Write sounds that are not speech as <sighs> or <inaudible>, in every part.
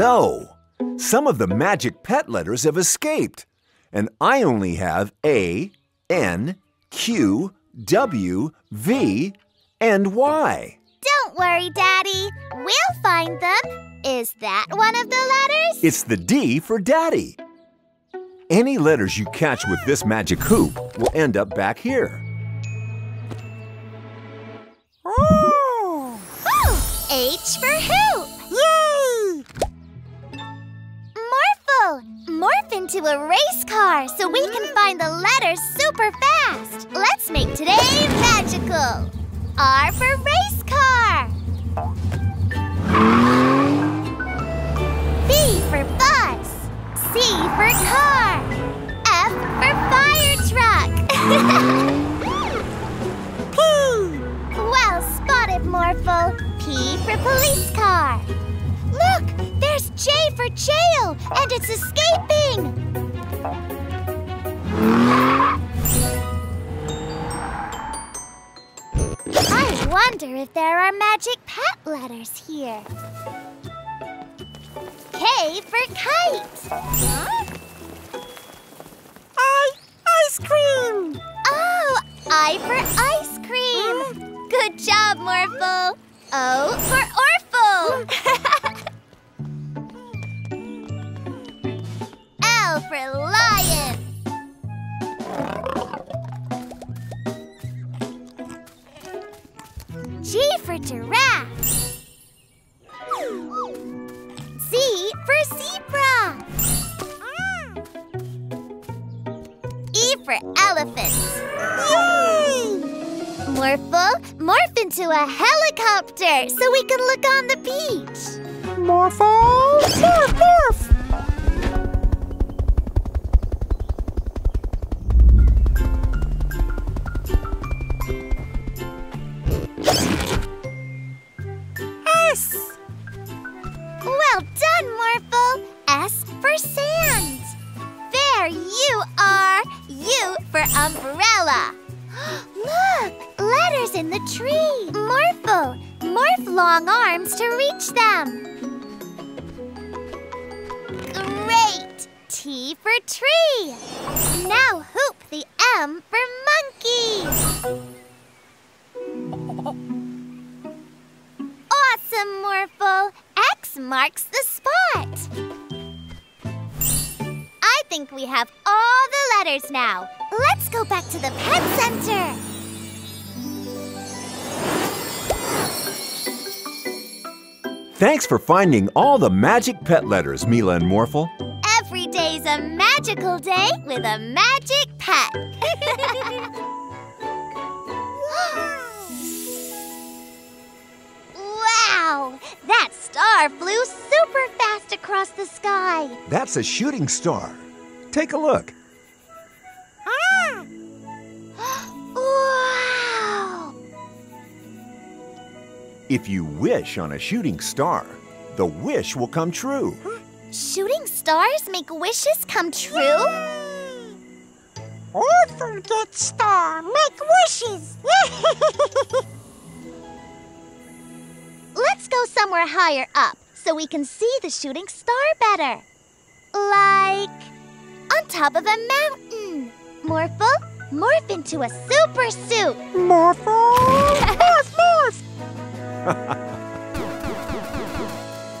No! Some of the magic pet letters have escaped, and I only have A, N, Q, W, V, and Y. Don't worry, Daddy. We'll find them. Is that one of the letters? It's the D for Daddy. Any letters you catch with this magic hoop will end up back here. Oh! H for hoop. Morph into a race car so we can find the letters super fast. Let's make today magical. R for race car. B for bus. C for car. F for fire truck. <laughs> Well spotted, Morphle. P for police car. Look, there's J for jail, and it's escaping. I wonder if there are magic pet letters here. K for kite. Huh? I ice cream! Oh, I for ice cream. Good job, Morphle. O for Orphle. <laughs> L for lion. G for giraffe. Z for zebra. E for elephant. Yay! Morphle, morph into a helicopter so we can look on the beach. Morphle! Morph, morph! For sand. There you are. U for umbrella. <gasps> Look, letters in the tree. Morphle. morph long arms to reach them. Great. T for tree. Now hoop the M for monkey. Awesome, Morphle. X marks the spot. I think we have all the letters now. Let's go back to the pet center. Thanks for finding all the magic pet letters, Mila and Morphle. Every day's a magical day with a magic pet. <laughs> wow! That star flew super fast across the sky. That's a shooting star. Take a look. Ah! <gasps> wow! If you wish on a shooting star, the wish will come true. Shooting stars make wishes come true? Orphle get star, make wishes! <laughs> Let's go somewhere higher up so we can see the shooting star better. Like on top of a mountain. Morphle, morph into a super suit. Morphle! Morph, morph!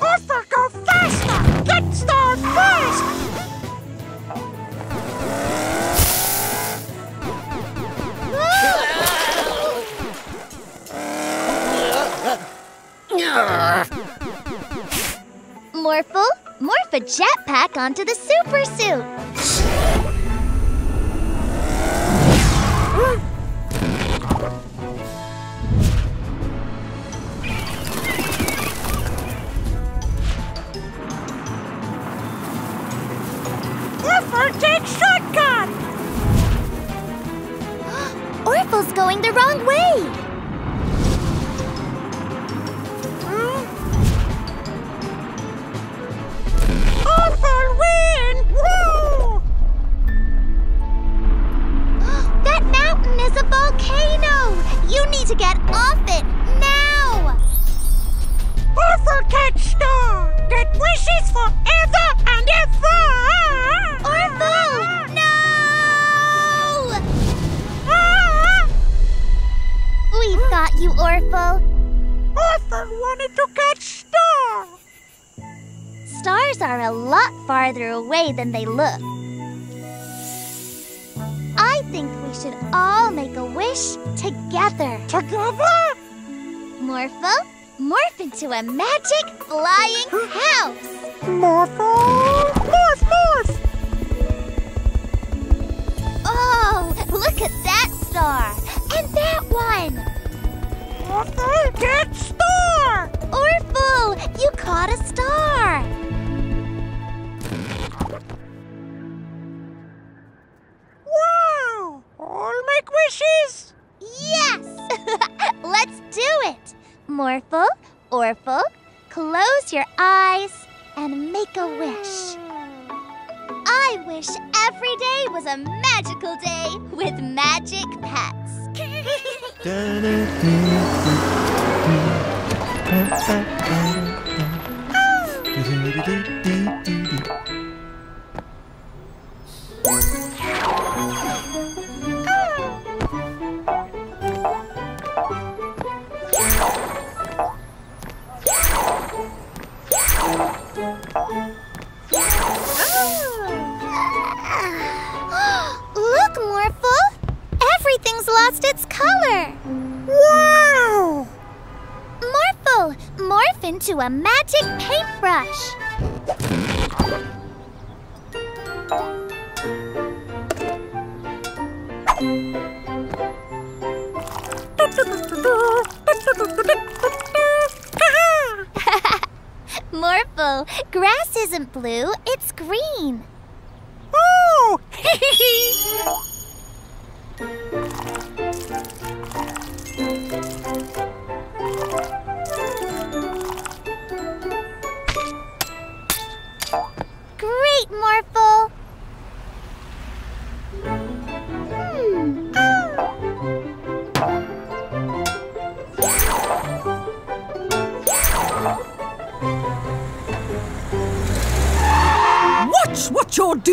Orphle go faster! Get star first! Morphle, morph a jetpack onto the super suit. Orphle take shortcut! <gasps> Orphle's going the wrong way. Orphle win! Woo! That mountain is a volcano. You need to get off it now. Catch star! get wishes forever and ever! Orphle! No! Ah! We've got you, Orphle. Orphle wanted to catch Star! Stars are a lot farther away than they look. I think we should all make a wish together. Together? Morphle, morph into a magic flying <gasps> house. Blue,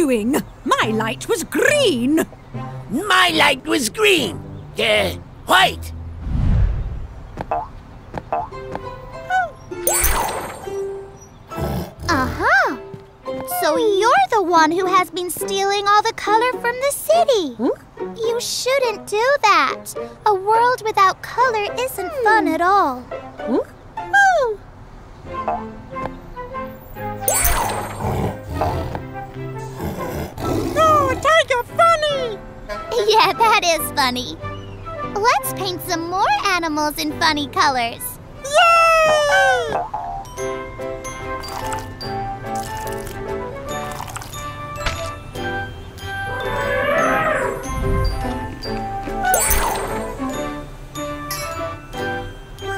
doing! Colors. Yay!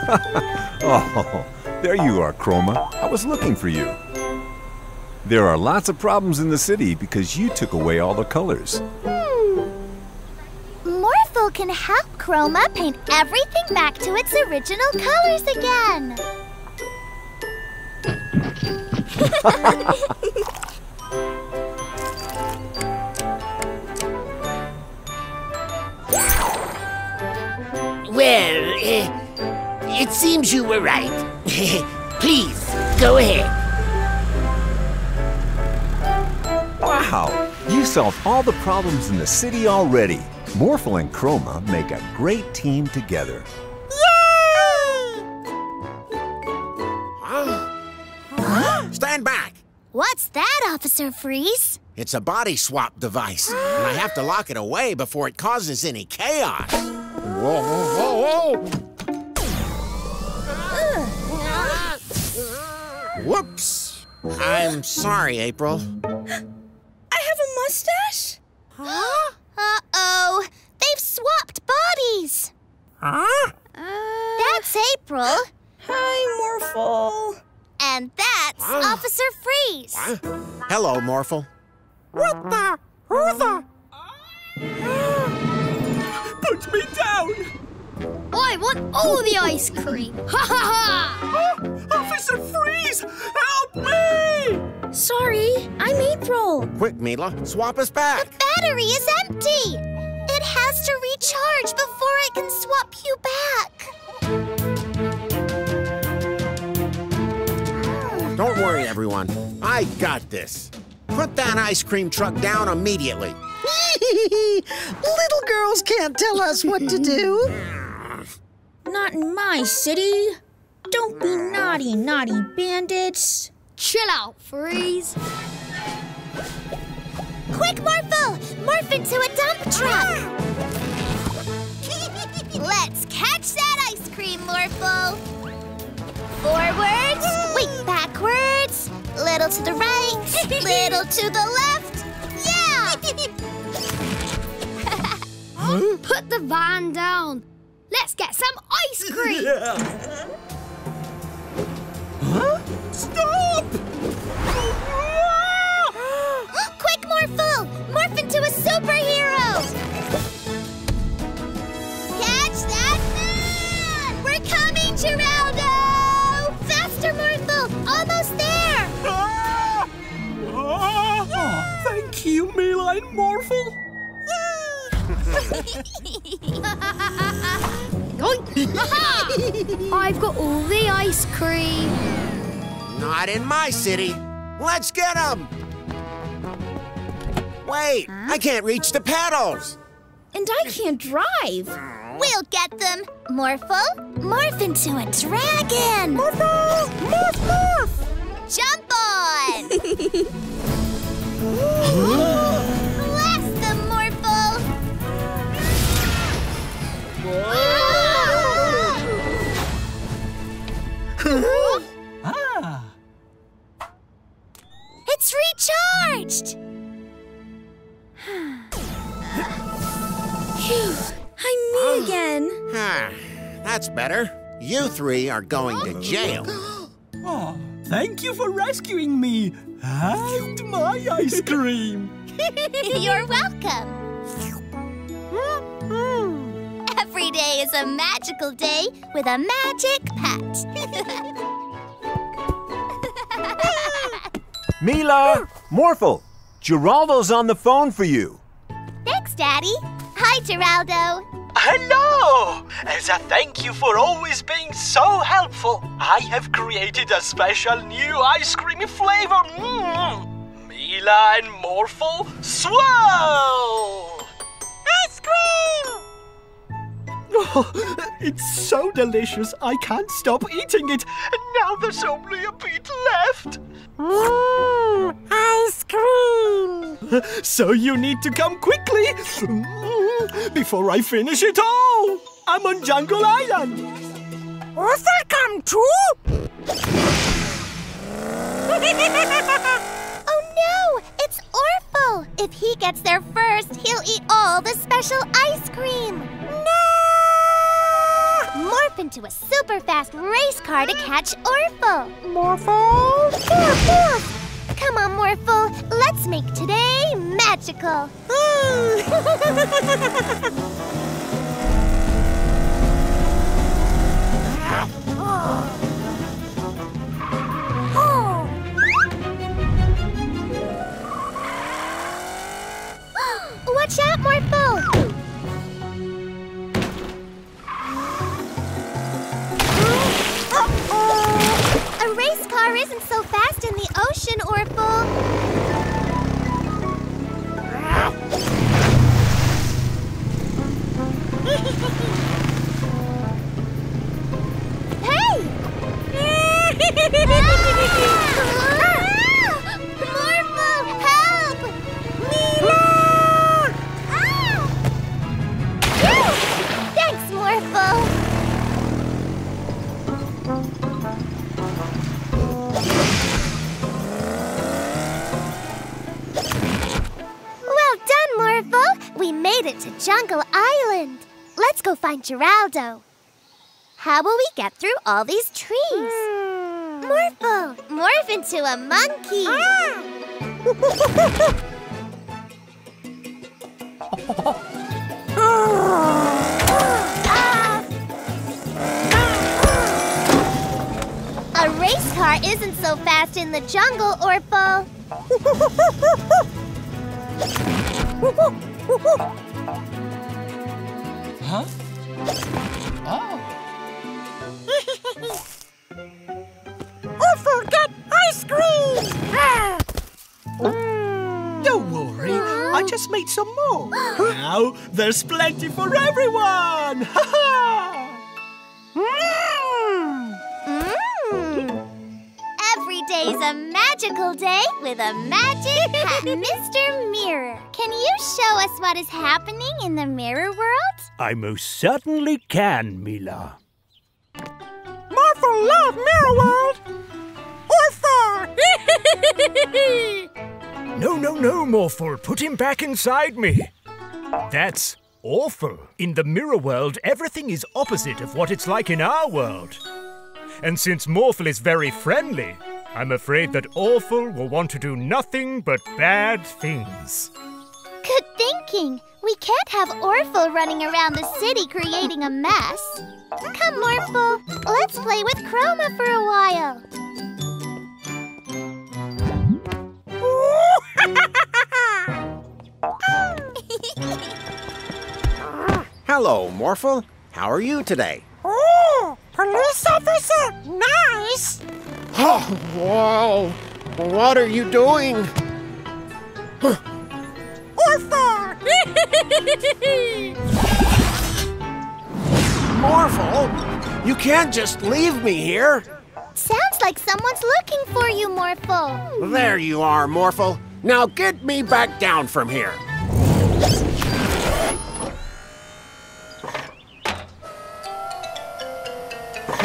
<laughs> Oh, there you are, Chroma. I was looking for you. There are lots of problems in the city because you took away all the colors. Chroma paint everything back to its original colors again. <laughs> Well, uh, it seems you were right. <laughs> Please, go ahead. Wow! You solved all the problems in the city already. Morphle and Chroma make a great team together. Ah. Stand back! What's that, Officer Freeze? It's a body swap device, and I have to lock it away before it causes any chaos. Whoa, whoa, whoa, whoa! Whoops! I'm sorry, April. <gasps> I have a mustache? Uh-oh. They've bodies. Huh? Uh, that's April. Hi, Morphle. And that's Officer Freeze. Huh? Hello, Morphle. What the? Who the? <gasps> Put me down! I want all the ice cream. <laughs> Ha ha ha! <gasps> Officer Freeze! Help me! Sorry, I'm April. Quick, Mila, swap us back. The battery is empty. It has to recharge before it can swap you back. Don't worry, everyone. I got this. Put that ice cream truck down immediately. <laughs> Little girls can't tell us what to do. <laughs> Not in my city. Don't be naughty, naughty bandits. Chill out, Freeze. Quick, Morphle! Morph into a dump truck! <laughs> Let's catch that ice cream, Morphle! Forwards, wait, backwards, little to the right, <laughs> little to the left. Yeah! Put the van down. Let's get some ice cream. <laughs> Huh? Stop! Quick, Morphle! Morph into a superhero! Catch that man! We're coming, Geraldo! Faster, Morphle! Almost there! Ah! Ah! Thank you, Mila Morphle. <laughs> I've got all the ice cream. Not in my city. Let's get them. Wait, I can't reach the pedals. And I can't drive. We'll get them! Morphle, morph into a dragon! Morphle! Morph, morph! Jump on! <laughs> Blast them, Morphle! Ah! It's recharged! I'm me again. Ah, that's better. You three are going to jail. <gasps> <gasps> Oh, thank you for rescuing me and my ice cream. <laughs> You're welcome! <laughs> Every day is a magical day with a magic pet. <laughs> Mila, Morphle, Geraldo's on the phone for you. Thanks, Daddy. Hi, Geraldo. Hello! As a thank you for always being so helpful, I have created a special new ice cream flavor. Mmm! Mila and Morphle Swirl! Ice cream! Oh, it's so delicious, I can't stop eating it. And now there's only a bit left. Ice cream! <laughs> So you need to come quickly <laughs> before I finish it all. I'm on Jungle Island. Orphle come too? <laughs> Oh no, it's Orphle. If he gets there first, he'll eat all the special ice cream. No! Morph into a super fast race car to catch Orphle. Morphle? Morph, morph! Come on, Morphle. Let's make today magical. <laughs> Watch out, Morphle! Race car isn't so fast in the ocean, Orphle. <laughs> hey! <laughs> Morphle, <laughs> Morphle. We made it to Jungle Island. Let's go find Geraldo. How will we get through all these trees? Hmm. Morphle, morph into a monkey. Ah. <laughs> A race car isn't so fast in the jungle, Orphle. <laughs> Huh? <laughs> Oh. Orphle, get ice cream! Ah! Oh, don't worry, I just made some more. <gasps> now there's plenty for everyone. <laughs> Ha ha! Mmm. Every day's a magical day with a magic hat, <laughs> Mr. Mirror. Can you show us what is happening in the mirror world? I most certainly can, Mila. Morphle love Mirror World! Orphle! <laughs> No, no, no, Morphle. Put him back inside me. That's awful. In the mirror world, everything is opposite of what it's like in our world. And since Morphle is very friendly, I'm afraid that Orphle will want to do nothing but bad things. Good thinking. We can't have Orphle running around the city creating a mess. Come, Morphle. Let's play with Chroma for a while. Hello, Morphle. How are you today? Oh, police officer, nice! Oh, whoa! What are you doing? Orphle! <laughs> Morphle, you can't just leave me here. Sounds like someone's looking for you, Morphle. There you are, Morphle. Now get me back down from here.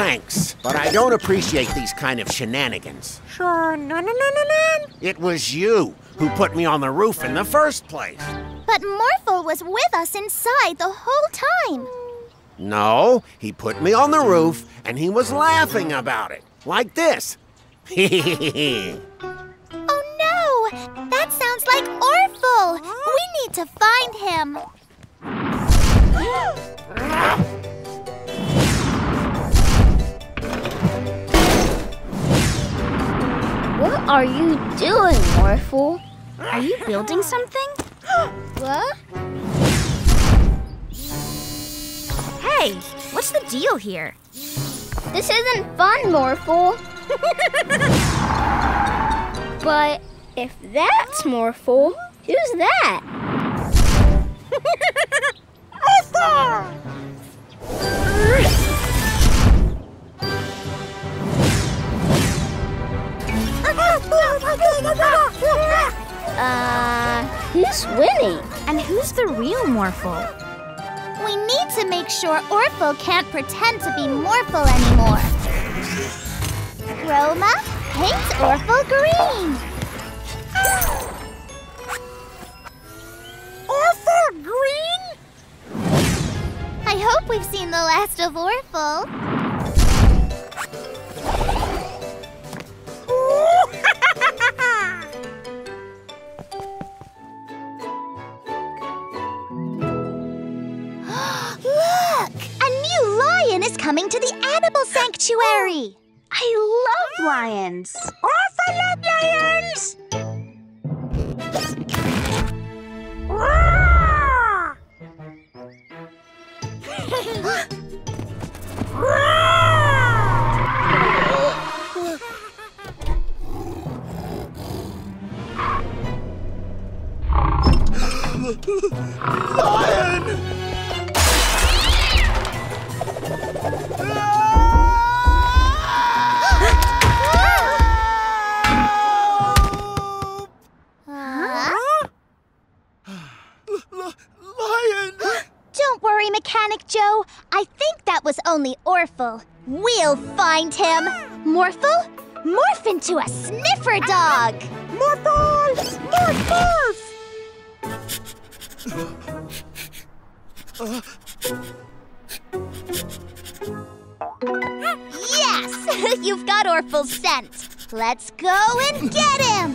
Thanks, but I don't appreciate these kind of shenanigans. Sure, no, no, no, no, no. It was you who put me on the roof in the first place. But Morphle was with us inside the whole time. No, he put me on the roof and he was laughing about it. Like this. <laughs> Oh no! That sounds like Orphle! We need to find him. <gasps> <laughs> What are you doing, Morphle? Are you building something? <gasps> What? Hey, what's the deal here? This isn't fun, Morphle. <laughs> but if that's Morphle, who's that? <laughs> <laughs> Uh, who's Winnie? And who's the real Morphle? We need to make sure Orphle can't pretend to be Morphle anymore. Chroma, paint Orphle green. Orphle green? I hope we've seen the last of Orphle. Coming to the animal sanctuary. I love lions. Orphle love lions! Roar! <gasps> <gasps> worry, Mechanic Joe. I think that was only Orphle. We'll find him. Morphle, morph into a sniffer dog. Morphle! Morph, morph! Yes, <laughs> you've got Orphle's scent. Let's go and get him.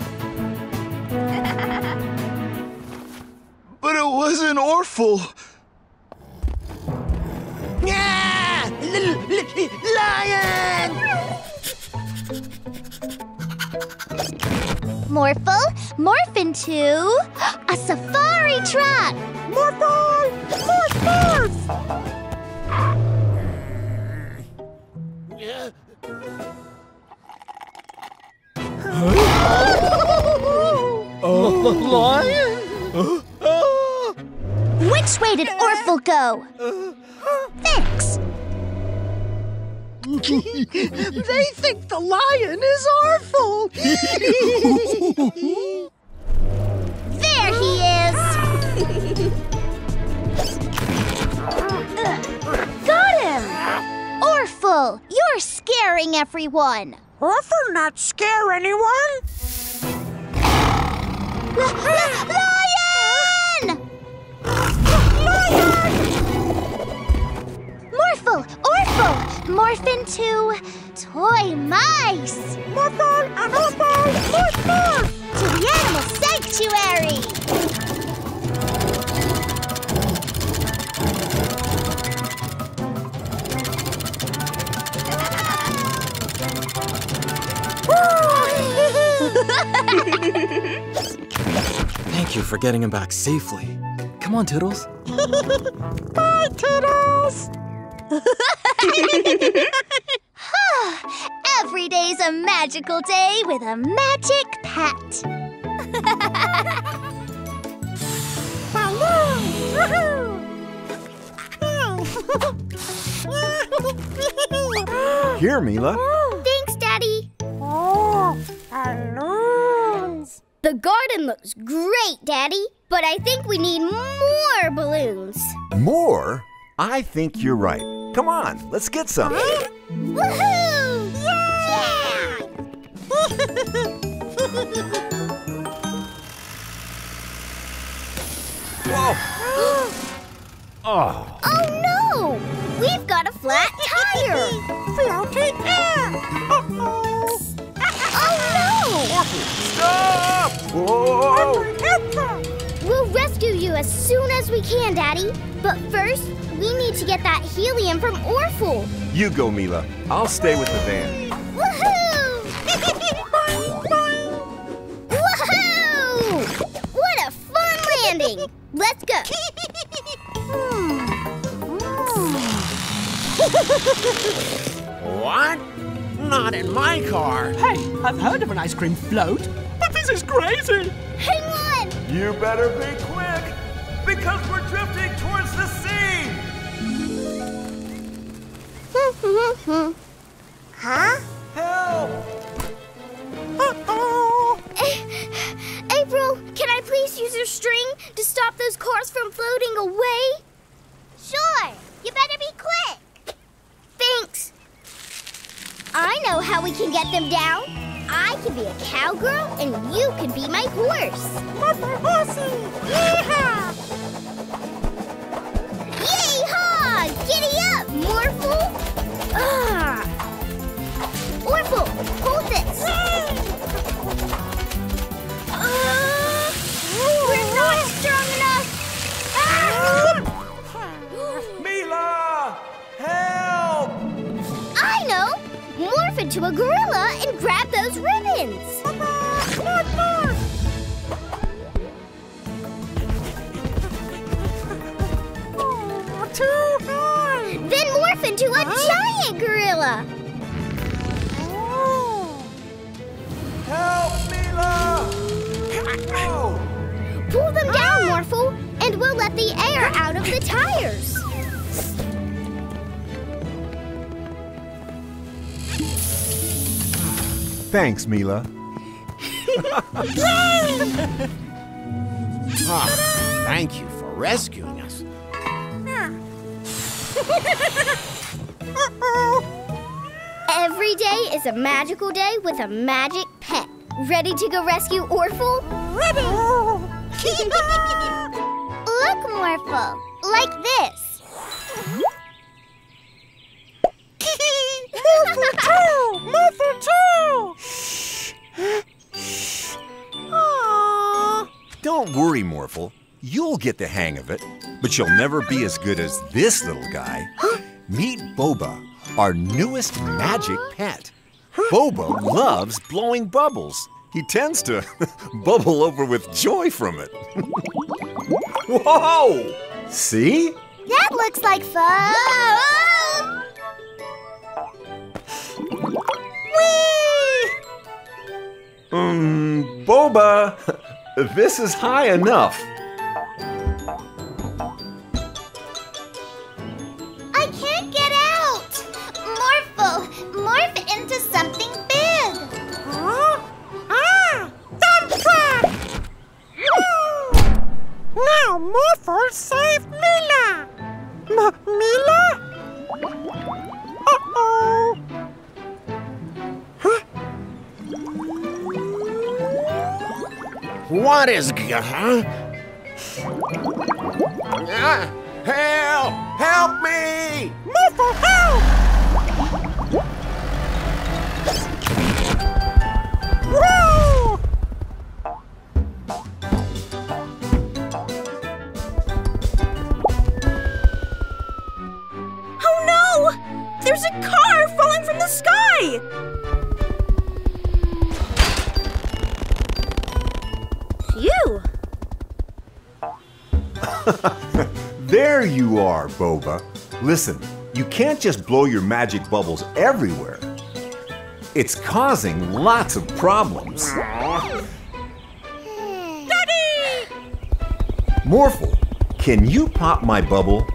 But it wasn't Orphle. Yeah! L- l- lion! Morphle. Morph into a safari truck. Morphle! Morph, morph! lion? Which way did Orphle go? Uh, Thanks. they think the lion is Orphle. There he is. Got him! Orphle, you're scaring everyone. Orphle not scare anyone. <laughs> Morphle, Orphle, morph into toy mice. Morphle and Orphle, morph, morph to the animal sanctuary. <laughs> Thank you for getting him back safely. Come on, Toodles. <laughs> Bye, Toodles. Every day's a magical day with a magic pet. Here, Mila. Thanks, Daddy. Oh, balloons. The garden looks great, Daddy, but I think we need more balloons. More? I think you're right. Come on, let's get some. Woohoo! <gasps> Oh, Oh no! We've got a flat tire! Floating air. Oh no! stop! Whoa! no! We'll rescue you as soon as we can, Daddy. But first, we need to get that helium from Orphle. You go, Mila. I'll stay with the van. Woohoo! <laughs> Woohoo! What a fun landing! Let's go. Hmm. <laughs> What? Not in my car. Hey, I've heard of an ice cream float, but this is crazy. Hang on! You better be Huh? Help! Oh. April, can I please use your string to stop those cars from floating away? Sure. You better be quick. Thanks. I know how we can get them down. I can be a cowgirl and you can be my horse. Mother horsey. Yeehaw! Yay-haw! Giddy up, Morphle! Ah! Orphle, hold this! We're not strong enough! Ah! Mila! Help! I know! Morph into a gorilla and grab those ribbons! Too high. Giant gorilla! Help, Mila! Oh. Pull them down, Morphle, and we'll let the air out of the tires. Thanks, Mila. <laughs> Ah, thank you for rescuing us. <laughs> Every day is a magical day with a magic pet. Ready to go rescue Orphle? Ready. <laughs> Look, Morphle. Like this. <laughs> Morphle too. Morphle too. Don't worry, Morphle. You'll get the hang of it, but you'll never be as good as this little guy. Meet Boba, our newest magic pet. Boba loves blowing bubbles, He tends to <laughs> bubble over with joy from it. <laughs> Whoa! See? That looks like fun. Whee! Um, Boba, <laughs> this is high enough. Morphle, morph into something big. Huh? Ah! Dump truck! Now Morphle save Mila! M Mila? Uh-oh! Huh? What is... Huh? Ah, help! Help me! Morphle, help! There you are, Boba. Listen, you can't just blow your magic bubbles everywhere. It's causing lots of problems. Daddy! Morphle, can you pop my bubble?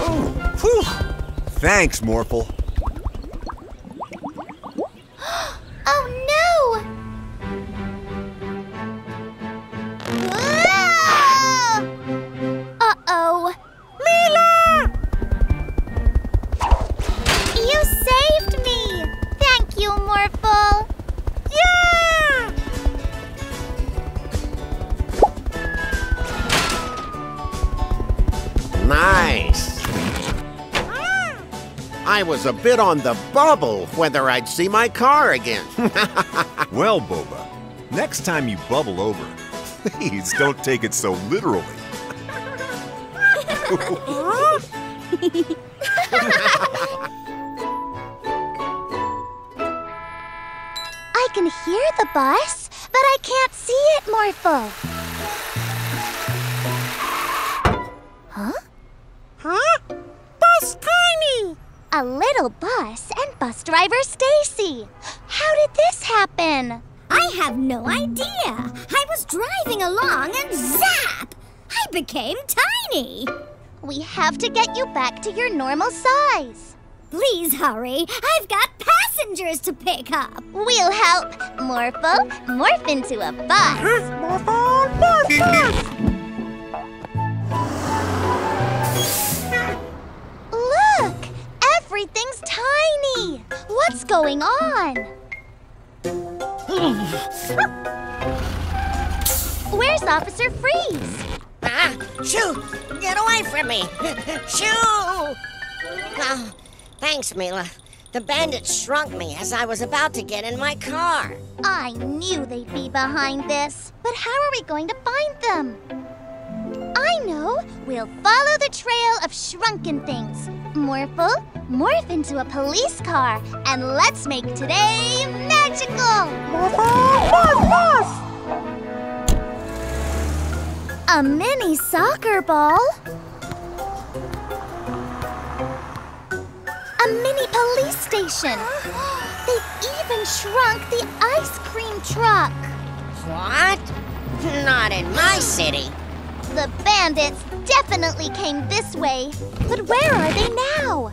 Oh, whew. Thanks, Morphle. <gasps> Oh no! I was a bit on the bubble whether I'd see my car again. <laughs> Well, Boba, next time you bubble over, <laughs> please don't take it so literally. I can hear the bus, but I can't see it, Morphle. Huh? Huh? Bus Tiny! A little bus and bus driver Stacy. How did this happen? I have no idea. I was driving along and zap! I became tiny. We have to get you back to your normal size. Please hurry. I've got passengers to pick up. We'll help. Morphle, morph into a bus. Morphle, morph, morph! Tiny! What's going on? Where's Officer Freeze? Ah, shoo! Get away from me! <laughs> Shoo! Ah, thanks, Mila. The bandits shrunk me as I was about to get in my car. I knew they'd be behind this. But how are we going to find them? I know! We'll follow the trail of shrunken things. Morphle, morph into a police car, and let's make today magical! Morphle, morph, morph! A mini soccer ball? A mini police station! They've even shrunk the ice cream truck! What? Not in my city. The bandits definitely came this way. But where are they now?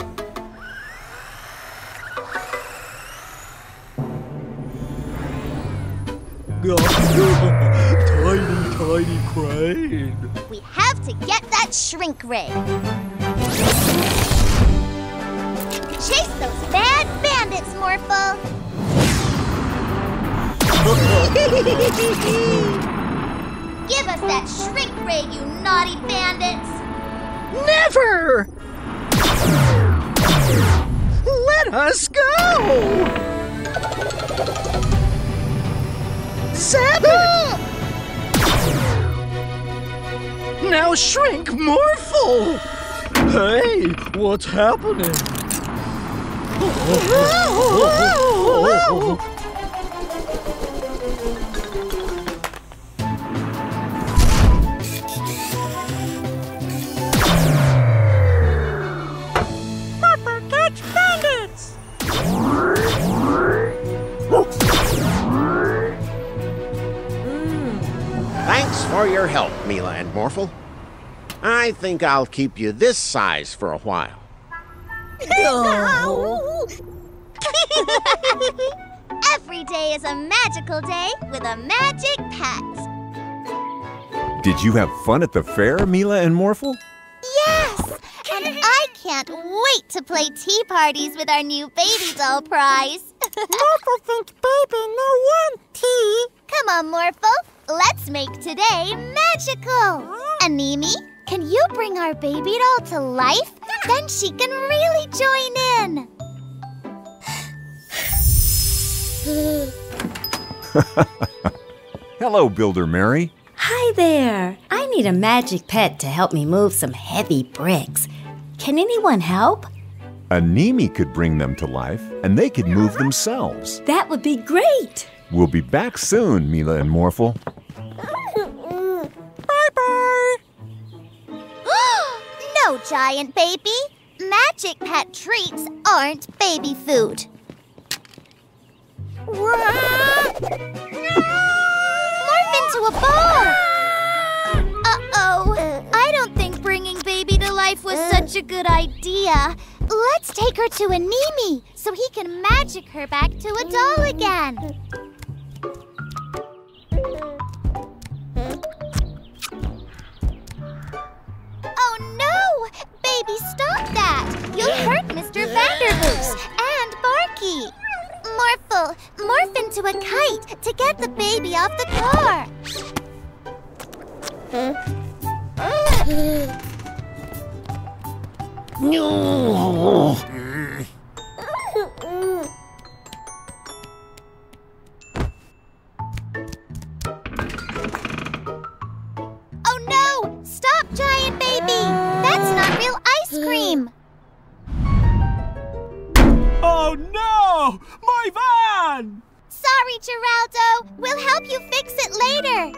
<laughs> tiny, tiny crane. We have to get that shrink ray. Chase those bad bandits, Morphle! <laughs> Give us that shrink ray, you naughty bandits! Never! Let us go! Zap it! now shrink Morphle! Hey, what's happening? For your help, Mila and Morphle. I think I'll keep you this size for a while. <laughs> Every day is a magical day with a magic pet. Did you have fun at the fair, Mila and Morphle? Yes! And I can't wait to play tea parties with our new baby doll prize. <laughs> Morphle thinks baby no want tea. Come on, Morphle. Let's make today magical. Oh. Animi, can you bring our baby doll to life? Then she can really join in. <laughs> Hello, Builder Mary. Hi there. I need a magic pet to help me move some heavy bricks. Can anyone help? Animi could bring them to life, and they could move themselves. That would be great. We'll be back soon, Mila and Morphle. <laughs> Bye-bye. <gasps> no, giant baby. Magic pet treats aren't baby food. <laughs> Morph into a ball! Uh-oh. I don't think bringing baby to life was such a good idea. Let's take her to Animi so he can magic her back to a doll again. Oh no! Baby, stop that! You'll hurt Mr. Vanderboos and Barky. Morphle, morph into a kite to get the baby off the car. No. <laughs> <laughs> Mm-hmm. Ice cream! Oh no! My van! Sorry, Geraldo. We'll help you fix it later.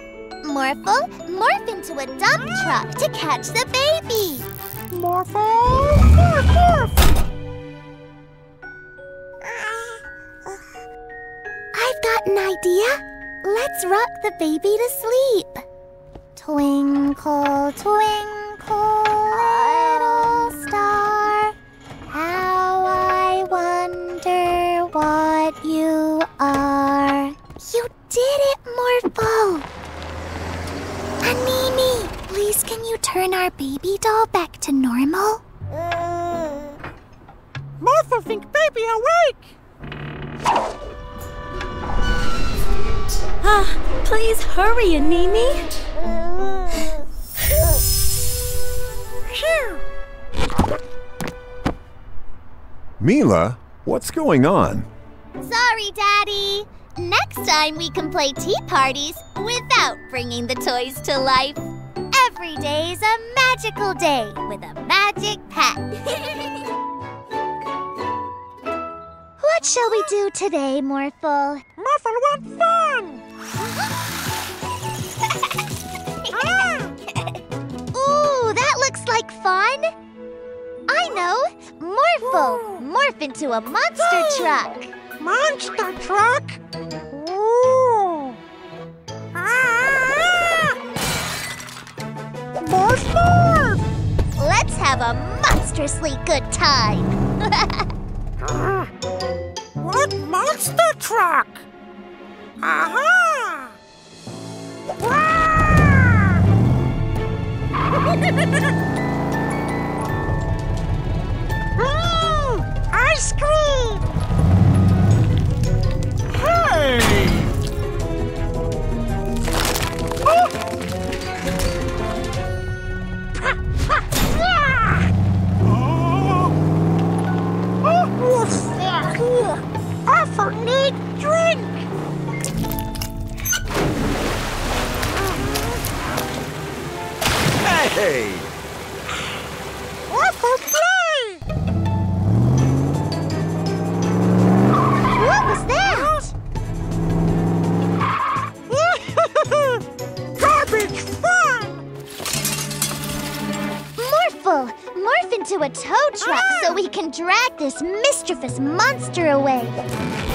Morphle, morph into a dump truck to catch the baby. Morphle, morph, morph! I've got an idea. Let's rock the baby to sleep. Twinkle, twinkle, little star, how I wonder what you are. You did it, Morphle! Animi, please can you turn our baby doll back to normal? Morphle think baby awake! Ah, please hurry, Animi. Phew! Mila, what's going on? Sorry, Daddy. Next time we can play tea parties without bringing the toys to life. Every day's a magical day with a magic pet. <laughs> what shall we do today, Morphle? Morphle want fun! Fun. I know. Morphle, morph into a monster truck. Monster truck? Ooh! Ah! Morph, morph! Let's have a monstrously good time. Ah, <laughs> what monster truck? Aha! Mmm! <laughs> Ice into a tow truck so we can drag this mischievous monster away.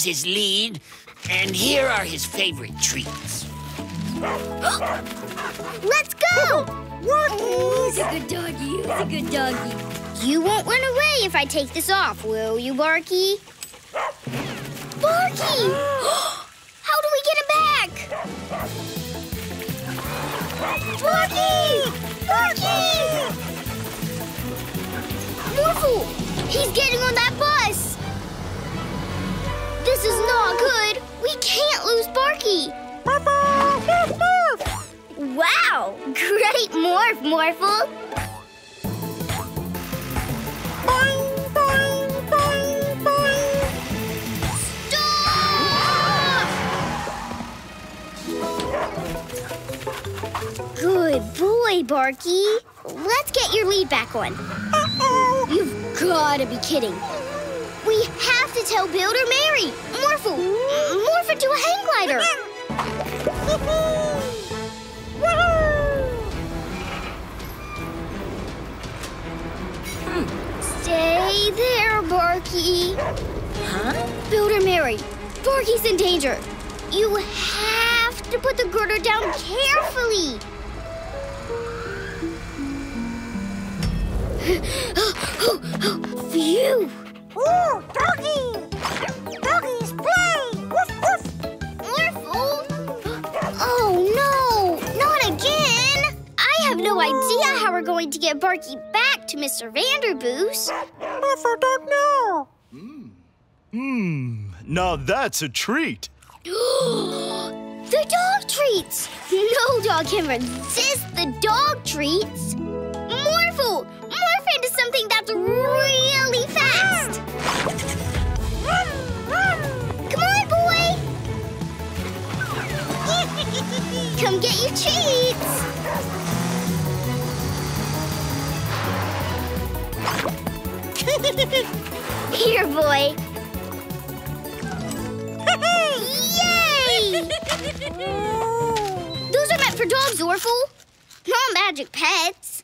Here's his lead, and here are his favorite treats. Let's go! He's a good doggy. He's a good doggy. You won't run away if I take this off, will you, Barky? Barky! <gasps> How do we get him back? Barky! Barky! Morphle! He's getting on that bus! This is not good. We can't lose Barky. Wow! Great morph, Morphle! Stop! Good boy, Barky. Let's get your lead back on. You've got to be kidding. We have to tell Builder Mary. Morphle, morph into a hang glider. <laughs> Stay there, Barky. Huh? Builder Mary, Barky's in danger. You have to put the girder down carefully. <gasps> Phew! Ooh, doggy! Doggies play! Woof, woof! Morphle! Oh no, not again! I have no idea how we're going to get Barky back to Mr. Vanderboos. Morphle don't know. Hmm, now that's a treat. <gasps> the dog treats! No dog can resist the dog treats. Morphle, morph into something that's really fast. Come on, boy. Come get your treats. <laughs> Here, boy. <laughs> Yay! <laughs> Those are meant for dogs, Orphle. Not magic pets.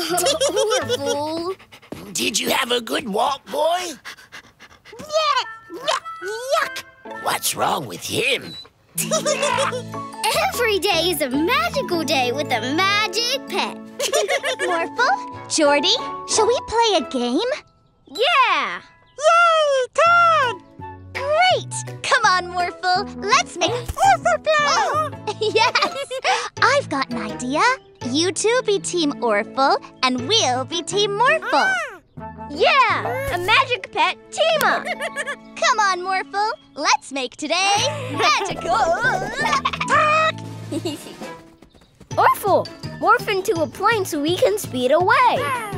Yuck! Orphle. Did you have a good walk, boy? Yuck! Yuck! Yuck! What's wrong with him? <laughs> Every day is a magical day with a magic pet. <laughs> Morphle, Jordy, shall we play a game? Yeah! Yay, Todd! Great! Come on, Morphle. Let's make Orphle play! Uh-huh. <laughs> yes! I've got an idea. You two be Team Orphle, and we'll be Team Morphle. Ah! Yeah! A magic pet team up! <laughs> Come on, Morphle. Let's make today magical. <laughs> Orphle, morph into a plane so we can speed away. Ah!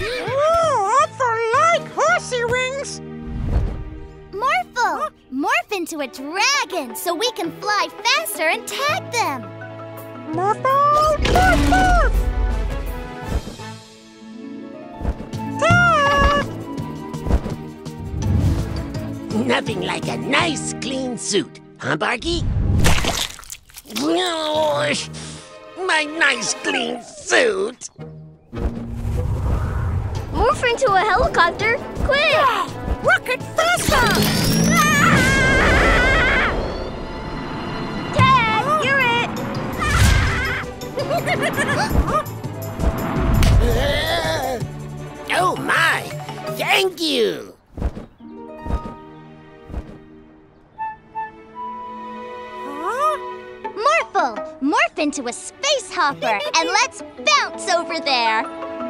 Ooh, Orphle like horsey wings. Morphle, morph into a dragon so we can fly faster and tag them. Morphle, morph, morph. Nothing like a nice clean suit, huh, Barky? My nice clean suit. Morph into a helicopter, quick! Rocket faster! Ah! Tag, you're it! <laughs> oh my! Thank you! Morph into a space hopper and let's bounce over there.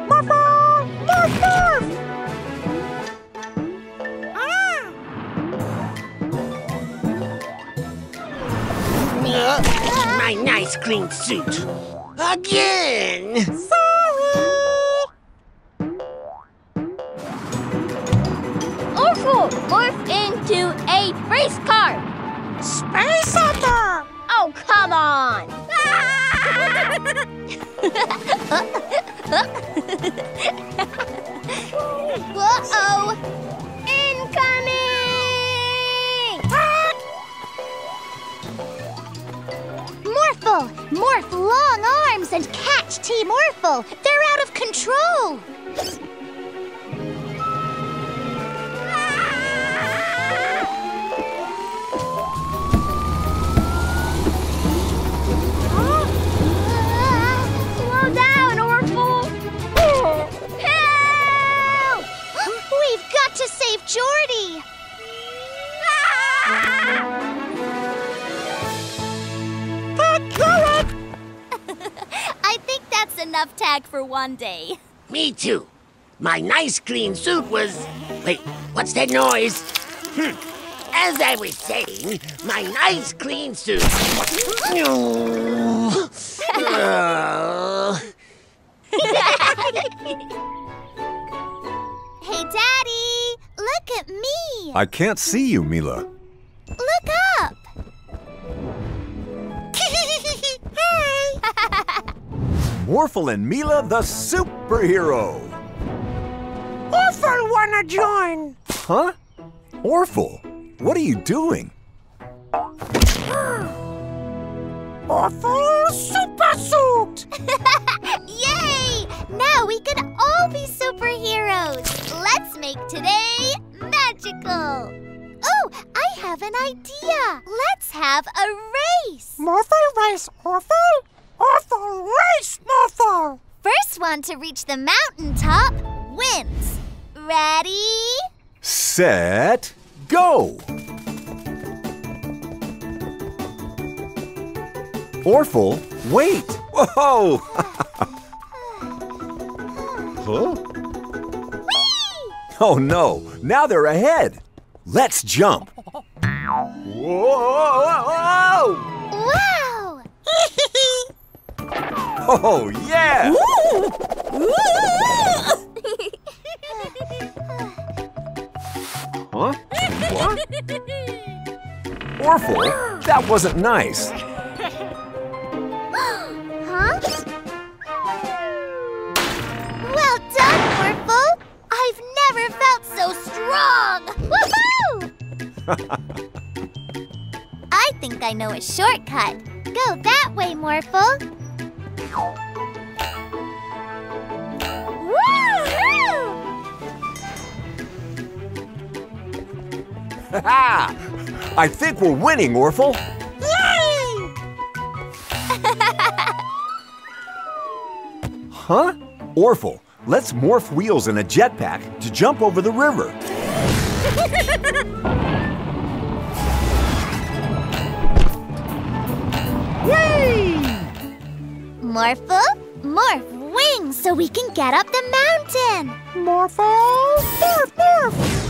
Morphle, morph, morph. My nice clean suit. Again! Orphle, morph into a race car! Space Hunter! Oh, come on! <laughs> <laughs> Uh-oh. Incoming! Morphle, morph long arms and catch Team Morphle. They're out of control. Got to save Jordy. <laughs> <laughs> I think that's enough tag for one day. Me too. My nice clean suit was. Wait, what's that noise? Hmm. As I was saying, my nice clean suit. <laughs> Oh. Hey, Daddy, look at me. I can't see you, Mila. Look up. <laughs> Morphle and Mila the superhero. Orphle wanna join. Huh? Orphle, what are you doing? Orphle super suit. <laughs> Yay! Now we can all be superheroes. Let's make today magical. Oh, I have an idea. Let's have a race. Morphle race, Orphle. Orphle race, Morphle. First one to reach the mountaintop wins. Ready? Set, go! Orphle, wait! Whoa! <laughs> huh? <laughs> Oh no, now they're ahead. Let's jump. Whoa! Wow! <laughs> Oh yeah! Huh? What? Orphle, that wasn't nice. Huh? Well done, Morphle! I've never felt so strong! Woohoo! I think I know a shortcut. Go that way, Morphle. <laughs> I think we're winning, Orphle. Huh? Orphle, let's morph wheels in a jetpack to jump over the river. Yay! Morphle, morph wings so we can get up the mountain. Morphle, morph, morph.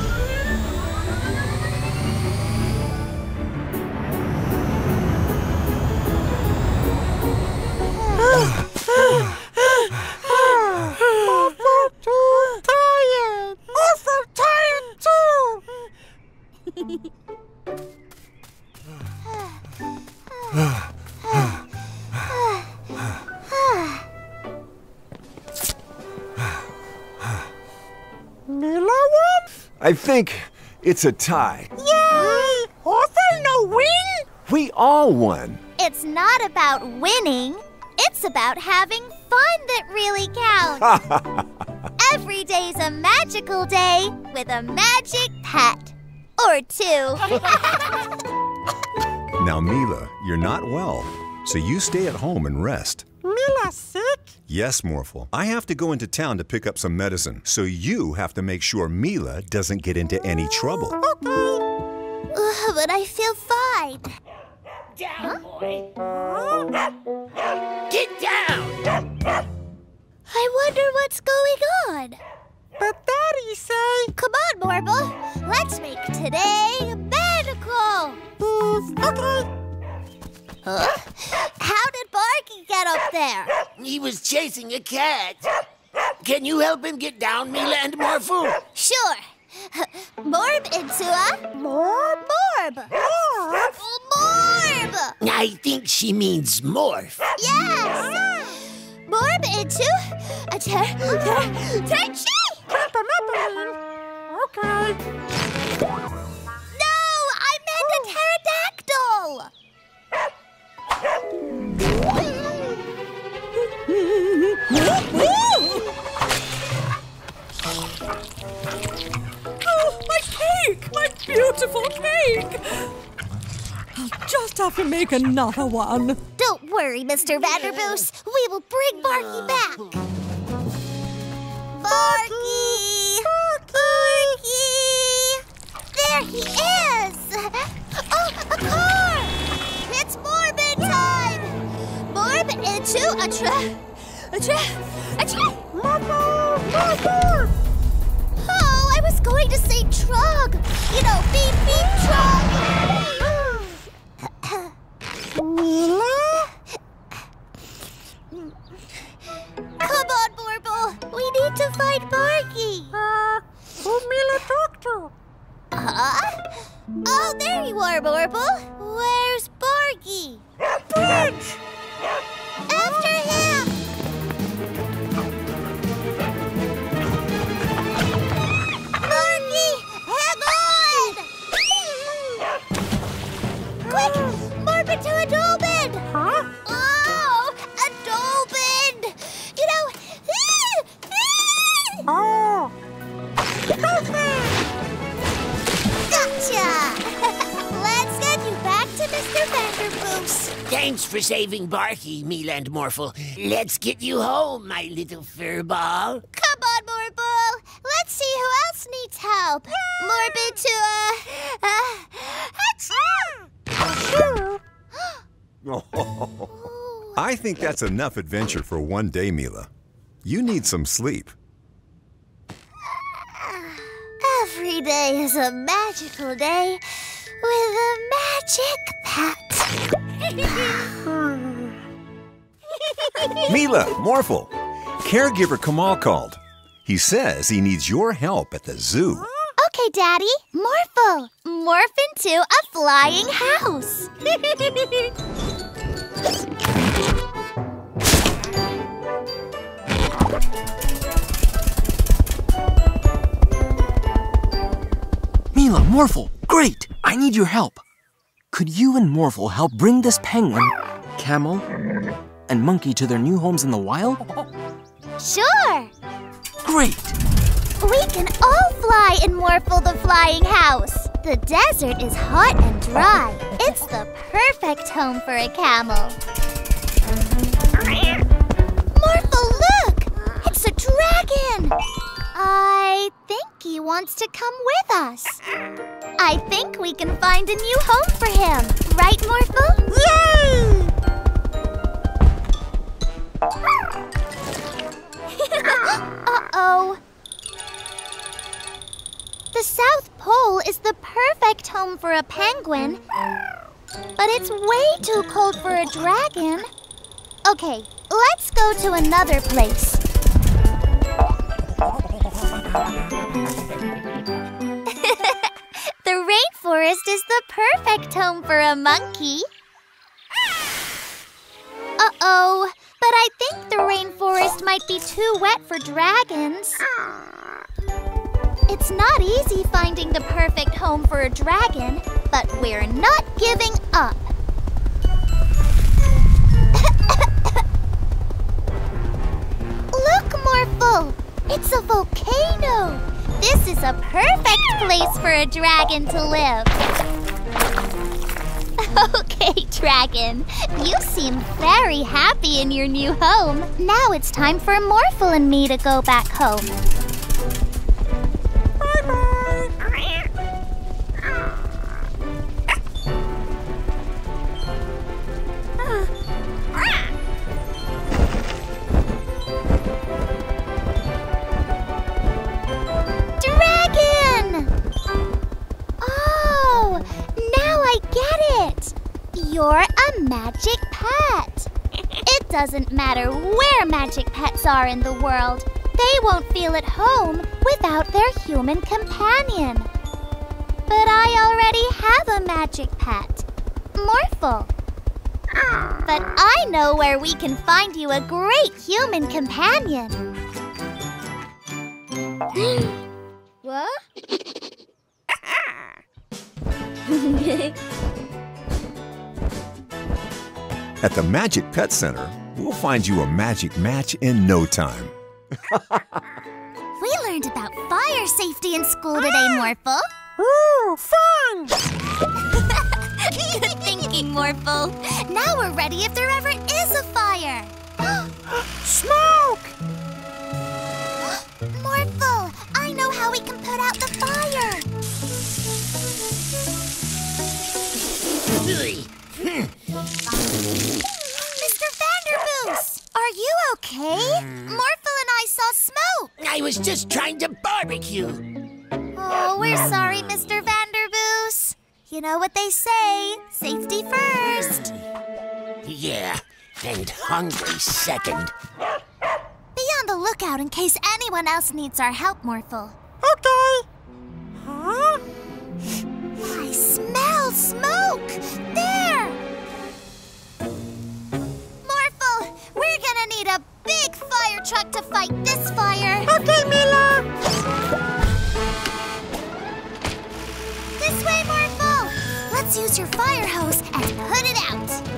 I think it's a tie. Yay! Orphle no win? We all won. It's not about winning. It's about having fun that really counts. <laughs> Every day's a magical day with a magic pet. Or two. <laughs> Now, Mila, you're not well, so you stay at home and rest. Mila sick? Yes, Morphle. I have to go into town to pick up some medicine, so you have to make sure Mila doesn't get into any trouble. Ugh, but I feel fine. Down, boy. Get down! I wonder what's going on. But Daddy say... Come on, Morphle. Let's make today magical. okay. Huh? <laughs> How did Barky get up there? He was chasing a cat. Can you help him get down, Mila and Morphle? Sure. <laughs> Morb into a Morb? morb. Morb. Morb. I think she means morph. Yes. Morb into a ter ter terchi. Okay. No, I meant a oh. pterodactyl. Oh, my cake! My beautiful cake! I'll just have to make another one. Don't worry, Mr. Vanderboos. We will bring Barky uh, back. Barky! Barky! There he is! Oh, a car! Into a tra... a tra... a tra... Oh, I was going to say trug! You know, beep beep trug! Mila? Come on, Morble! We need to find Barky! Uh, who Mila talk to? Huh? Oh, there you are, Morble! Where's Barky? Bridge! After him! Barky! Hang on! Quick! Morph into a dolphin! Huh? Oh, a dolphin! You know... Oh. Thanks for saving Barky, Mila and Morphle. Let's get you home, my little furball. Come on, Morble. Let's see who else needs help. Morbid to, uh... uh achoo! <laughs> I think that's enough adventure for one day, Mila. You need some sleep. Every day is a magical day with a magic pet. <laughs> Mila, Morphle, caregiver Kamal called. He says he needs your help at the zoo. Okay, Daddy. Morphle. Morph into a flying house. Mila, Morphle, great! I need your help. Could you and Morphle help bring this penguin, camel, and monkey to their new homes in the wild? Sure. Great! We can all fly in Morphle the Flying House. The desert is hot and dry. It's the perfect home for a camel. Morphle, look! It's a dragon! I think he wants to come with us. I think we can find a new home for him. Right, Morphle? Yay! <laughs> Uh-oh. The South Pole is the perfect home for a penguin, but it's way too cold for a dragon. Okay, let's go to another place. <laughs> the rainforest is the perfect home for a monkey. Uh-oh, but I think the rainforest might be too wet for dragons. It's not easy finding the perfect home for a dragon, but we're not giving up. <laughs> Look, Morphle! It's a volcano! This is a perfect place for a dragon to live. <laughs> Okay, Dragon. You seem very happy in your new home. Now it's time for Morphle and me to go back home. Are in the world, they won't feel at home without their human companion. But I already have a magic pet, Morphle. But I know where we can find you a great human companion. <gasps> What? <laughs> At the Magic Pet Center, find you a magic match in no time. <laughs> We learned about fire safety in school today, ah! Morphle. Ooh, fun! <laughs> <laughs> Good thinking, Morphle. Now we're ready if there ever is a fire. <gasps> Smoke! <gasps> Morphle, I know how we can put out the fire. Mr. Vanderboos, are you okay? Hmm. Morphle and I saw smoke. I was just trying to barbecue. Oh, we're sorry, Mr. Vanderboos. You know what they say safety first. Yeah, and hungry second. Be on the lookout in case anyone else needs our help, Morphle. Okay. Huh? I smell smoke! There! We're gonna need a big fire truck to fight this fire. Okay, Mila. This way, Morphle! Let's use your fire hose and put it out. <gasps>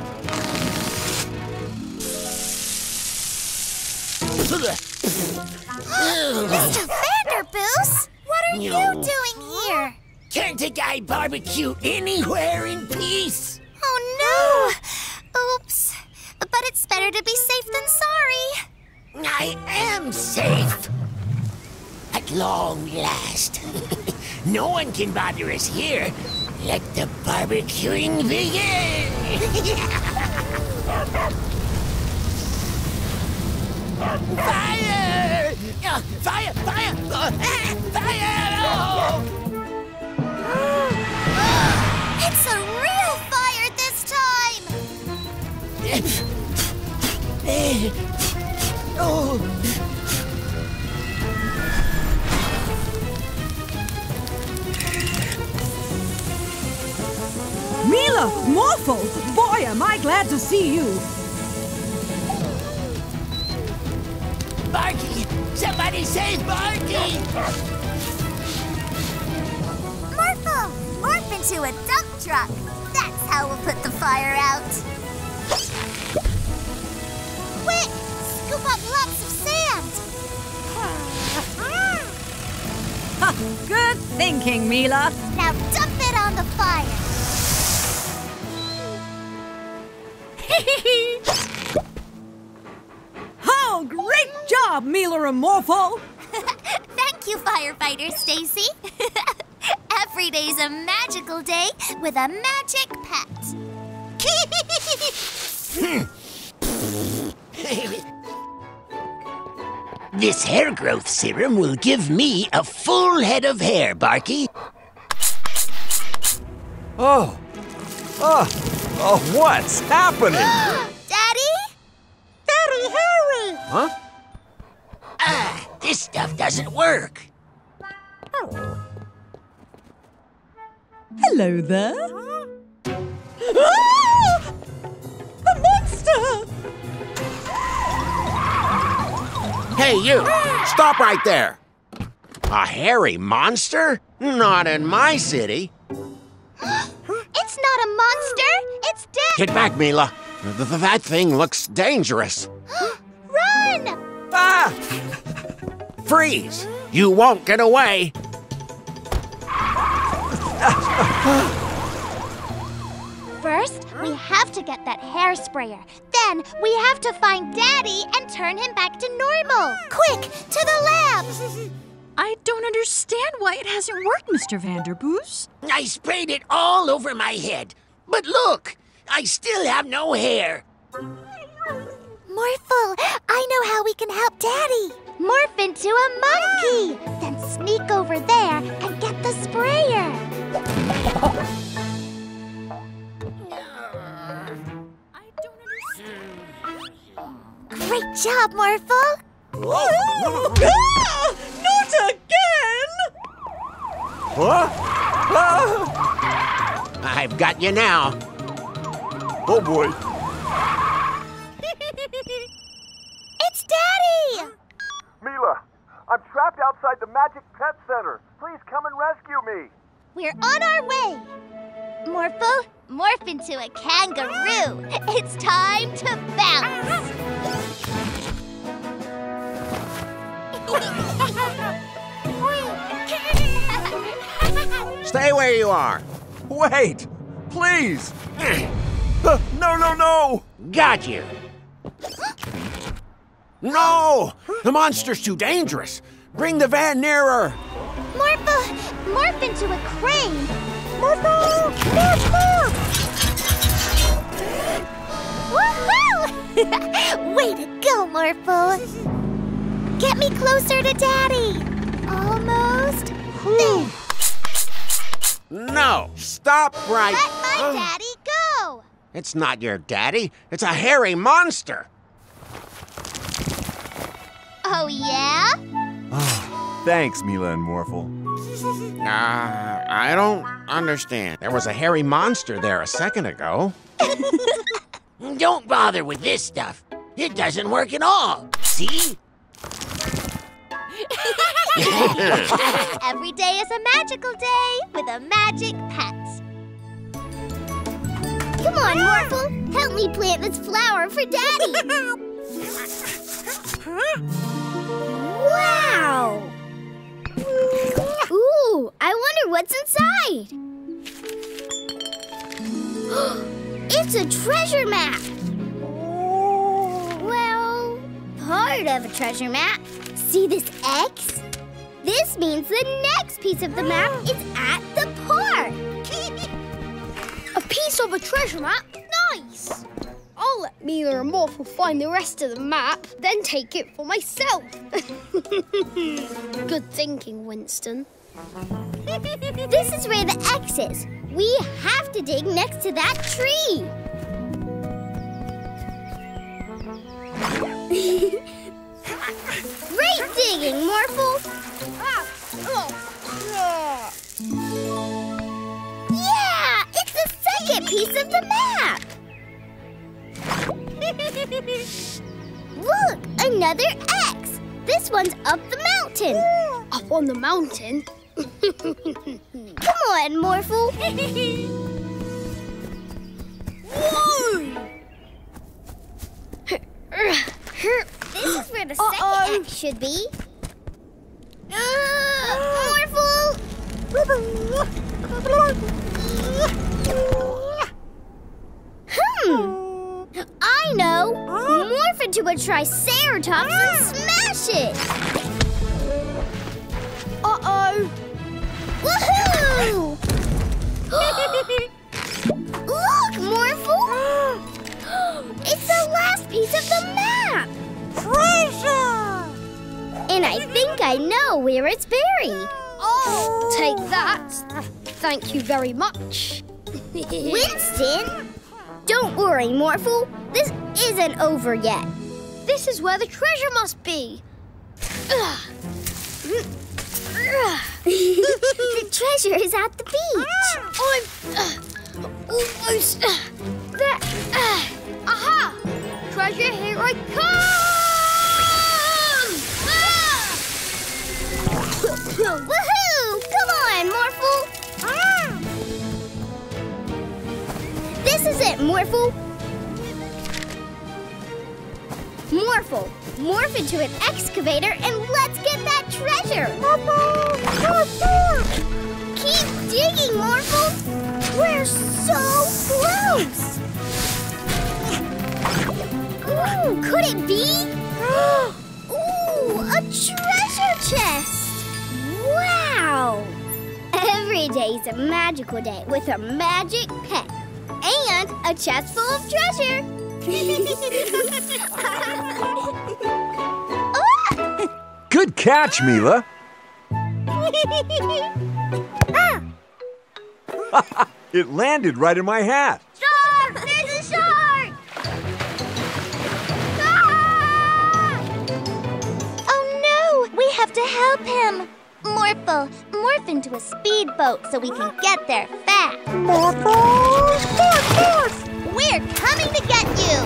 Mr. Vanderboos, what are you doing here? Can't a guy barbecue anywhere in peace? Oh no! Oops. But it's better to be safe than sorry. I am safe. At long last. <laughs> no one can bother us here. Let the barbecuing begin. <laughs> Fire! Uh, fire! Fire! Uh, ah, fire! Oh! <gasps> It's a real fire this time! <laughs> oh! Mila, Morphle, boy, am I glad to see you. Barky! Somebody save Barky! Morphle, morph into a dump truck. That's how we'll put the fire out. Quick, scoop up lots of sand. Ha, good thinking, Mila. Now dump it on the fire. <laughs> oh, great job, Mila and Morphle! <laughs> <laughs> Thank you, firefighter Stacy. Every day's a magical day with a magic pet. Hmm. <laughs> This hair growth serum will give me a full head of hair, Barky. Oh. Oh. Oh, what's happening? <gasps> Daddy? Daddy Harry! Huh? Ah, this stuff doesn't work. Hello there. <gasps> Ah! A monster! Hey, you! Stop right there! A hairy monster? Not in my city. <gasps> It's not a monster. It's Daddy. Get back, Mila. Th- th- that thing looks dangerous. <gasps> Run! Ah! Freeze! You won't get away. <gasps> <sighs> First, we have to get that hair sprayer. Then, we have to find Daddy and turn him back to normal. Quick, to the lab! <laughs> I don't understand why it hasn't worked, Mr. Vanderboos. I sprayed it all over my head. But look, I still have no hair. Morphle, I know how we can help Daddy. Morph into a monkey. Then sneak over there and get the sprayer. <laughs> Great job, Morphle. <gasps> Ah! Not again! Huh? Ah! I've got you now. Oh boy. <laughs> It's Daddy! Mila, I'm trapped outside the Magic Pet Center. Please come and rescue me. We're on our way. Morphle, morph into a kangaroo. It's time to bounce. Stay where you are. Wait, please. Uh, no, no, no. Got you. No! The monster's too dangerous. Bring the van nearer. Morphle, morph into a crane. Morphle! Morph, morph! Woohoo! <laughs> Way to go, Morphle. Get me closer to Daddy. Almost. There. No! Stop right. Let my daddy go. It's not your daddy. It's a hairy monster. Oh, yeah? Thanks, Mila and Morphle. Uh, I don't understand. There was a hairy monster there a second ago. <laughs> Don't bother with this stuff. It doesn't work at all. See? Every day is a magical day with a magic pet. Come on, Morphle. Help me plant this flower for Daddy. wow! Ooh, I wonder what's inside. It's a treasure map. Well, part of a treasure map. See this X? This means the next piece of the map <gasps> is at the park. A piece of a treasure map? Nice! I'll let Mila and Morphle find the rest of the map, then take it for myself. <laughs> Good thinking, Winston. <laughs> This is where the X is. We have to dig next to that tree. <laughs> Great digging, Morphle. Yeah, it's the second piece of the map. <laughs> Look, another X. This one's up the mountain. Up on the mountain? Come on, Morphle. This is where the second X should be. Uh, Morphle! Hmm. I know. Morph into a Triceratops and smash it. Uh-oh. Woohoo! <gasps> Look, Morphle! <gasps> it's the last piece of the map! Treasure! And I think I know where it's buried. Oh, take that. Thank you very much. <laughs> Winston! Don't worry, Morphle. This isn't over yet. This is where the treasure must be. The treasure is at the beach. I'm uh, almost uh, there. Uh, aha! Treasure, here I come! <laughs> Woohoo! Come on, Morphle. This is it, Morphle. Morphle, morph into an excavator and let's get that treasure. Keep digging, Morphle. We're so close. Ooh, could it be? <gasps> Ooh, a treasure chest. Wow. Every day's a magical day with a magic pet and a chest full of treasure. Good catch, Mila. ah, <laughs> it landed right in my hat. shark! There's a shark! Ah! Oh no! We have to help him! Morphle, morph into a speedboat so we can get there fast. Morphle! Morph, morph! We're coming to get you!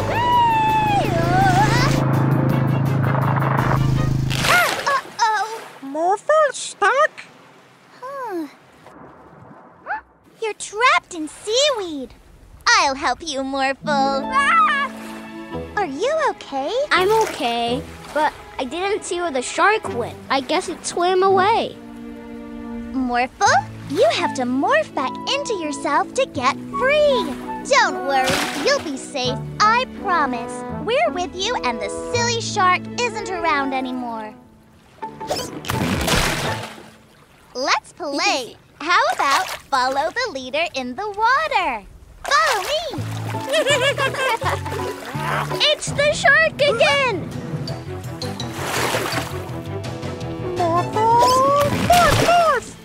Uh-oh! Morphle stuck? Huh. You're trapped in seaweed. I'll help you, Morphle. Are you okay? I'm okay, but I didn't see where the shark went. I guess it swam away. Morphle, you have to morph back into yourself to get free. Don't worry, you'll be safe, I promise. We're with you and the silly shark isn't around anymore. Let's play. How about follow the leader in the water? Follow me! <laughs> It's the shark again! Morphle! Morph,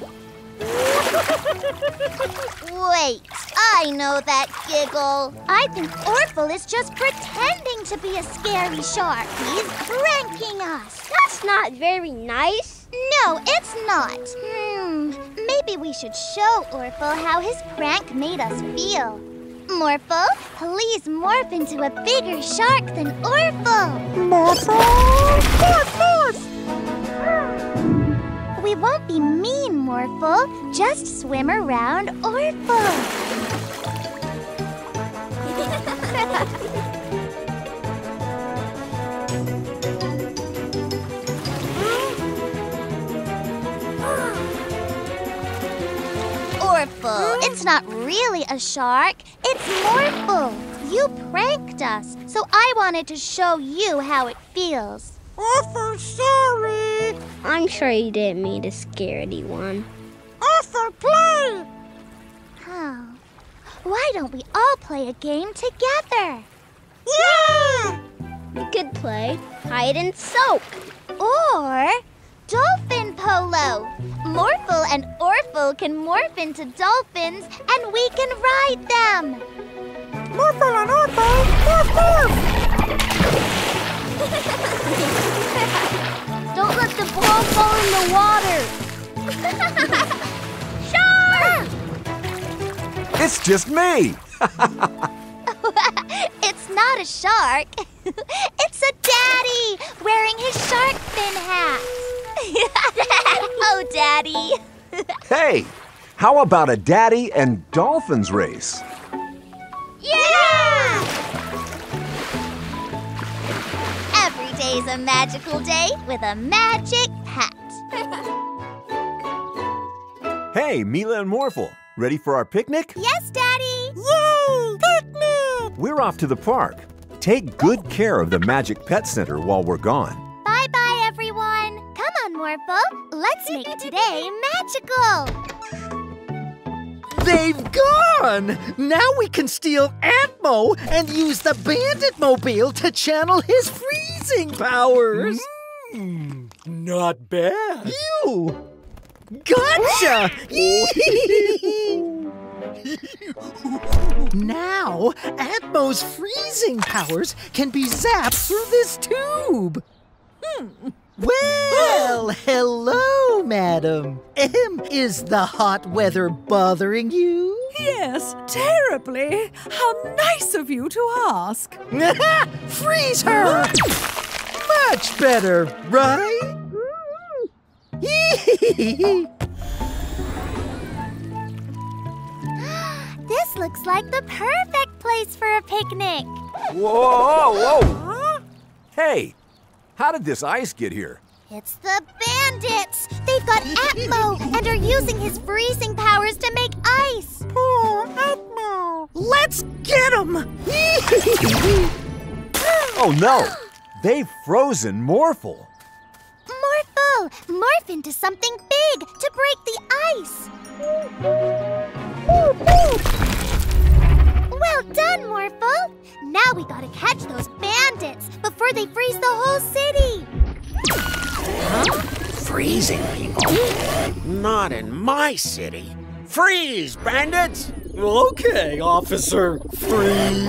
Wait, I know that giggle. I think Orphle is just pretending to be a scary shark. He's pranking us. That's not very nice. No, it's not. Hmm, maybe we should show Orphle how his prank made us feel. Morphle, please morph into a bigger shark than Orphle. Morphle! Morph, morph! We won't be mean, Morphle. Just swim around Orphle. Orphle, it's not really a shark. It's Morphle. You pranked us, so I wanted to show you how it feels. Orphle sorry! I'm sure you didn't mean to scare anyone. Orphle play! Oh. Why don't we all play a game together? Yeah! We could play hide and soak. Or dolphin polo. Morphle and Orphle can morph into dolphins and we can ride them. Morphle and Orphle! Morph, morph! <laughs> Don't let the ball fall in the water. <laughs> Shark! It's just me. <laughs> it's not a shark. it's a daddy wearing his shark fin hat. oh, daddy. Hey, how about a daddy and dolphins race? Yeah! Every day's a magical day with a magic hat. Hey, Mila and Morphle, ready for our picnic? yes, Daddy. Yay! Picnic! We're off to the park. Take good care of the Magic Pet Center while we're gone. Bye bye, everyone. Come on, Morphle. Let's make today magical. They've gone! Now we can steal Atmo and use the Bandit Mobile to channel his freezing powers. Not bad. You! Gotcha! <laughs> now, Atmo's freezing powers can be zapped through this tube. Hmm. Well, hello, madam. Ahem, is the hot weather bothering you? Yes, terribly. How nice of you to ask. <laughs> Freeze her! Much better, right? <laughs> This looks like the perfect place for a picnic. Whoa, whoa, whoa! Hey, how did this ice get here? It's the bandits! They've got Atmo and are using his freezing powers to make ice! Poor Atmo! Let's get him! oh no! They've frozen Morphle! Morphle! Morph into something big to break the ice! Well done, Morphle! Now we gotta catch those bandits before they freeze the whole city! Freezing people? Not in my city. Freeze, bandits! Okay, officer. Freeze.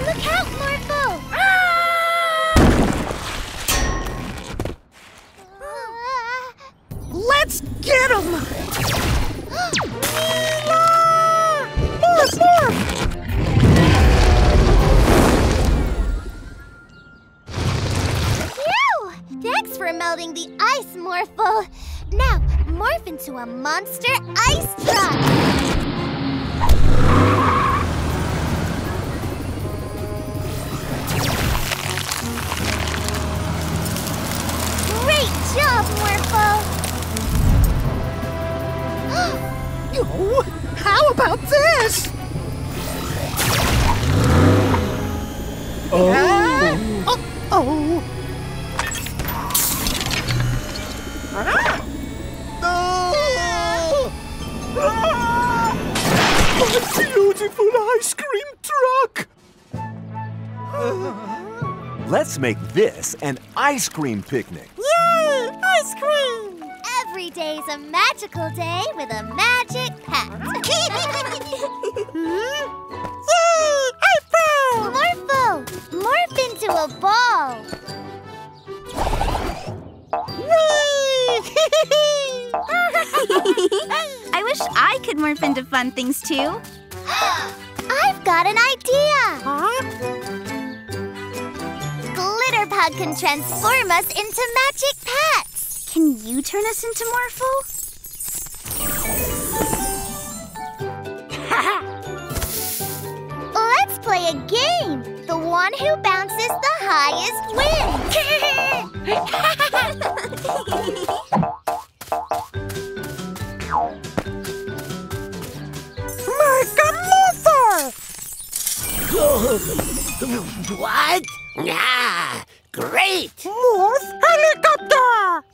Look out, Morphle! Let's get him! Morph, morph! Phew! Thanks for melting the ice, Morphle. Now, morph into a monster ice truck! Great job, Morphle! <gasps> Oh, how about this? Oh. Ah, oh. My beautiful ice cream truck! Let's make this an ice cream picnic. Yay! Ice cream! Every day's a magical day with a magic pet. Yay! April! Morphle! Morph into a ball! <laughs> <laughs> I wish I could morph into fun things too. <gasps> I've got an idea! Glitterpug can transform us into magic pets! Can you turn us into Morphle? <laughs> Let's play a game! The one who bounces the highest Megamorpher! <laughs> what? Ah, great! Morph helicopter!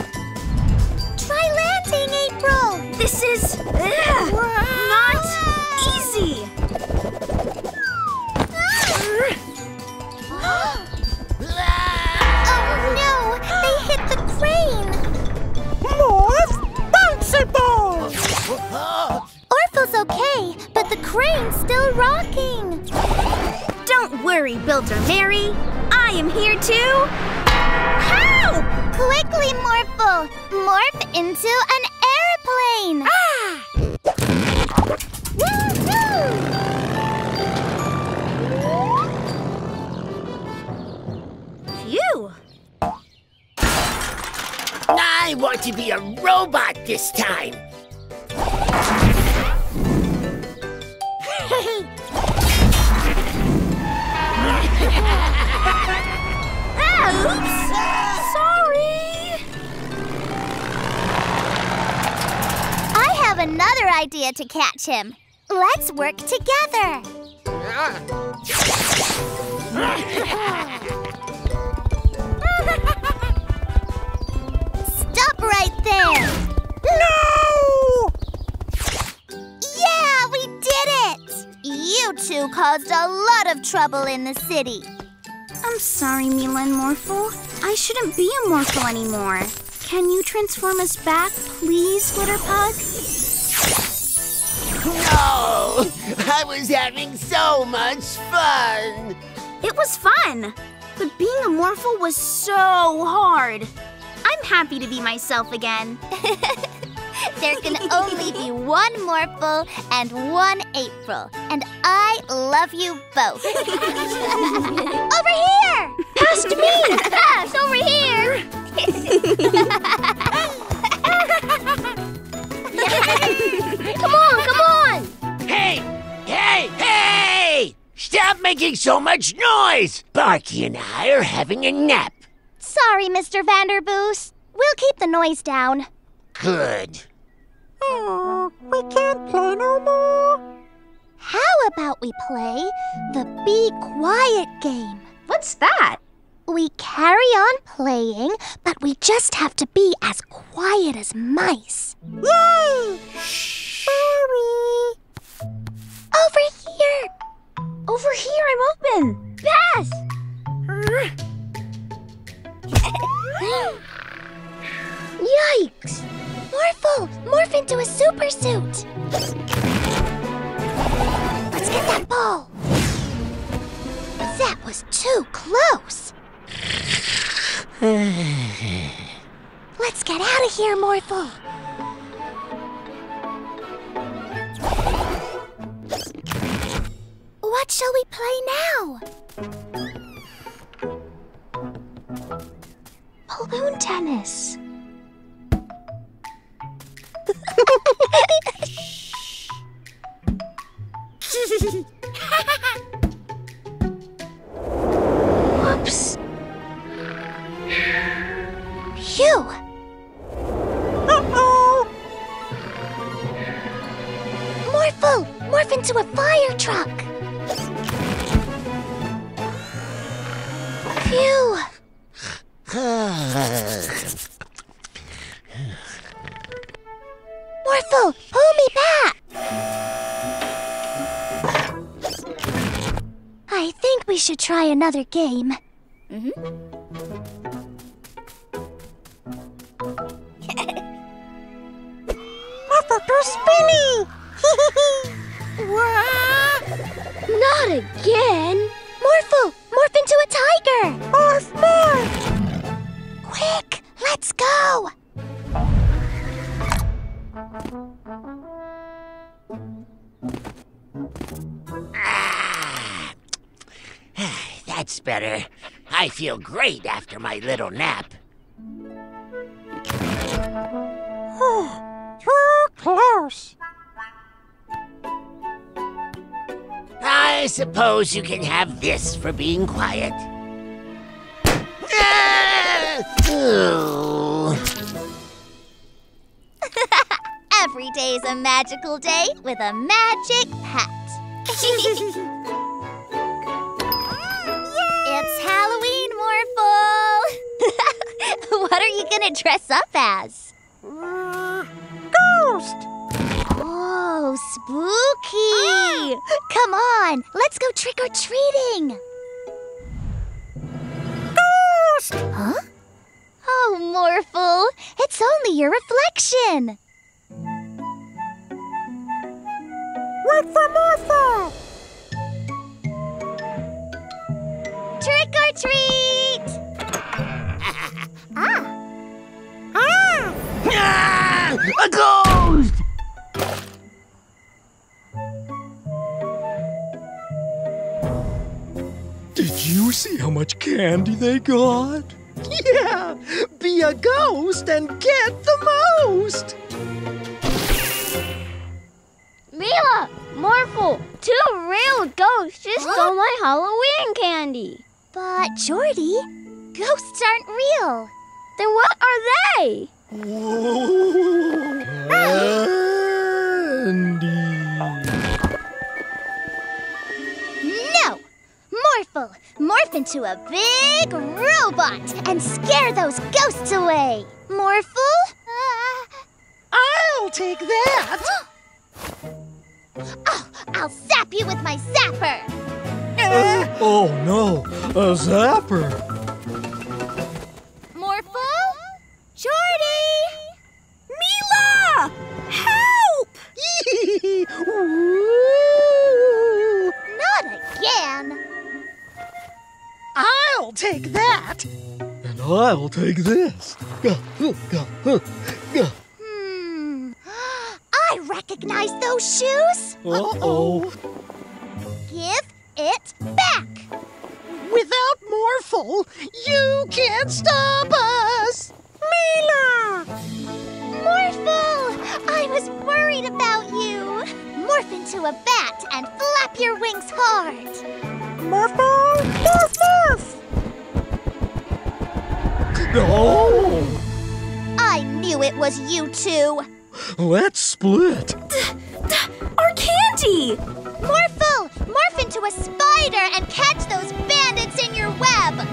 This is ugh, not easy. <gasps> Oh no! They hit the crane! Morph bouncy ball! Orphle's okay, but the crane's still rocking. Don't worry, Builder Mary. I am here to help. Quickly, Morphle! Morph into an airplane! Ah! Phew. I want to be a robot this time. <laughs> Ah, oops. Idea to catch him. Let's work together. Stop right there! No! Yeah, we did it! You two caused a lot of trouble in the city. I'm sorry, Mila and Morphle. I shouldn't be a Morphle anymore. Can you transform us back, please, Glitterpug? No! I was having so much fun! It was fun, but being a Morphle was so hard. I'm happy to be myself again. <laughs> There can only be one Morphle and one April, and I love you both. <laughs> over here! Pass to me! Pass <laughs> over here! Come on, come on! Hey! Hey! Hey! Stop making so much noise! Barky and I are having a nap. Sorry, Mr. Vanderboos. We'll keep the noise down. Good. Oh, we can't play no more. How about we play the Be Quiet game? What's that? We carry on playing, but we just have to be as quiet as mice. Yay! Sorry. Over here! Over here, I'm open. Pass! Yikes! Morphle, morph into a super suit! Let's get that ball! That was too close! <sighs> Let's get out of here, Morphle! What shall we play now? Balloon tennis. Whoops. Phew. Uh-oh. <laughs> Morphle, morph into a fire truck. Phew. Morphle, pull me back. I think we should try another game. Mhm. Morphle go spinny. Not again. Morphle, morph into a tiger. Morph, morph. Quick, let's go. <sighs> That's better. I feel great after my little nap. Suppose you can have this for being quiet. Ah! <laughs> Every day's a magical day with a magic hat. <laughs> it's Halloween, Morphle. <laughs> what are you gonna dress up as? Oh, spooky! Come on, let's go trick or treating. Ghost. Huh? Oh, Morphle, it's only your reflection. Wait for Morphle. Trick or treat! <laughs> ah, Ah. <laughs> Ah! A ghost! you see how much candy they got? Yeah, be a ghost and get the most! Mila, Morphle, two real ghosts just huh? stole my Halloween candy. But, Jordy, ghosts aren't real. Then what are they? Candy. No! Morphle, morph into a big robot and scare those ghosts away. Morphle? I'll take that. <gasps> oh, I'll zap you with my zapper. Uh, oh no, a zapper. Morphle? Jordy! Mila! Help! <laughs> Not again. I'll take that. And I'll take this. Hmm. <gasps> I recognize those shoes. Uh-oh. Give it back. Without Morphle, you can't stop us. Mila! Morphle! I was worried about you. Morph into a bat and flap your wings hard. Morphle! Morph, morph! Oh! I knew it was you two. Let's split. Our candy! Morphle! Morph into a spider and catch those bandits in your web!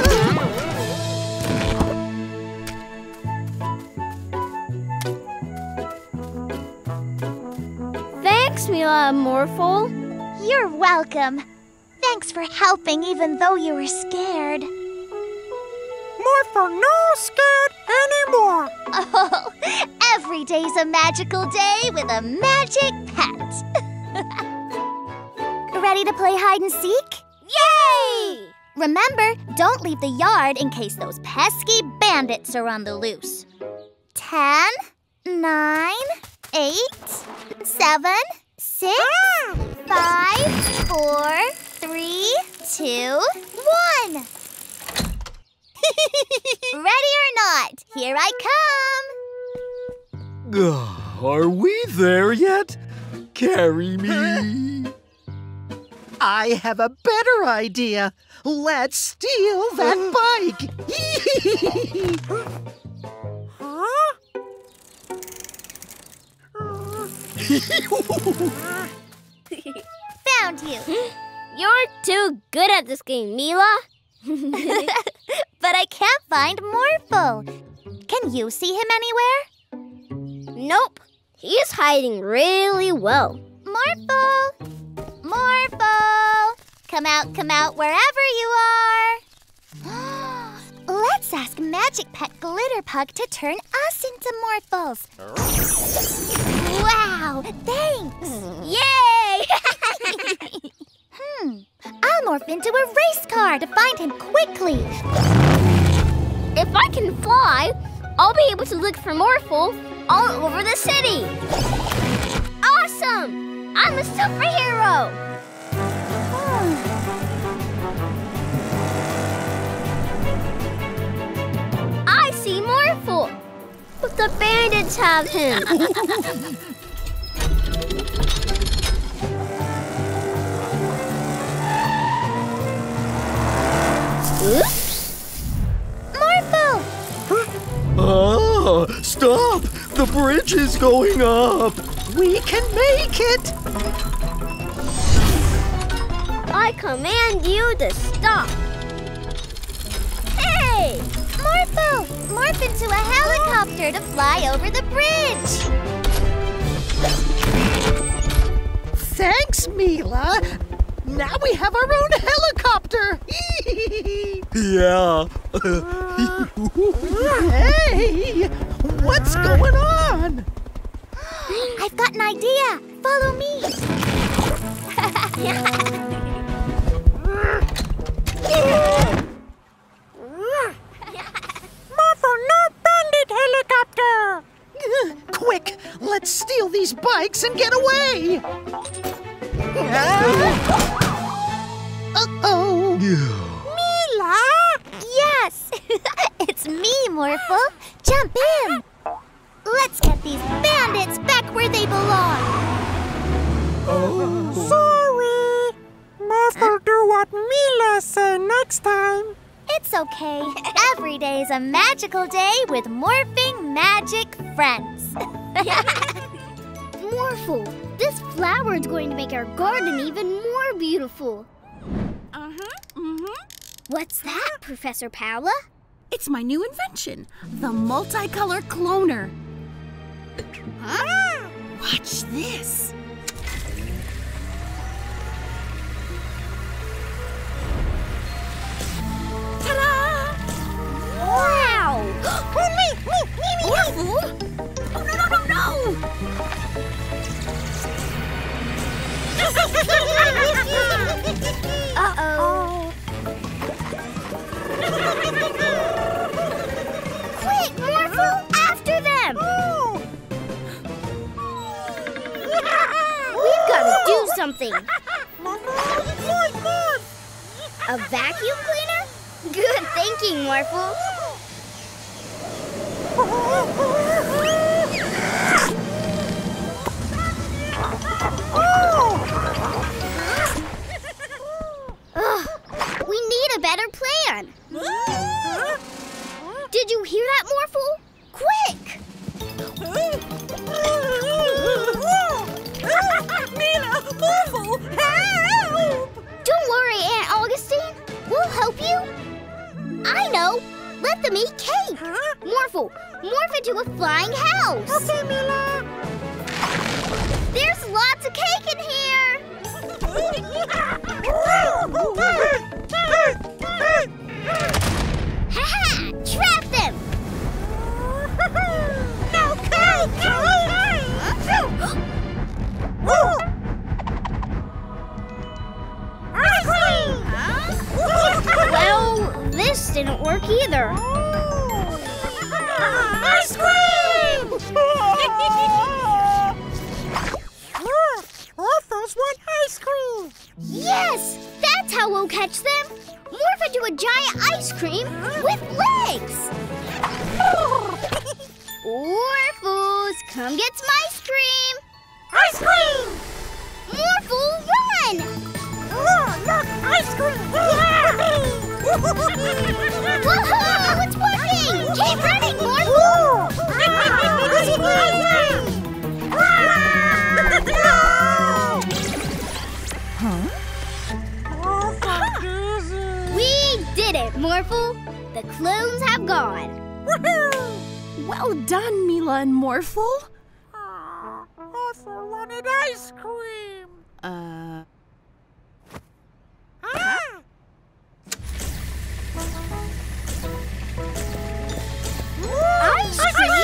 <laughs> <laughs> Thanks, Mila uh, Morphle. You're welcome. Thanks for helping even though you were scared. Morphle no scared anymore. Oh, <laughs> every day's a magical day with a magic pet. <laughs> Ready to play hide and seek? Yay! Remember, don't leave the yard in case those pesky bandits are on the loose. Ten, nine, eight, seven, six, five, four, three, two, one. <laughs> Ready or not, here I come. Uh, Are we there yet? Carry me. <laughs> I have a better idea. Let's steal that <gasps> bike. <laughs> Huh? <laughs> Found you. You're too good at this game, Mila. <laughs> but I can't find Morphle. Can you see him anywhere? Nope. He's hiding really well. Morphle! Morphle! Come out, come out, wherever you are. <gasps> Let's ask Magic Pet Glitterpug to turn us into Morphles. Wow, thanks! Yay! <laughs> hmm, I'll morph into a race car to find him quickly. If I can fly, I'll be able to look for Morphle all over the city. Awesome! I'm a superhero! I see Morphle! But the bandits have him! Oops! Morphle! Ah, stop! The bridge is going up. We can make it. I command you to stop! Morph into a helicopter to fly over the bridge! Thanks, Mila. Now we have our own helicopter. <laughs> Yeah. hey, what's going on? I've got an idea. Follow me. <laughs> bikes and get away. Uh-oh. Mila! Yes! <laughs> it's me, Morphle. Jump in. Let's get these bandits back where they belong. Oh, sorry. Morphle do what Mila say next time. It's okay. Every day is a magical day with morphing magic friends. Flower is going to make our garden even more beautiful. Uh-huh, mm-hmm. What's that, Professor Paula? It's my new invention, the multicolor cloner. Huh? Watch this. Ta-da! Wow! <gasps> me, me, me, me! Morphle? Oh, no, no, no, no! Uh-oh. Quick, Morphle! After them! We've got to do something. A vacuum cleaner? Good thinking, Morphle. Ugh, we need a better plan. Did you hear that, Morphle? Quick! Mila! Morphle! Help! Don't worry, Aunt Augustine. We'll help you. I know. Let them eat cake. Morphle, morph into a flying house. Okay, Mila. There's lots of cake in here. Ha-ha! Trap them! no Ice cream! well, this didn't work either. Ice cream! <laughs> Orphles want ice cream. Yes! That's how we'll catch them! Morph into a giant ice cream with legs! <laughs> Morphles, come get some ice cream! Ice cream! Morphle, run! Oh, look, ice cream! Woohoo! It's working! Keep running, Morphle! We did it, Morphle! The clones have gone. Well done, Mila and Morphle. Orphle wanted ice cream. Uh. Ah! Ice cream!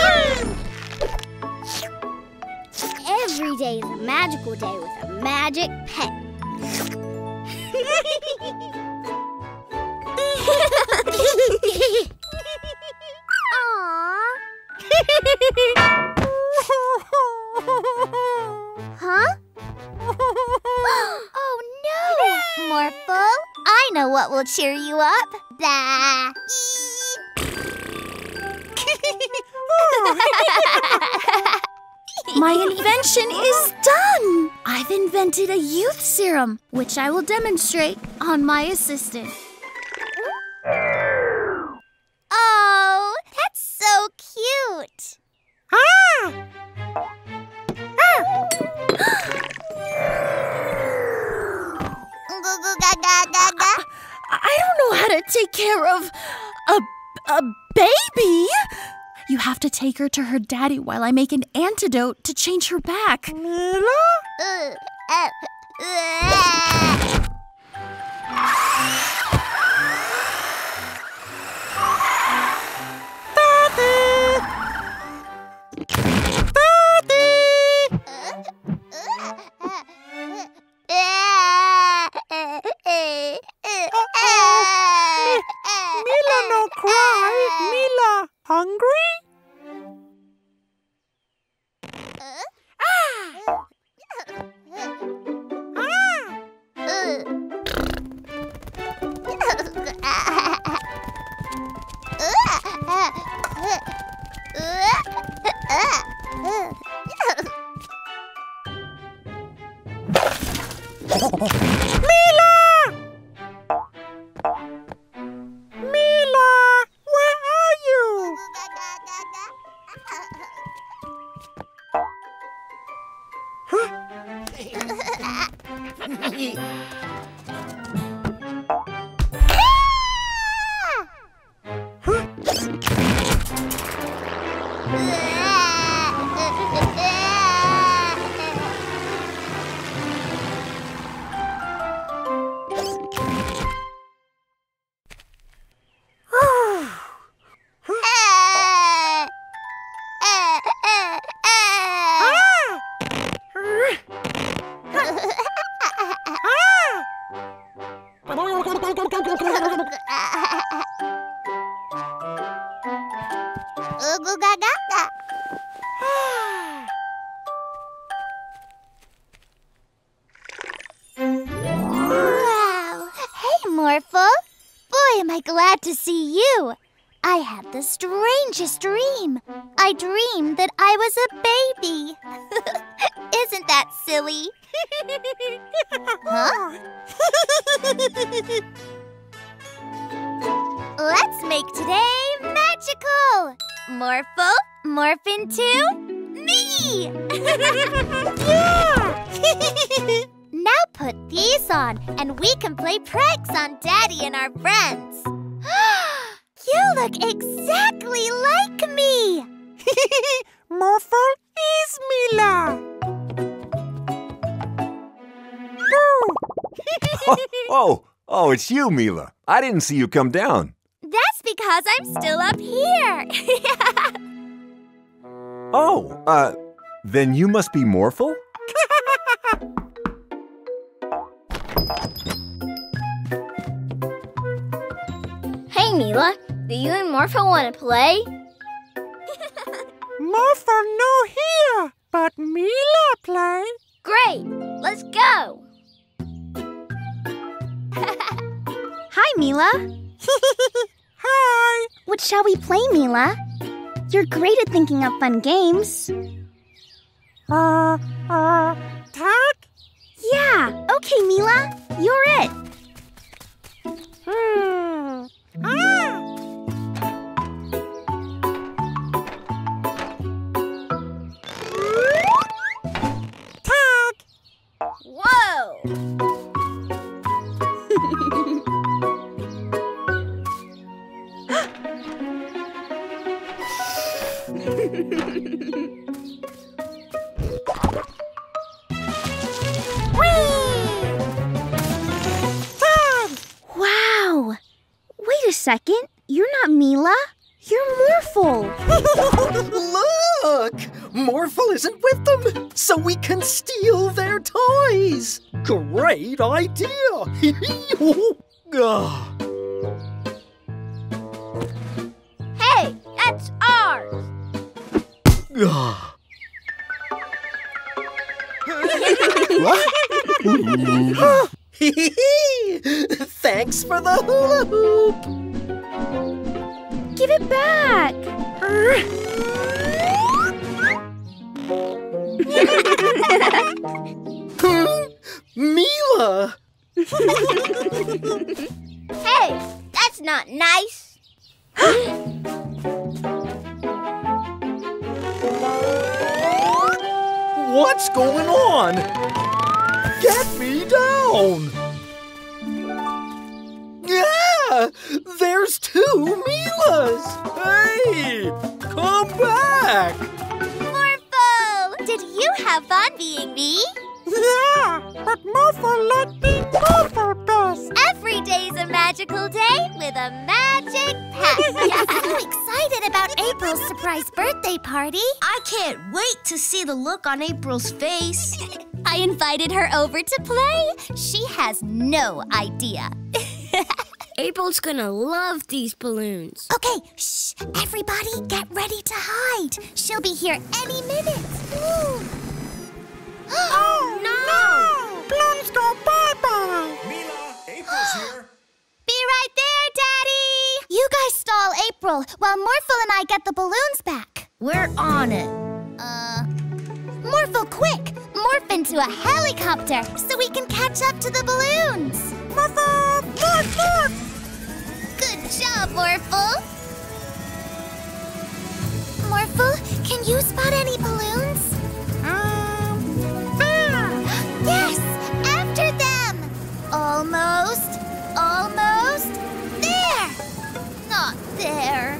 Every day is a magical day with a magic pet. Huh? <gasps> oh no! Morphle, I know what will cheer you up. The <laughs> My invention is done! I've invented a youth serum, which I will demonstrate on my assistant. Oh, that's so cute. Ah! Ah! <gasps> I don't know how to take care of a, a baby. You have to take her to her daddy while I make an antidote to change her back. Mila? Uh, uh, uh. Mila it's you, Mila. I didn't see you come down. That's because I'm still up here. <laughs> Oh, uh, then you must be Morphle? <laughs> Hey, Mila. Do you and Morphle want to play? <laughs> Morphle no here, but Mila play. Great. Let's go. Hi, Mila. <laughs> Hi. What shall we play, Mila? You're great at thinking up fun games. Uh, uh, tag? Yeah, okay, Mila. You're it. Hmm. Ah! Second. You're not Mila. You're Morphle. <laughs> Look! Morphle isn't with them, so we can steal their toys. Great idea! <laughs> Hey, that's ours. <laughs> Ah. Thanks for the hula hoop. Give it back. Mila! Hey, that's not nice. What's going on? Get me down! Yeah! There's two Milas! Hey! Come back! Morphle! Did you have fun being me? Yeah, but Morphle like being Morphle best. Every day's a magical day with a magic pet. I'm <laughs> so <laughs> excited about April's surprise birthday party. I can't wait to see the look on April's face. <laughs> I invited her over to play. She has no idea. <laughs> April's gonna love these balloons. Okay, shh. Everybody get ready to hide. She'll be here any minute. Ooh. <gasps> Oh, no! Balloons go bye-bye. Mila, April's <gasps> here. Be right there, Daddy! You guys stall April while Morphle and I get the balloons back. We're on it. Uh. Morphle, quick! Morph into a helicopter so we can catch up to the balloons! Morphle! Morph, morph! Good job, Morphle! Morphle, can you spot any balloons? Um, ah! yes! After them! Almost, almost, there! Not there.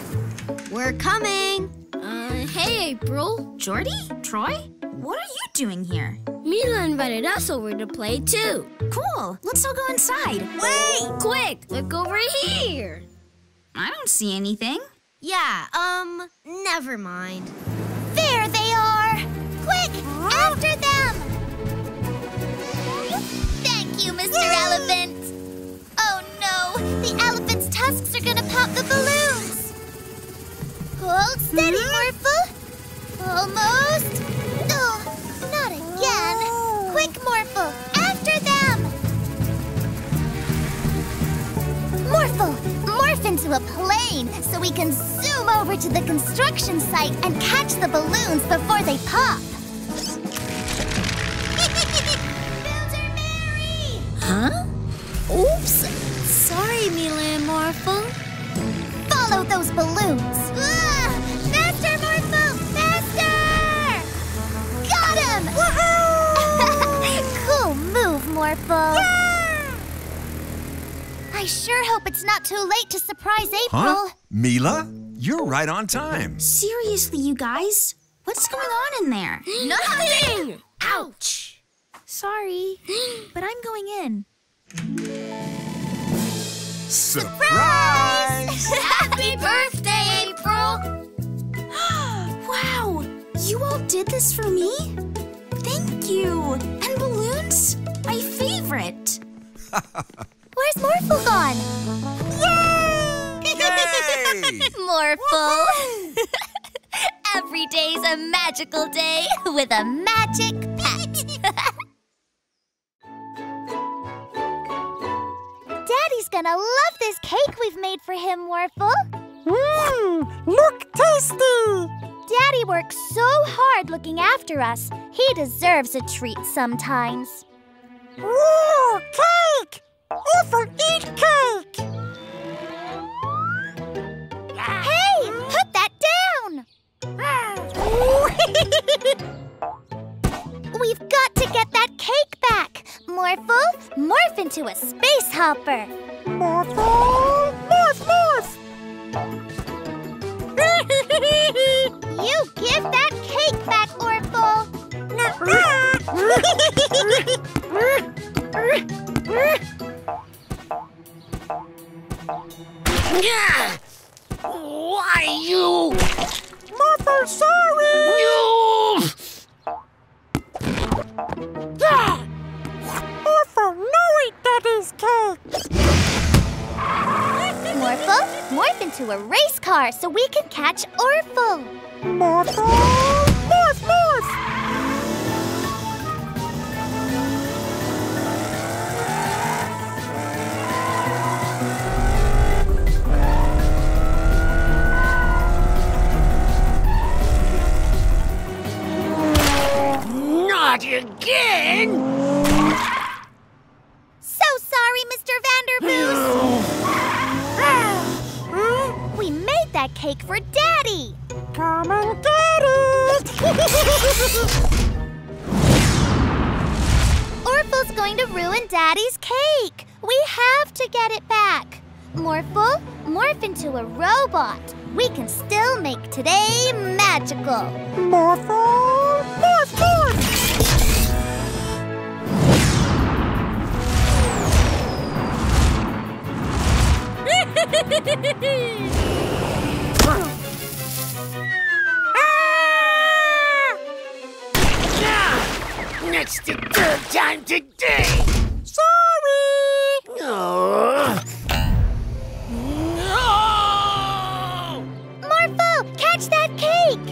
We're coming! Uh, hey, April. Jordy? Troy? What are you doing here? Mila invited us over to play too. Cool. Let's all go inside. Wait! Quick, look over here. I don't see anything. Yeah, um, never mind. There they are! Quick, after them! Thank you, Mr. Elephant. Oh no, the elephant's tusks are gonna pop the balloons. Hold steady, Morphle. Almost. Morphle, after them! Morphle, morph into a plane so we can zoom over to the construction site and catch the balloons before they pop. Builder Mary! Huh? Oops. Sorry, Mila and Morphle. Follow those balloons. Ah, faster, Morphle! Faster! Got him! cool move, Morphle. I sure hope it's not too late to surprise April. Huh? Mila? You're right on time. Seriously, you guys? What's going on in there? <gasps> Nothing! Ouch! Sorry, but I'm going in. Surprise! <laughs> Happy birthday, April! <gasps> wow! You all did this for me? Thank you! And balloons? My favorite! <laughs> Where's Morphle gone? Yay! <laughs> Morphle! <laughs> Every day's a magical day with a magic pet. Daddy's gonna love this cake we've made for him, Morphle. Mmm, look tasty! Daddy works so hard looking after us. He deserves a treat sometimes. Ooh, cake! Orphle eat cake! Hey, put that down! <laughs> We've got to get that cake back. Morphle, morph into a space hopper. Morphle, morph, morph! <laughs> You give that cake back. Yeah! <laughs> Why you? <laughs> Morphle, sorry! You! Morphle, no eat Daddy's cake! Morphle, morph into a race car so we can catch Orphle. Morphle, morph, morph! Not again! So sorry, Mr. Vanderboos. <gasps> we made that cake for Daddy. Come and get <laughs> it! Orphle's going to ruin Daddy's cake. We have to get it back. Morphle, morph into a robot. We can still make today magical. Morphle, morph, morph! That's the third time today! Sorry! Oh. No! Morphle, catch that cake!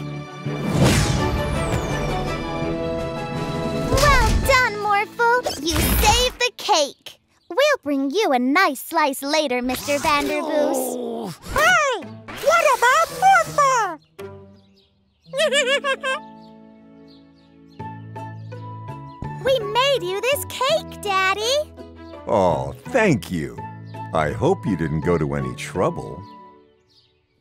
Well done, Morphle. You saved the cake. We'll bring you a nice slice later, Mr. Vanderboos. Hey! What about Morphle? <laughs> We made you this cake, Daddy. Oh, thank you. I hope you didn't go to any trouble.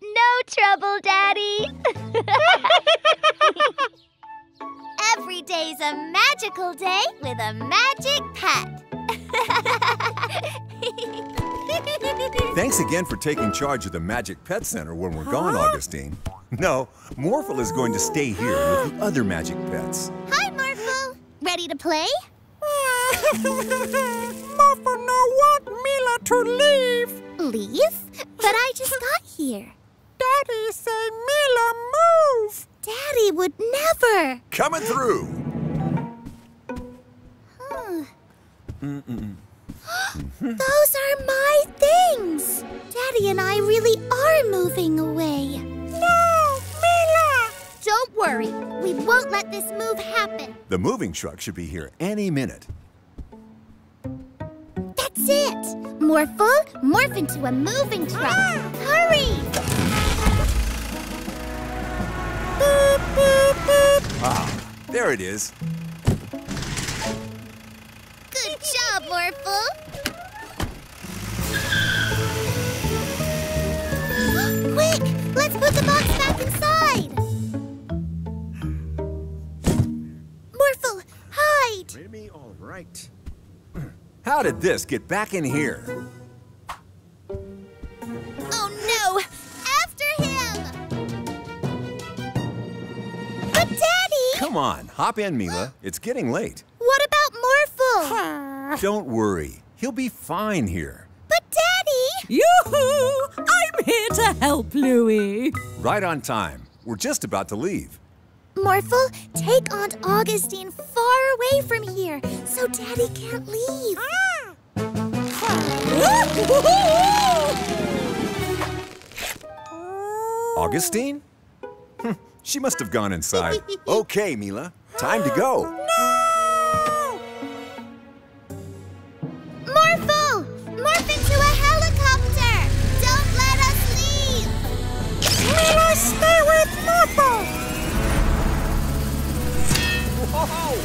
No trouble, Daddy. <laughs> <laughs> Every day's a magical day with a magic pet. <laughs> Thanks again for taking charge of the Magic Pet Center when we're gone, Augustine. No, Morphle is going to stay here with the other magic pets. Hi, Morphle. Ready to play? <laughs> Morphle no want Mila to leave. Leave? But I just got here. Daddy say Mila move. Daddy would never. Coming through. Mm-mm. <gasps> Those are my things. Daddy and I really are moving away. No, Mila. Don't worry. We won't let this move happen. The moving truck should be here any minute. That's it. Morphle, morph into a moving truck. Hurry! Boop, boop, boop. Ah, there it is. Good job, Morphle. <gasps> Quick! Let's put the box back inside! Morphle, hide! Maybe all right. <clears throat> How did this get back in here? Oh no! After him! But Daddy! Come on, hop in, Mila. It's getting late. What? Don't worry. He'll be fine here. But Daddy! Yoo-hoo! I'm here to help, Louie. Right on time. We're just about to leave. Morphle, take Aunt Augustine far away from here so Daddy can't leave. Augustine? Hm, <laughs> she must have gone inside. <laughs> okay, Mila. Time to go. Morphle! Mila, stay with Morphle. Whoa!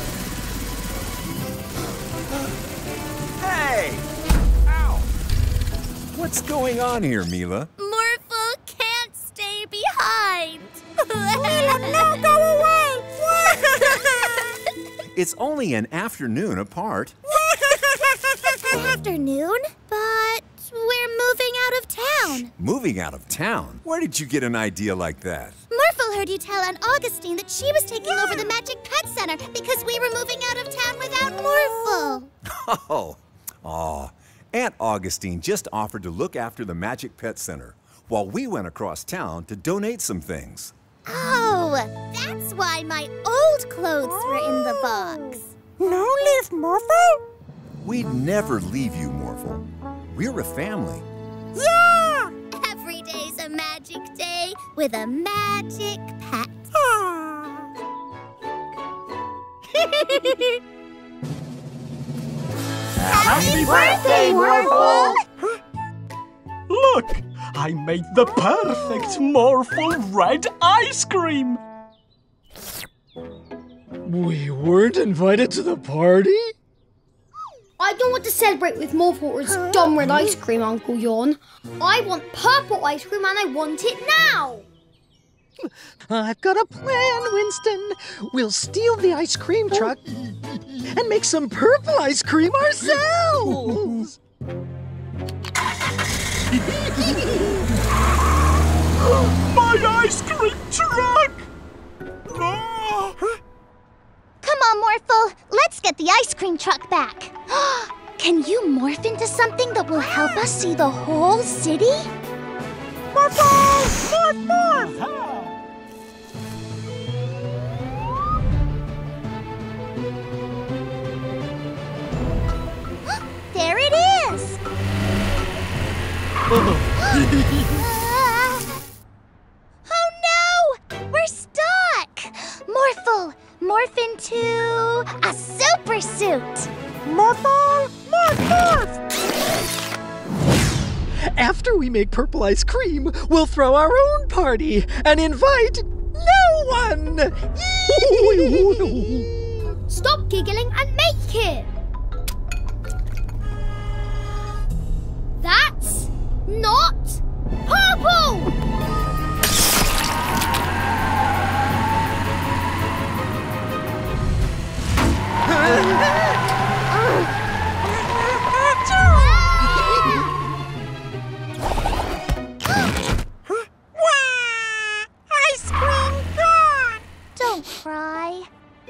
Hey! Ow! What's going on here, Mila? Morphle can't stay behind! Mila, no, go away. It's only an afternoon apart. An <laughs> afternoon? But we're moving out of town. Moving out of town? Where did you get an idea like that? Morphle heard you tell Aunt Augustine that she was taking over the Magic Pet Center because we were moving out of town without Morphle. <laughs> Oh, aw. Aunt Augustine just offered to look after the Magic Pet Center while we went across town to donate some things. Oh, that's why my old clothes were in the box. No leave Morphle. We'd never leave you, Morphle. We're a family. Yeah. Every day's a magic day with a magic pet. Happy birthday, Morphle! Look, I made the perfect Morphle red ice cream. We weren't invited to the party? I don't want to celebrate with Morphle or its dumb red ice cream, Uncle Yon. I want purple ice cream and I want it now! I've got a plan, Winston. We'll steal the ice cream truck and make some purple ice cream ourselves. <laughs> My ice cream truck! Ah. Come on, Morphle. Let's get the ice cream truck back. <gasps> Can you morph into something that will help us see the whole city? Morphle! Morph, morph! <gasps> There it is! Oh. <gasps> Ah. oh no! We're stuck! Morphle, morph into a super suit! Morphle! Morph, morph! After we make purple ice cream, we'll throw our own party and invite no one. <laughs> Stop giggling and make it! That's not purple!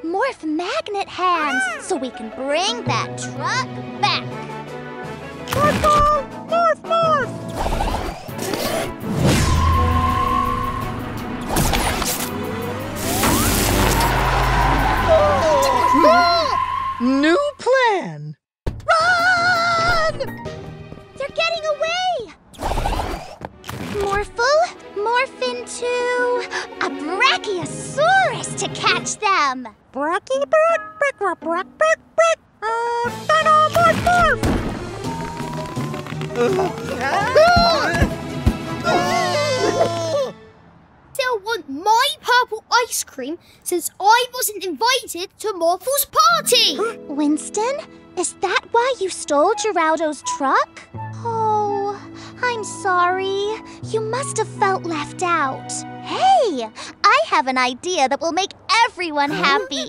Morph magnet hands so we can bring that truck back. Morph, morph! Oh. New plan! Run! They're getting away! Morphle, morph into a Brachiosaurus to catch them! Bracky, brack, brack, brack, brack, brack, brack. Uh, Dino, morph, morph! <laughs> Still want my purple ice cream since I wasn't invited to Morphle's party. <gasps> Winston, is that why you stole Geraldo's truck? Oh, I'm sorry. You must have felt left out. Hey, I have an idea that will make everyone happy. <laughs>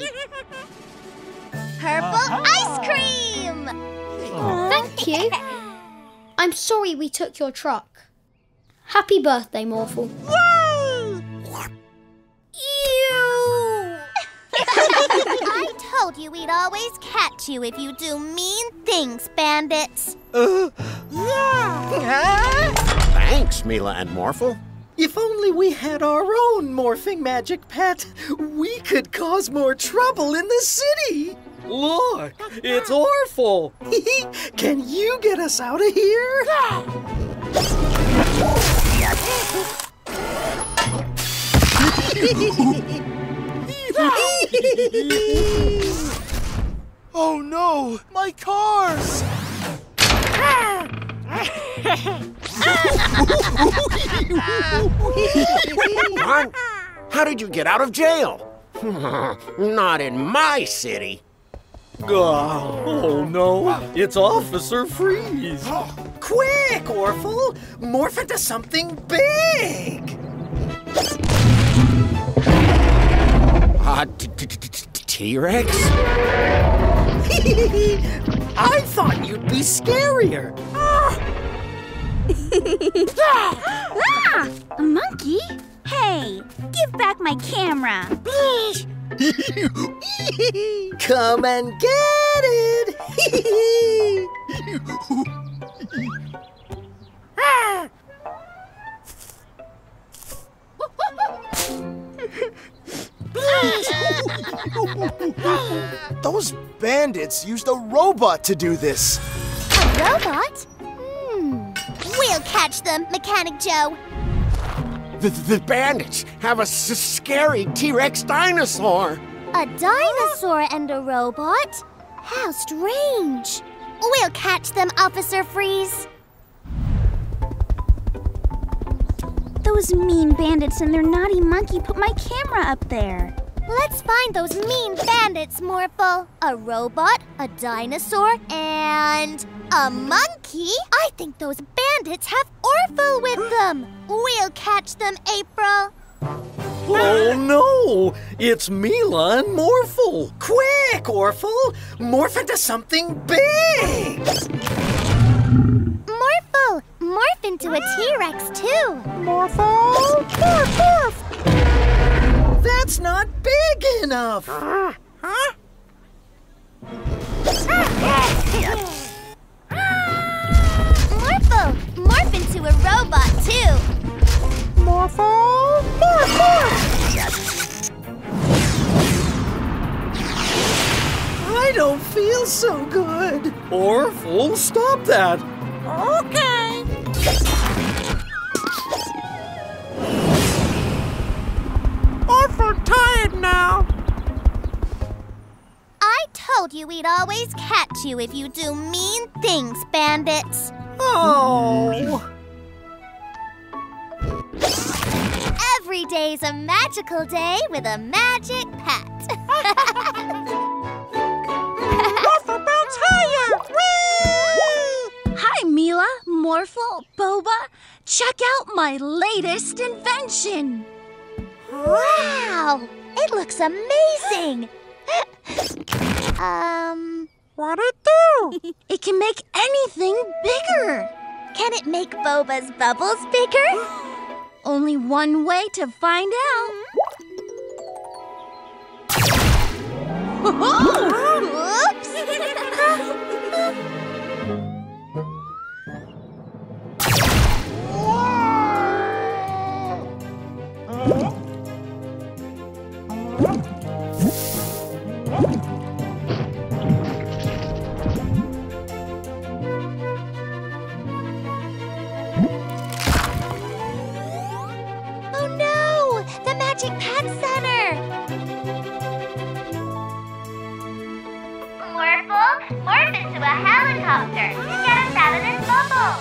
Purple ice cream! Oh. Thank you. <laughs> I'm sorry we took your truck. Happy birthday, Morphle. I told you we'd always catch you if you do mean things, bandits. Uh, Thanks, Mila and Morphle. If only we had our own morphing magic pet, we could cause more trouble in the city. Look, it's Orphle. <laughs> Can you get us out of here? <laughs> <laughs> <laughs> oh no, my cars! What? How did you get out of jail? <laughs> Not in my city. Oh, oh no, it's Officer Freeze. <gasps> Quick, Orphle! Morph into something big! Uh, T-Rex? <laughs> I thought you'd be scarier. <laughs> ah! A monkey? Hey, give back my camera. <laughs> Come and get it! <laughs> Those bandits used a robot to do this. A robot? Hmm. We'll catch them, Mechanic Joe. The, the bandits have a s- scary T-Rex dinosaur. A dinosaur and a robot? How strange. We'll catch them, Officer Freeze. Those mean bandits and their naughty monkey put my camera up there. Let's find those mean bandits, Morphle. A robot, a dinosaur, and a monkey? I think those bandits have Orphle with them. We'll catch them, April. Oh no, it's Mila and Morphle. Quick, Orphle! Morph into something big! Morphle, morph into a T-Rex too. Morphle! Morph, morph! That's not big enough! Huh? Morphle, morph into a robot too. Morphle! Morph, morph! I don't feel so good. Orphle, stop that. Okay. Orphle tired now. I told you we'd always catch you if you do mean things, bandits. Oh. Every day's a magical day with a magic pet. <laughs> Bounce higher! Whee! Hi, Mila, Morphle, Boba. Check out my latest invention. Wow! It looks amazing! <laughs> um. What'd it do? <laughs> It can make anything bigger. Can it make Boba's bubbles bigger? <gasps> Only one way to find out. <laughs> Ooh, Morph into a helicopter. Get us out of this bubble.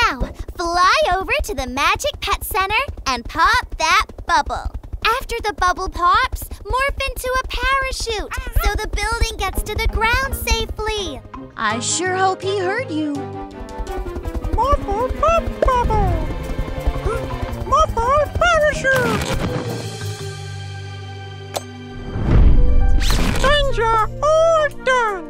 Now, fly over to the Magic Pet Center and pop that bubble. After the bubble pops, morph into a parachute so the building gets to the ground safely. I sure hope he heard you. Morphle pop bubble. Morphle parachute. Danger all done.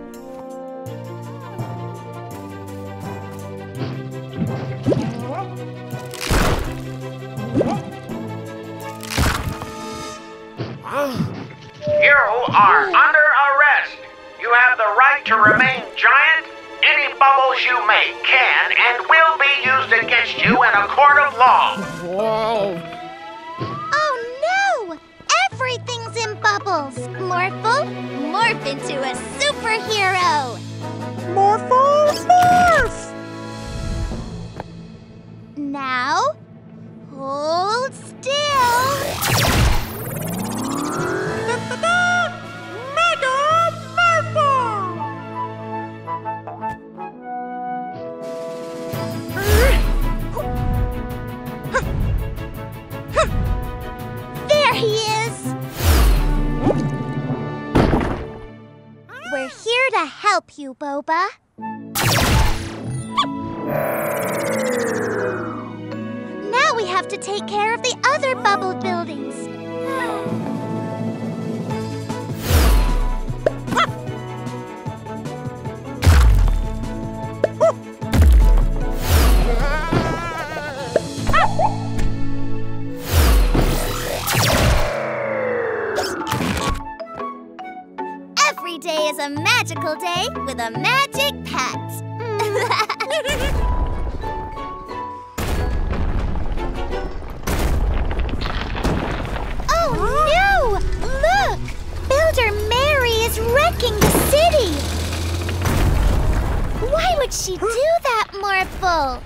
You are under arrest. You have the right to remain giant. Any bubbles you make can and will be used against you in a court of law. Whoa. Oh no! Everything's in bubbles. Morphle, morph into a superhero. Morphle morph. Now, hold still. To help you, Boba. Now we have to take care of the other bubble buildings. Is a magical day with a magic pet. <laughs> oh no! Look! Builder Mary is wrecking the city! Why would she do that, Morphle?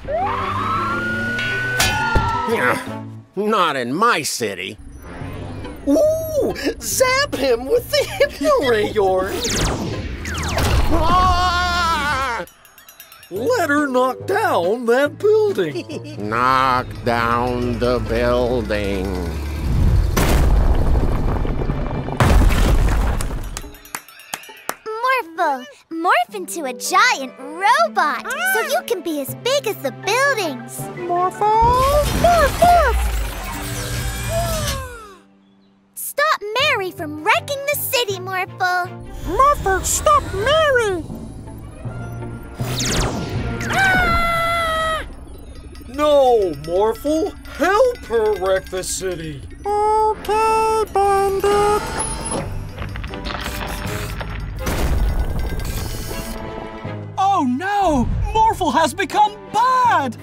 <laughs> Not in my city. Ooh, zap him with the hypno ray, <laughs> Yorn. Ah! Let her knock down that building. <laughs> Knock down the building. Morphle, morph into a giant robot so you can be as big as the buildings. Morphle morph morph. Mary from wrecking the city, Morphle. Morphle, stop Mary. Ah! No, Morphle, help her wreck the city. Okay, Bandit. Oh no! Morphle has become bad!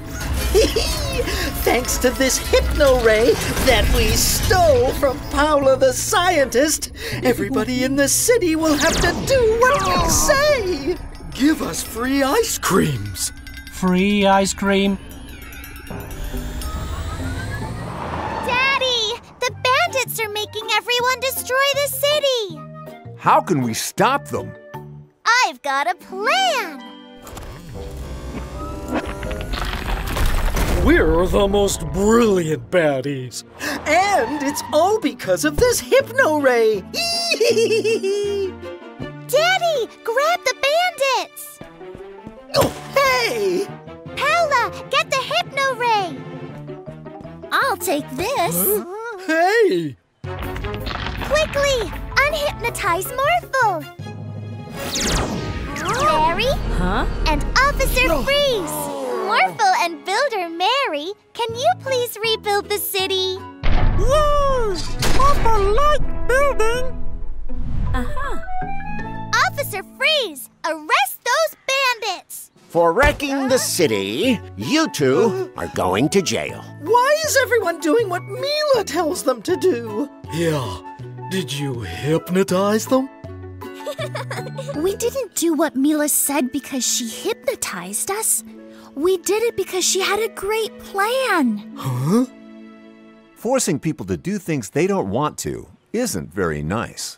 <laughs> Thanks to this hypno ray that we stole from Paula the scientist, everybody in the city will have to do what we say. Give us free ice creams. Free ice cream? Daddy, the bandits are making everyone destroy the city. How can we stop them? I've got a plan. We're the most brilliant baddies. And it's all because of this hypno ray. <laughs> Daddy, grab the bandits. Oh, hey! Paula, get the hypno ray. I'll take this. Hey! Quickly, unhypnotize Morphle. Mary? Huh? And Officer Freeze! Morphle and Builder Mary, can you please rebuild the city? Yay! Morphle like building. Uh-huh. Officer Freeze, arrest those bandits! For wrecking the city, you two are going to jail. Why is everyone doing what Mila tells them to do? Yeah. Did you hypnotize them? We didn't do what Mila said because she hypnotized us. We did it because she had a great plan. Huh? Forcing people to do things they don't want to isn't very nice.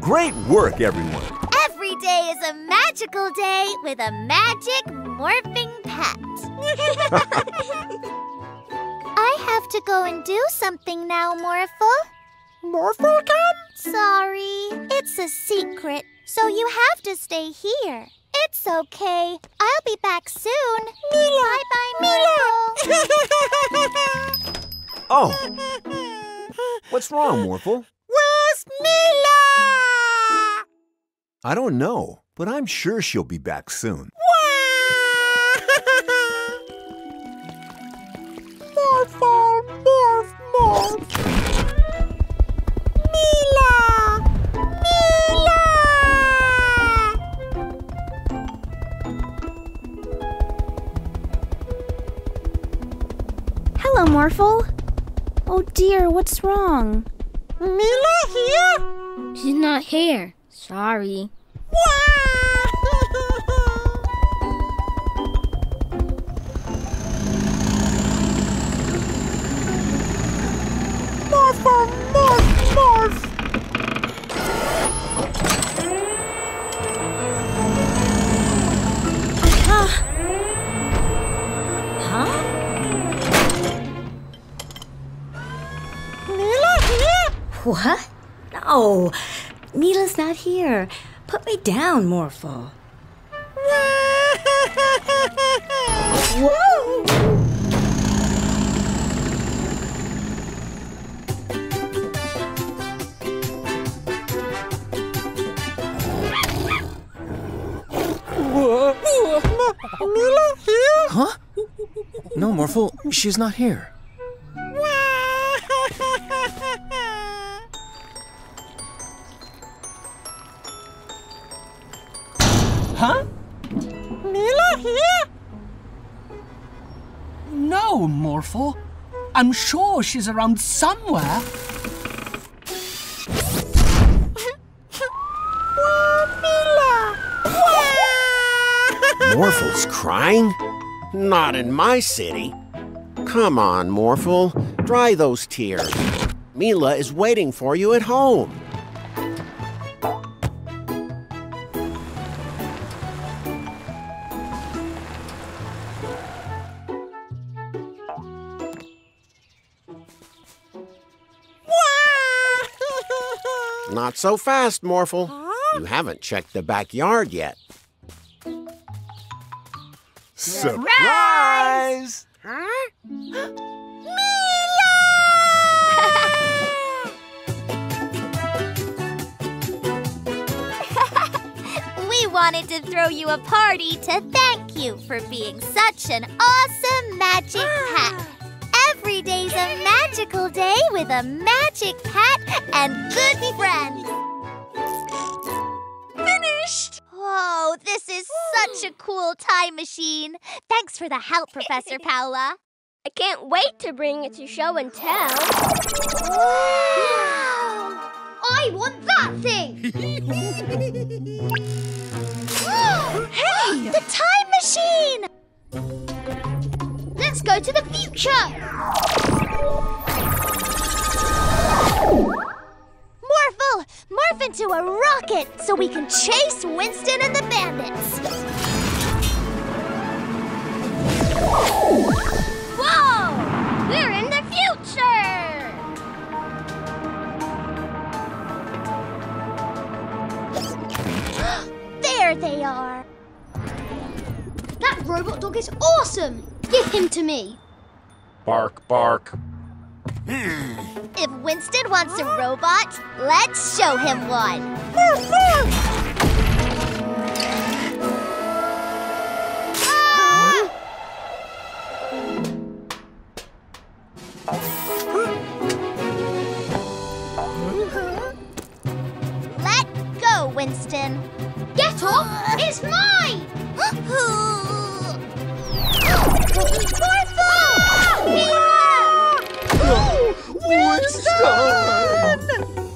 Great work, everyone. Every day is a magical day with a magic morphing pet. <laughs> I have to go and do something now, Morphle. Morphle come? Sorry, it's a secret, so you have to stay here. It's okay. I'll be back soon. Mila! Bye-bye, Mila! Oh! What's wrong, Morphle? Where's Mila? I don't know, but I'm sure she'll be back soon. Hello, Morphle. Oh dear, what's wrong? Mila here? She's not here. Sorry. Morph, morph, morph. Huh? Mila here? What? No, Mila's not here. Put me down, Morphle. <laughs> Whoa! Mila here? Huh? No, Morphle, she's not here. <laughs> Huh? Mila here? No, Morphle. I'm sure she's around somewhere. Morphle's crying? Not in my city. Come on, Morphle. Dry those tears. Mila is waiting for you at home. <laughs> Not so fast, Morphle. You haven't checked the backyard yet. Surprise! Mila! <laughs> we wanted to throw you a party to thank you for being such an awesome magic pet. <gasps> Every day's a magical day with a magic pet and good friends. Finished! Oh, this is such a cool time machine. Thanks for the help, <laughs> Professor Paula. I can't wait to bring it to show and tell. Wow! I want that thing! <laughs> hey! <gasps> The time machine! Let's go to the future! Morphle! Morph into a rocket so we can chase Winston and the bandits! Whoa! We're in the future! <gasps> there they are! That robot dog is awesome! Give him to me. Bark, bark. If Winston wants a robot, let's show him one. Ah! Let go, Winston. Get off! It's mine! <gasps> Morphle! Winston! Winston!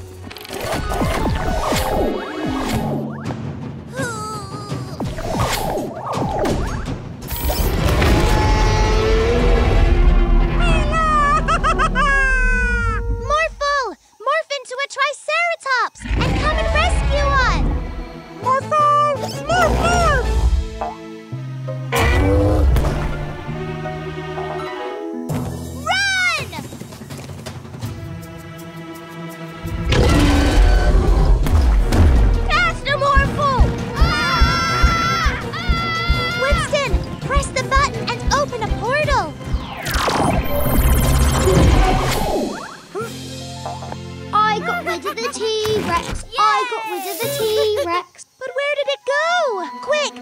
rid of the T-Rex. I got rid of the T-Rex. <laughs> but where did it go? Quick,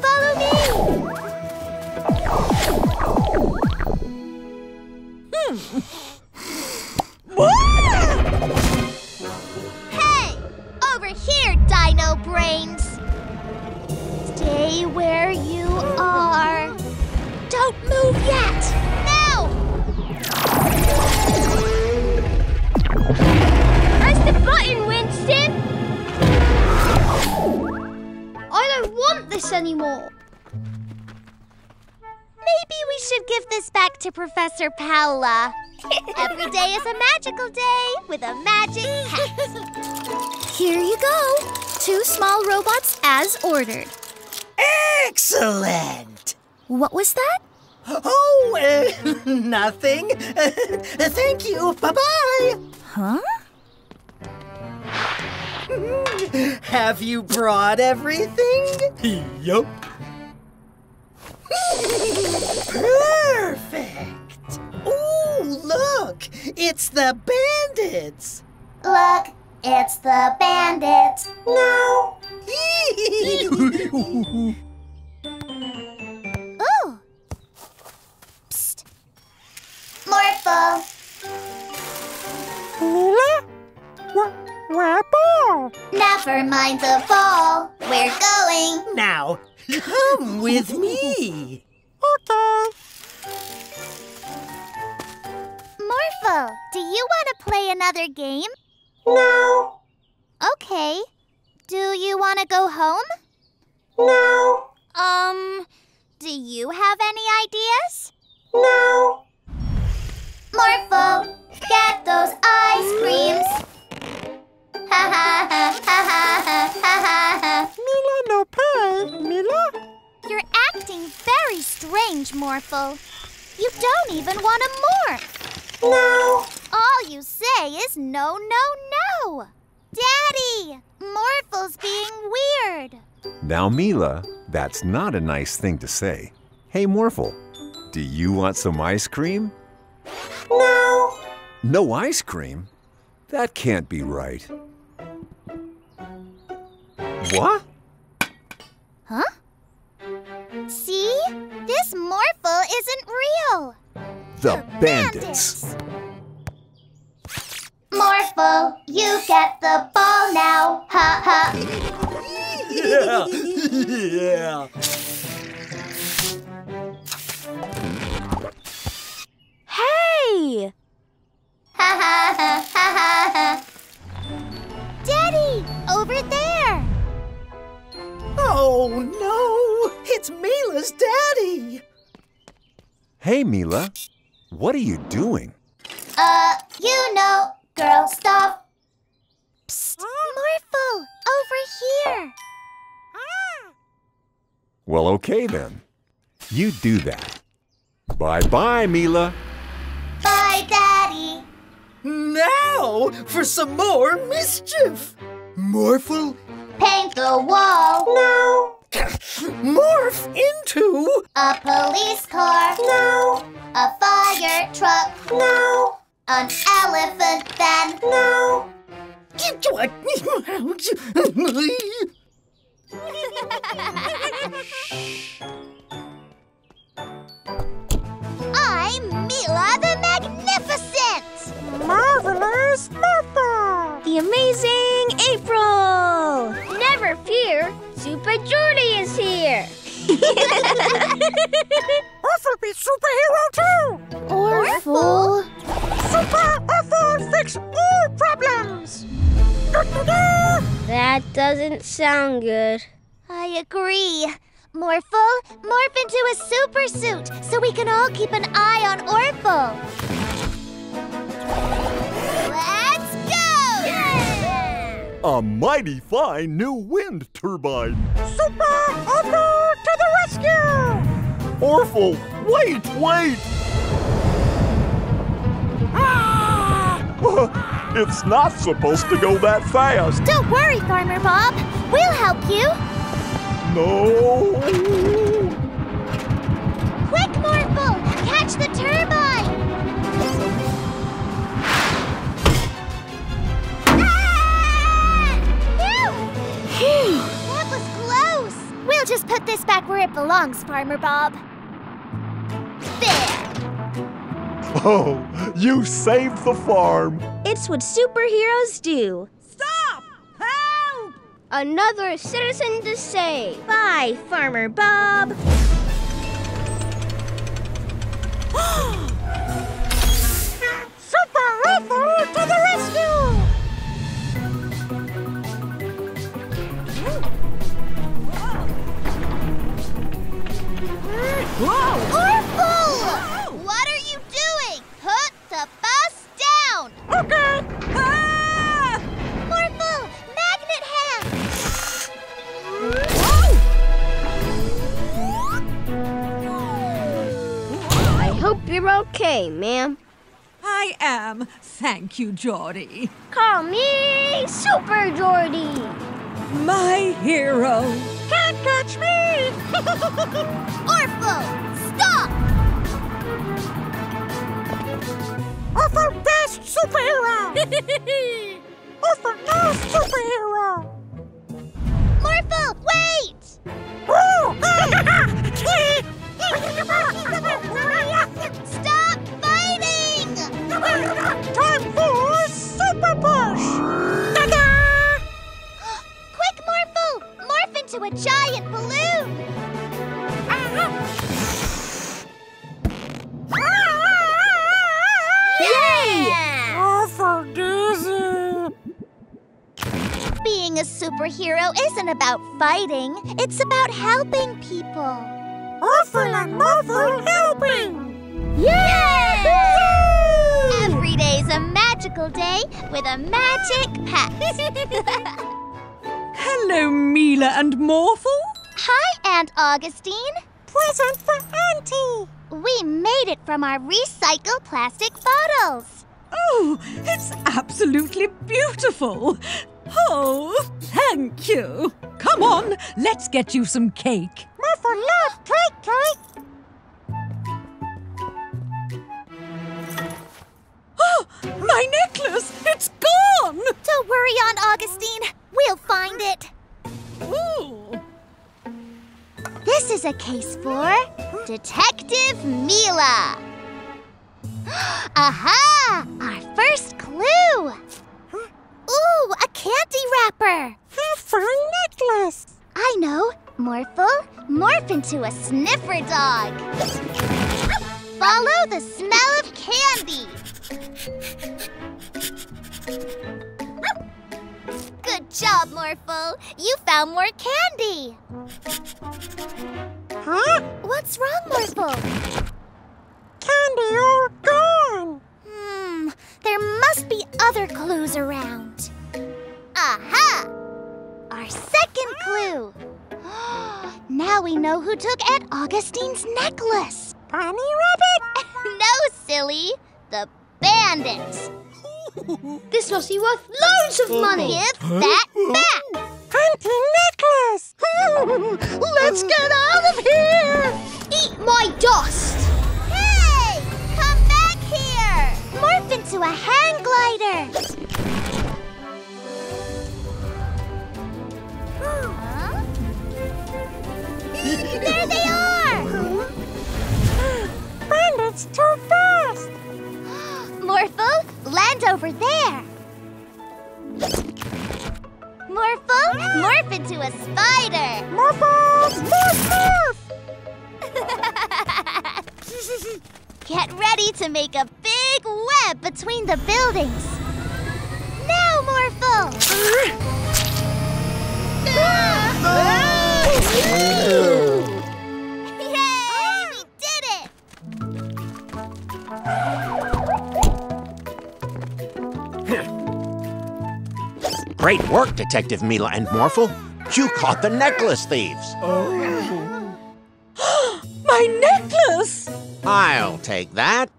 follow me. Hmm. <laughs> hey, over here, Dino Brains. Stay where you are. Don't move yet. Press the button, Winston! I don't want this anymore. Maybe we should give this back to Professor Paula. Every day is a magical day with a magic hat. Here you go. Two small robots as ordered. Excellent! What was that? Oh, uh, <laughs> nothing. <laughs> Thank you. Bye bye. Huh? Have you brought everything? Yup. Perfect. Ooh, look! It's the bandits. Look, it's the bandits. No. <laughs> Ooh! Psst. Morphle, Mila? Where, where ball? never mind the ball. We're going. now, come with me. <laughs> Okay. Morphle, do you want to play another game? No. Okay. Do you want to go home? No. Um, do you have any ideas? No. Morphle, get those ice creams. Ha ha ha ha ha ha ha ha. Mila no pay. Mila? You're acting very strange, Morphle. You don't even want to morph. No. All you say is no, no, no. Daddy, Morphle's being weird. Now, Mila, that's not a nice thing to say. Hey, Morphle, do you want some ice cream? No. No ice cream? That can't be right. What? Huh? See? This Morphle isn't real. The bandits. Morphle, you get the ball now. Ha ha. <laughs> Yeah. yeah. Hey! Ha ha ha ha ha ha. Daddy, over there. Oh no! It's Mila's daddy. Hey, Mila, what are you doing? Uh, you know, girl stuff. Psst, Morphle, over here. Well, okay then. You do that. Bye bye, Mila. Bye, Daddy. Now for some more mischief. Morphle, Paint the wall. no. Morph into A police car. no, A fire truck. no, An elephant van. no. <laughs> I'm Mila the. Marvelous Martha. The amazing April! Never fear, Super Jordy is here. <laughs> Orphle be superhero too. Orphle? Super Orphle fix all problems. <laughs> That doesn't sound good. I agree. Morphle, morph into a super suit so we can all keep an eye on Orphle. Let's go! A mighty fine new wind turbine. Super Orphle to the rescue. Orphle, wait, wait! Ah! <laughs> it's not supposed to go that fast. Don't worry, Farmer Bob. We'll help you. No. Quick, Morphle! Catch the turbine! Ah! just Put this back where it belongs, Farmer Bob. There! Oh, you saved the farm. It's what superheroes do. Stop! Help! Another citizen to save. Bye, Farmer Bob. <gasps> Super Orphle to the rescue! Orphle! What are you doing? Put the bus down! Okay! Ah! Morphle, magnet hand! I hope you're okay, ma'am. I am. Thank you, Geordie. Call me Super Jordy. My hero. Can't catch me! <laughs> Orphle, stop! Orphle best superhero! <laughs> Orphle no superhero! Morphle, wait! <laughs> Stop fighting! Time for Super Push! Into a giant balloon! Uh-huh. Yay! Orphle dizzy! Being a superhero isn't about fighting, it's about helping people. Orphle and Morphle helping! Yay! Every day's a magical day with a magic pet. <laughs> Hello, Mila and Morphle. Hi, Aunt Augustine. Present for Auntie! We made it from our recycled plastic bottles. Oh, it's absolutely beautiful. Oh, thank you. Come on, let's get you some cake. Morphle loves cake cake! Oh, my necklace! It's gone! Don't worry, Aunt Augustine. We'll find it. Ooh. This is a case for Detective Mila. <gasps> Aha! Our first clue! Ooh, a candy wrapper! A fun necklace! I know. Morphle, morph into a sniffer dog. Follow the smell of candy. Good job, Morphle. You found more candy. Huh? What's wrong, Morphle? Candy all gone! Hmm, there must be other clues around. Aha! Our second clue. <gasps> now we know who took Aunt Augustine's necklace. Bunny Rabbit? <laughs> no, silly. The bandit. This must be worth loads of money. Give that back. Auntie necklace! <laughs> Let's get out of here! Eat my dust! Hey! Come back here! Morph into a hang glider. Huh? there they are! Bandit's too fast! Morphle, land over there. Morphle, morph into a spider. Morphle! Morph, morph! <laughs> Get ready to make a big web between the buildings. Now, Morphle! <laughs> Yay! We did it! Great work, Detective Mila and Morphle. You caught the necklace thieves. Oh. <gasps> My necklace! I'll take that.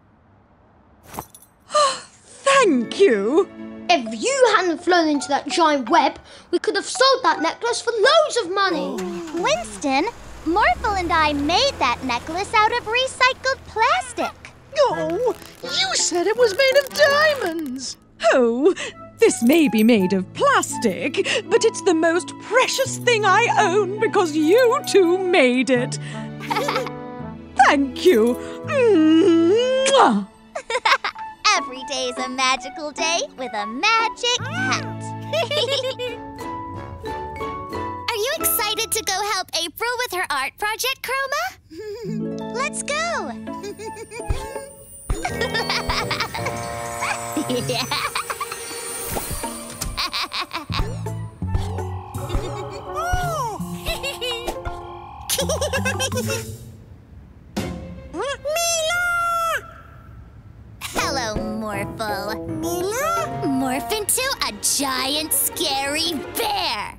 <gasps> Thank you. If you hadn't flown into that giant web, we could have sold that necklace for loads of money. Winston, Morphle and I made that necklace out of recycled plastic. Oh, you said it was made of diamonds! Oh, This may be made of plastic, but it's the most precious thing I own because you two made it. <laughs> Thank you. Mwah. <laughs> Every day's a magical day with a magic hat. <laughs> Are you excited to go help April with her art project, Chroma? Let's go. Hello, Morphle. Mila? Morph into a giant, scary bear.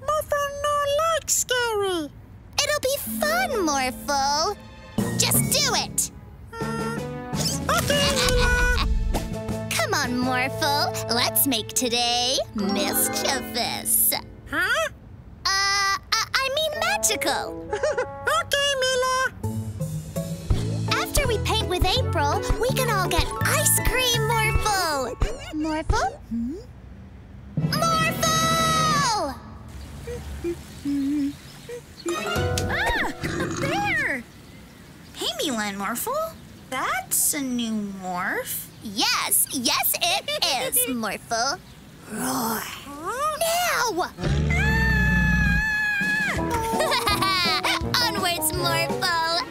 Morphle no like scary. It'll be fun, Morphle. Just do it. <laughs> Come on, Morphle. Let's make today mischievous. Huh? Uh, Mean magical. <laughs> okay, Mila. After we paint with April, we can all get ice cream, Morphle. Morphle? Morphle! Ah, a bear! Hey, Mila and Morphle. That's a new morph. Yes, yes, it is, Morphle. Roar. Now! Onwards, Morphle.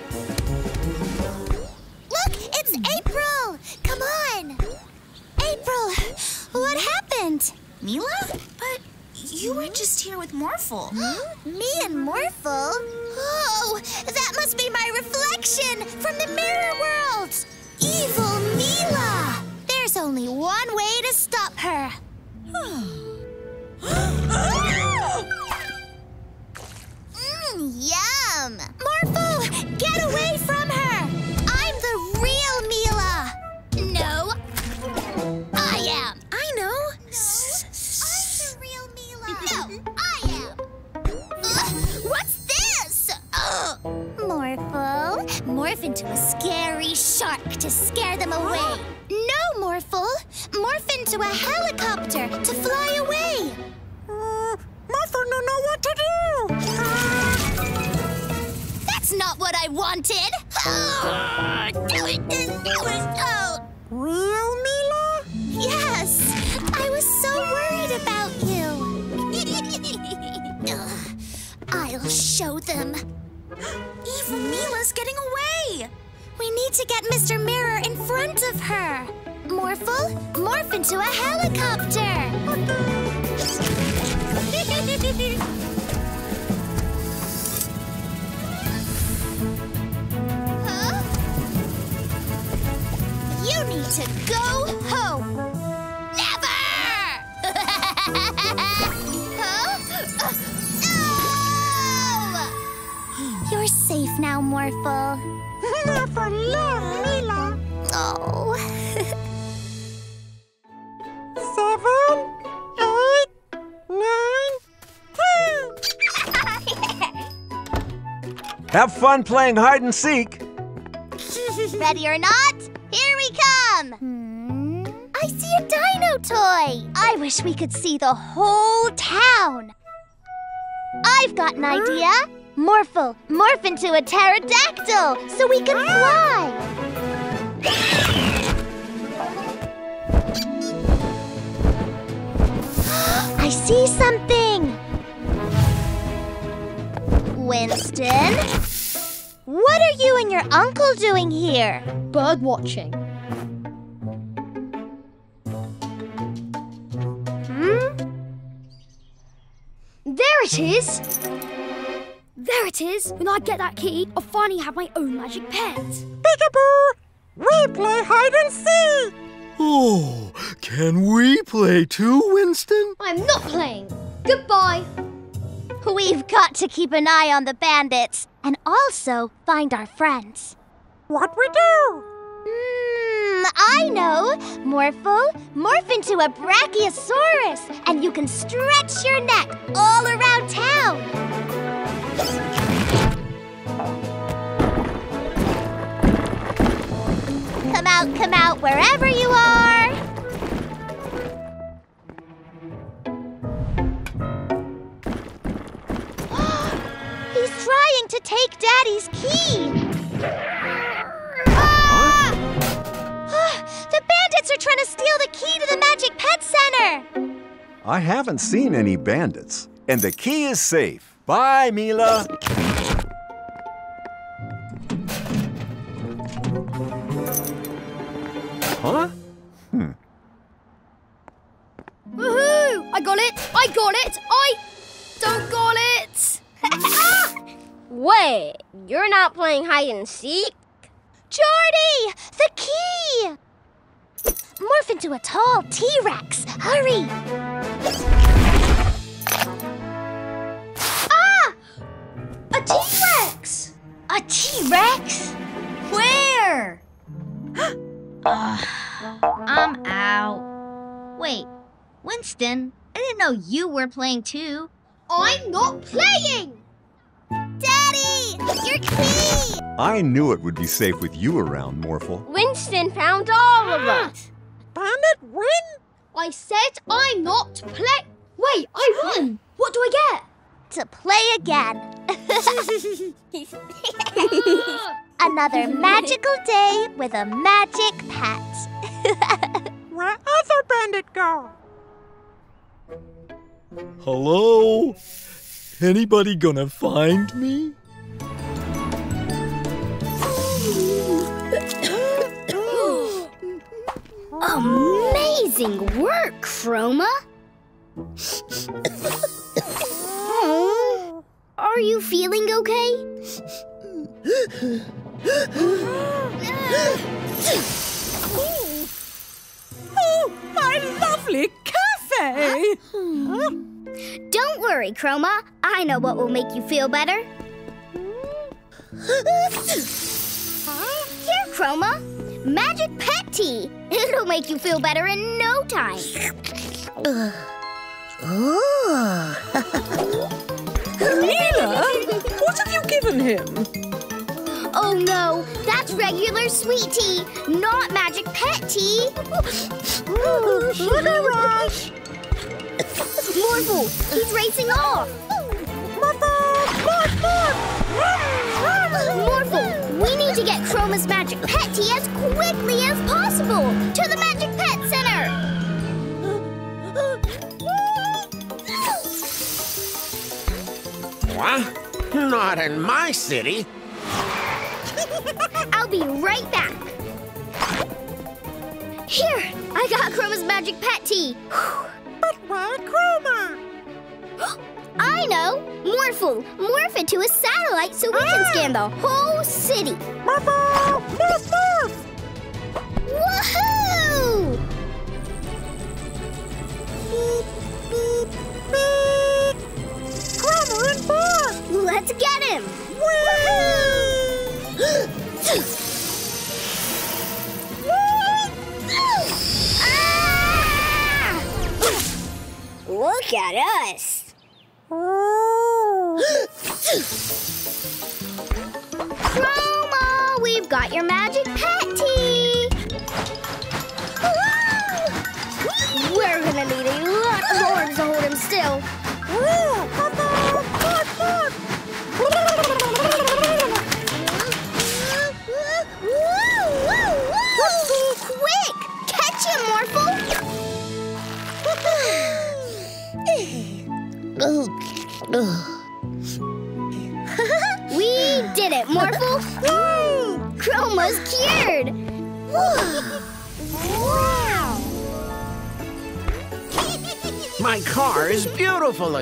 Look, it's April. Come on. April, what happened? Mila? But you were just here with Morphle. Me and Morphle? Oh, that must be my reflection from the mirror world. Evil Mila. There's only one way to stop her. Mm, yum! Morphle, get away from her! I'm the real Mila! No, I am! I know! I'm the real Mila! <laughs> No, I am! Ugh, what's this? Ugh. Morphle, morph into a scary shark to scare them <gasps> away. No, Morphle! Morph into a helicopter to fly away! Morphle don't know what to do! That's not what I wanted! do it! Do it! Oh! Real Mila? Yes! I was so worried about you! <laughs> I'll show them. <gasps> Even Mila's getting away! We need to get Mr. Mirror in front of her. Morphle, morph into a helicopter. <laughs> <laughs> to go home. Never! <laughs> huh? Uh, no! You're safe now, Morphle. <laughs> Morphle love Mila. Oh. <laughs> Seven, eight, nine, ten. Have fun playing hide and seek. Ready or not, Hmm? I see a dino toy! I wish we could see the whole town! I've got an idea! Morphle, morph into a pterodactyl so we can fly! <gasps> I see something! Winston? What are you and your uncle doing here? Bird watching. There it is! There it is! When I get that key, I'll finally have my own magic pet. Peekaboo! We play hide and seek! Oh, can we play too, Winston? I'm not playing. Goodbye. We've got to keep an eye on the bandits and also find our friends. What we do? Mmm, I know! Morphle, morph into a Brachiosaurus, and you can stretch your neck all around town! Come out, come out, wherever you are! <gasps> He's trying to take Daddy's key! The bandits are trying to steal the key to the Magic Pet Center. I haven't seen any bandits, and the key is safe. Bye, Mila. Huh? Hmm. Woohoo! I got it! I got it! I don't got it! <laughs> Wait, you're not playing hide and seek? Jordy! The key! Morph into a tall T-Rex. Hurry! Ah! A T-Rex! A T-Rex? Where? Ugh, <gasps> I'm out. Wait, Winston, I didn't know you were playing too. I'm not playing! Daddy! Your key! I knew it would be safe with you around, Morphle. Winston found all of <gasps> us. Bandit win? I said I'm not play. Wait, I won! What do I get? To play again. <laughs> Another magical day with a magic pet. <laughs> Where other bandit go? Hello? Anybody gonna find me? Amazing work, Chroma! oh, are you feeling okay? Oh, my lovely cafe! Don't worry, Chroma. I know what will make you feel better. Here, Chroma. Magic pet tea. It'll make you feel better in no time. <laughs> Mila, what have you given him? Oh no, that's regular sweet tea, not magic pet tea. Rush! Morphle, he's racing off. Morphle, we need to get Chroma's magic pet tea as quickly as possible to the Magic Pet Center. What? Not in my city. <laughs> I'll be right back. Here, I got Chroma's magic pet tea. But why Chroma? <gasps> I know! Morphle, morph it to a satellite so we can scan the whole city. Morphle! Morph, morph! Woohoo! Chroma and Bark! Let's get him! Ah! <gasps> <laughs>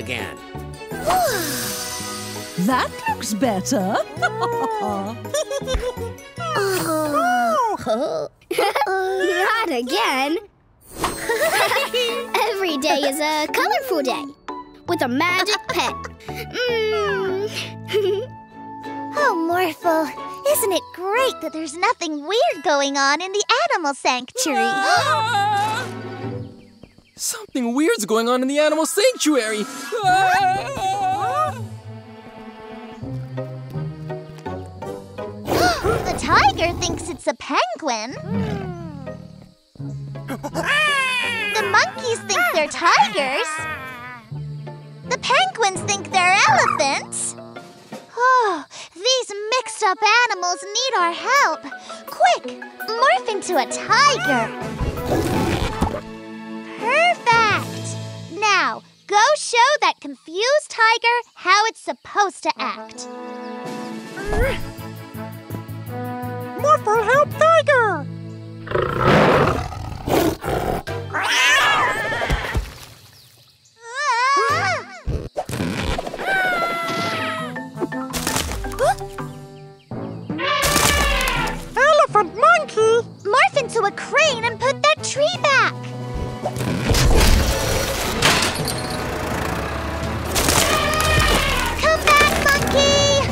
again. <sighs> That looks better. <laughs> Not again! <laughs> Every day is a colorful day with a magic pet. Mm. <laughs> oh, Morphle, isn't it great that there's nothing weird going on in the animal sanctuary? <gasps> <gasps> <gasps> Something weird's going on in the animal sanctuary. <gasps> the tiger thinks it's a penguin. The monkeys think they're tigers. The penguins think they're elephants. Oh, These mixed up animals need our help. Quick, morph into a tiger. Perfect. Now, go show that confused tiger how it's supposed to act. Morphle, help Tiger! Ah! Elephant monkey! Morph into a crane and put that tree back. Come back, monkey!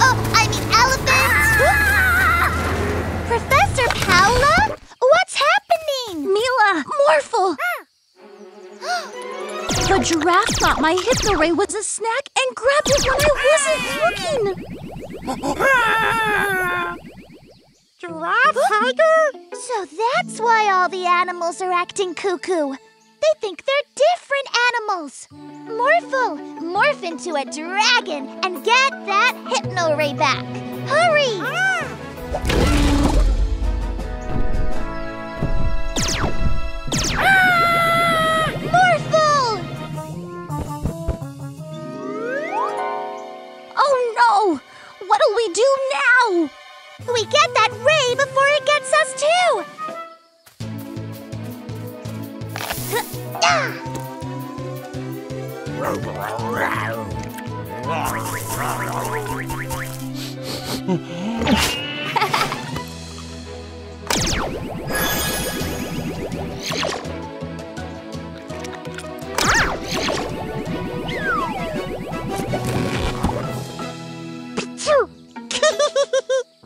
Oh, I mean elephant! Ah! Professor Paula? What's happening? Mila, Morphle! Ah. <gasps> the giraffe thought my hypno ray was a snack and grabbed it when I wasn't looking. <laughs> Ah! Giraffe, tiger? So that's why all the animals are acting cuckoo. They think they're different animals. Morphle, morph into a dragon and get that hypno ray back. Hurry! Ah! Morphle! Oh no! What'll we do now? We get that ray before it gets us too. <laughs>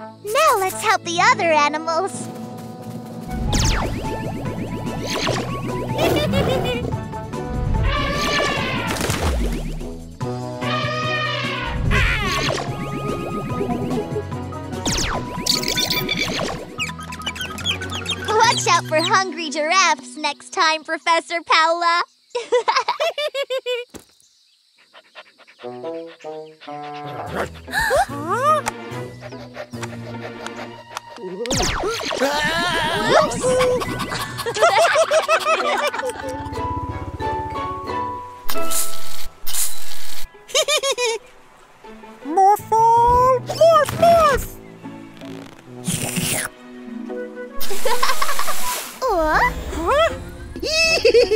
now let's help the other animals. Watch out for hungry giraffes next time, Professor Paula. <laughs> Morphle! Morph, morph! Huh? <laughs> <laughs>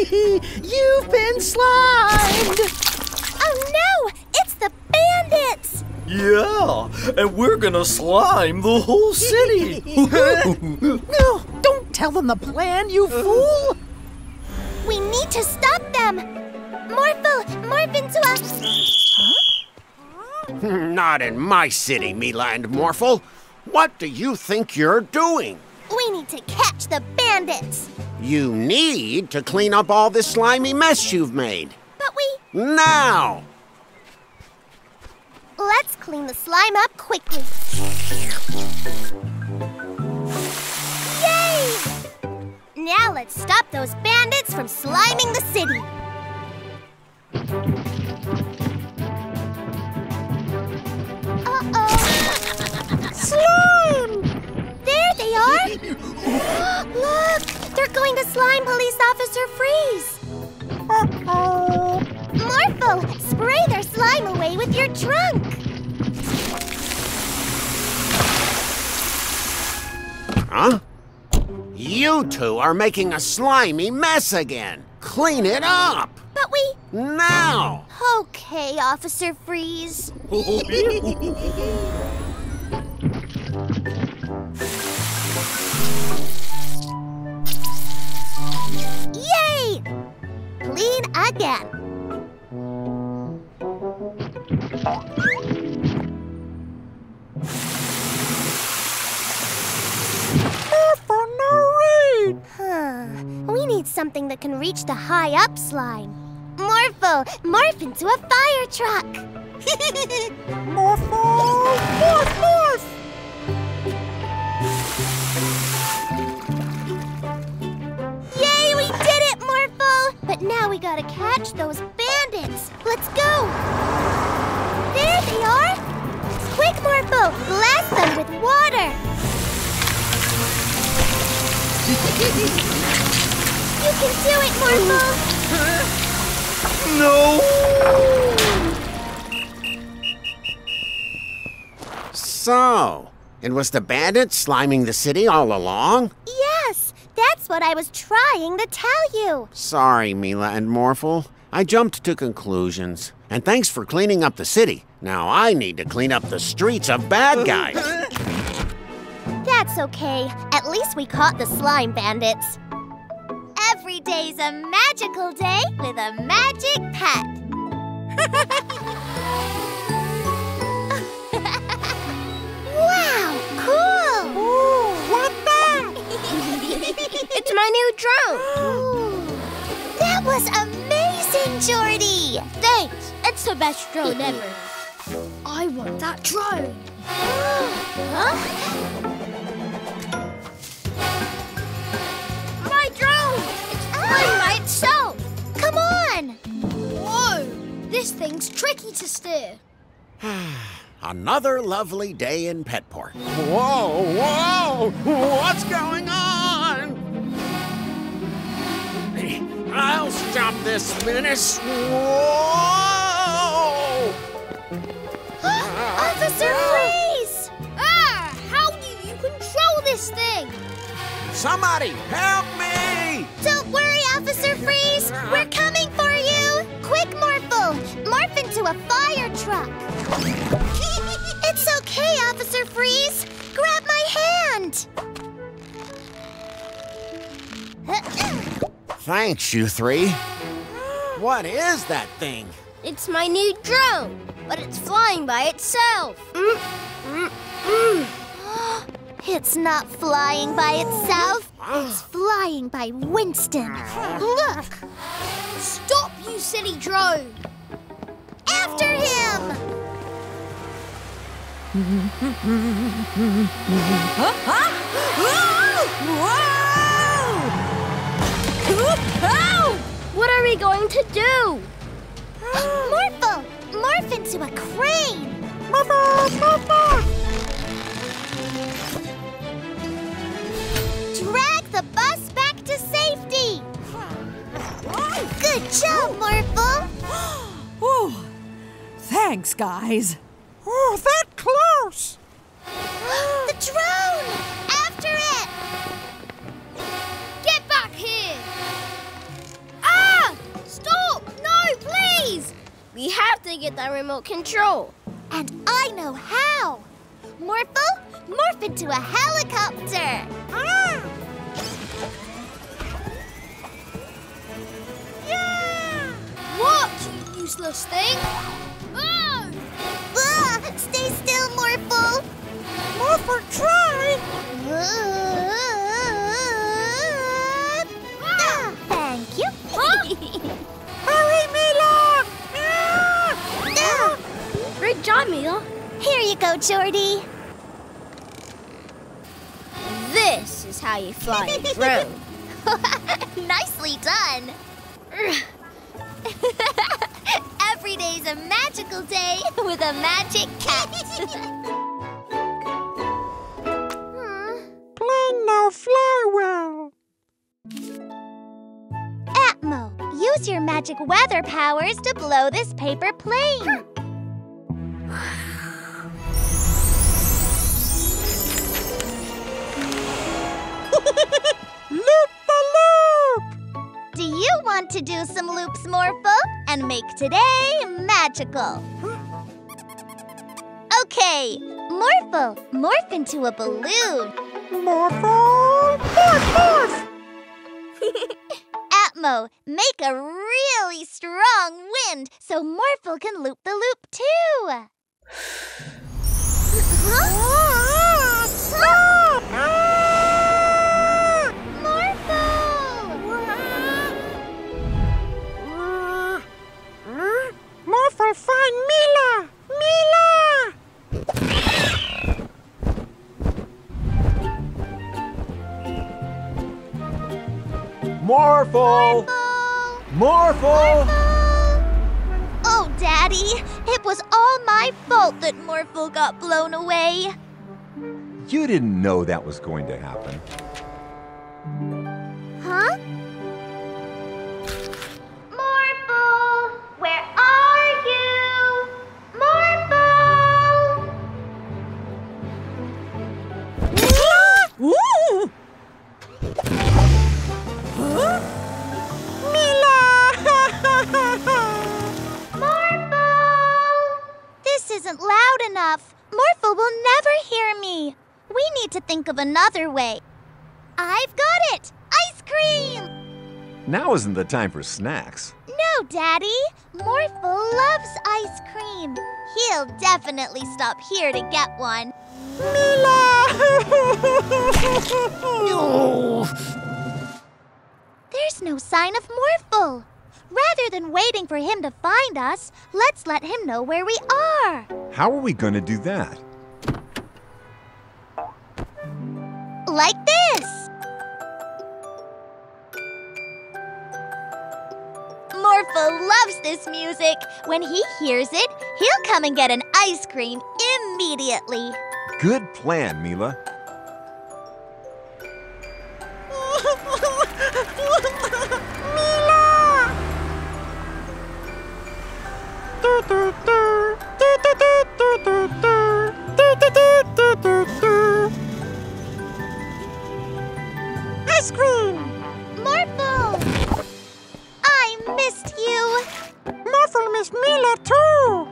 <laughs> You've been slimed! Oh no! It's the bandits! Yeah, and we're gonna slime the whole city. <laughs> <laughs> no, don't tell them the plan, you fool! We need to stop them! Morphle, morph into a. Hmm, not in my city, Mila and Morphle. What do you think you're doing? We need to catch the bandits! You need to clean up all this slimy mess you've made. But we. Now! Let's clean the slime up quickly. Yay! Now let's stop those bandits from sliming the city. Uh-oh. Slime! There they are! <gasps> Look! They're going to slime Police Officer Freeze! Uh-oh. Morphle, spray their slime away with your trunk! Huh? You two are making a slimy mess again. Clean it up! But we... Now! Okay, Officer Freeze. <laughs> Clean again. For no read! Huh. We need something that can reach the high up slime. Morphle, morph into a fire truck. <laughs> Morphle, Morph, morph! But now we gotta catch those bandits. Let's go. There they are! Quick, Morphle! Blast them with water! you can do it, Morphle! No! So, it was the bandits sliming the city all along? Yes, that's what I was trying to tell you. Sorry, Mila and Morphle. I jumped to conclusions. And thanks for cleaning up the city. Now I need to clean up the streets of bad guys. <laughs> That's okay. At least we caught the slime bandits. Every day's a magical day with a magic pet. <laughs> wow, cool! Ooh, what that? It's my new drone. <gasps> That was amazing, Jordy! Thanks. It's the best drone ever. I want that drone. <gasps> huh? My drone! It's flying by itself. Come on! Whoa! This thing's tricky to steer. <sighs> Another lovely day in Petport. Whoa, whoa! What's going on? I'll stop this menace. Whoa! <gasps> Officer Freeze! Ah! How do you control this thing? Somebody help me! Don't worry, Officer Freeze! We're coming for you! Quick, Morphle! Morph into a fire truck! <laughs> it's okay, Officer Freeze! Grab my hand! <laughs> Thanks, you three. What is that thing? It's my new drone, but it's flying by itself. <gasps> It's not flying by itself. It's flying by Winston. Look! Stop, you silly drone! After him! <laughs> <laughs> What are we going to do? <gasps> Morphle! Morph into a crane! Drag the bus back to safety! Good job, Morphle! <gasps> Whew. Thanks, guys. Oh, that close! <gasps> the drone! After it! Stop! No, please! We have to get that remote control. And I know how! Morphle, morph into a helicopter! Ah! Yeah! What, you useless thing? Oh! Ah, stay still, Morphle! Morphle, try! Ah, thank you. <laughs> Hurry, Mila! Ah! Great job, Mila. Here you go, Jordy. This is how you fly a drone. <laughs> Nicely done. <laughs> Every day's a magical day with a magic cat. Plane no fly well. Atmo, use your magic weather powers to blow this paper plane. <laughs> Loop the loop! Do you want to do some loops, Morphle, and make today magical? Okay, Morphle, morph into a balloon. Morphle, morph, morph! <laughs> Atmo, make a really strong wind so Morphle can loop the loop too. <sighs> Ah, ah, ah, ah Morphle! Morphle! Oh, Daddy. It was all my fault that Morphle got blown away. You didn't know that was going to happen. Another way. I've got it! Ice cream! Now isn't the time for snacks. No, Daddy. Morphle loves ice cream. He'll definitely stop here to get one. Mila! <laughs> There's no sign of Morphle. Rather than waiting for him to find us, let's let him know where we are. How are we going to do that? Loves this music. When he hears it, he'll come and get an ice cream immediately. Good plan, Mila. Mila. Ice cream! Morphle! Missed you. Morphle missed Mila too!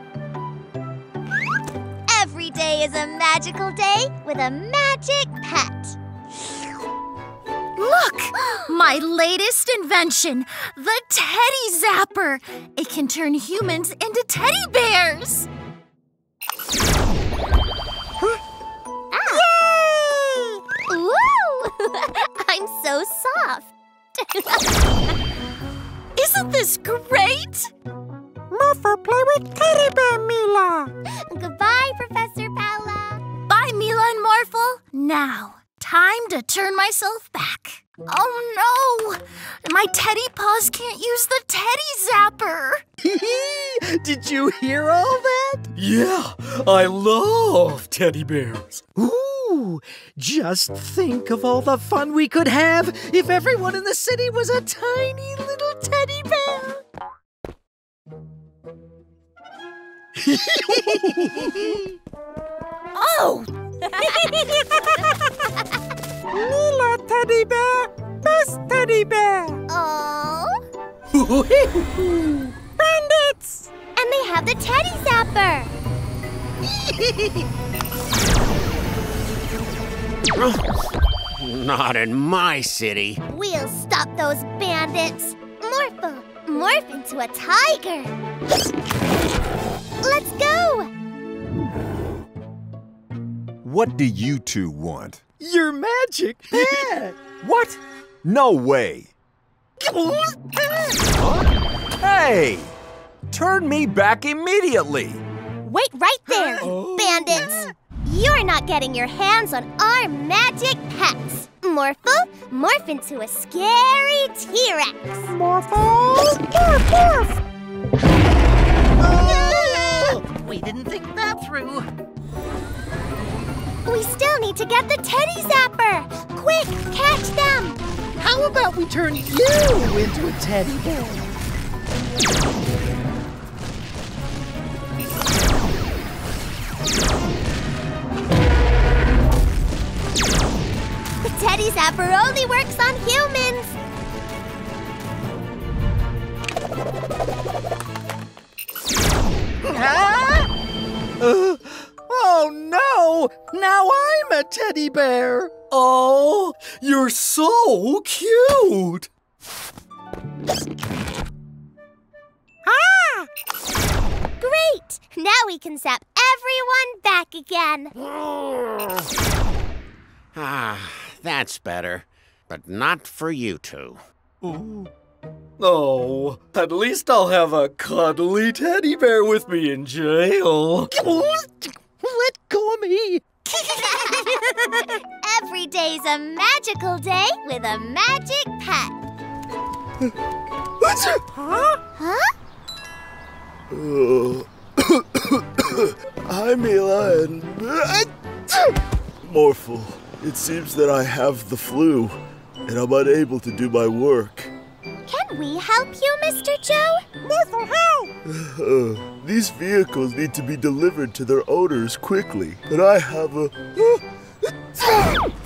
Every day is a magical day with a magic pet. Look! My latest invention, the Teddy Zapper. It can turn humans into teddy bears. Yay! Woo! <laughs> I'm so soft. <laughs> Isn't this great? Morphle play with teddy bear, Mila! Goodbye, Professor Paula. Bye, Mila and Morphle. Now, time to turn myself back. Oh no! My teddy paws can't use the teddy zapper. <laughs> Did you hear all that? Yeah, I love teddy bears. Ooh, just think of all the fun we could have if everyone in the city was a tiny little teddy oh! Mila teddy bear, best teddy bear! Oh. <laughs> Bandits! And they have the teddy zapper. <laughs> Not in my city. We'll stop those bandits. Morphle, morph into a tiger. Let's go. What do you two want? Your magic pet! What? No way! Hey! Turn me back immediately! Wait right there, <gasps> oh. bandits. You're not getting your hands on our magic pets. Morphle, morph into a scary T-Rex. Morphle, morph, morph! We didn't think that through. We still need to get the teddy zapper. Quick, catch them. How about we turn you into a teddy bear? The teddy zapper only works on humans. Uh, oh no! Now I'm a teddy bear! Oh, you're so cute! Ah! Great! Now we can zap everyone back again. Ah, that's better. But not for you two. Oh, at least I'll have a cuddly teddy bear with me in jail. Let go of me! <laughs> Every day's a magical day with a magic pet. Huh? Huh? Uh, Hi, Mila and. Morphle, it seems that I have the flu, and I'm unable to do my work. Can we help you, Mr. Joe? Morphle, help! Uh, these vehicles need to be delivered to their owners quickly, but I have a. <gasps>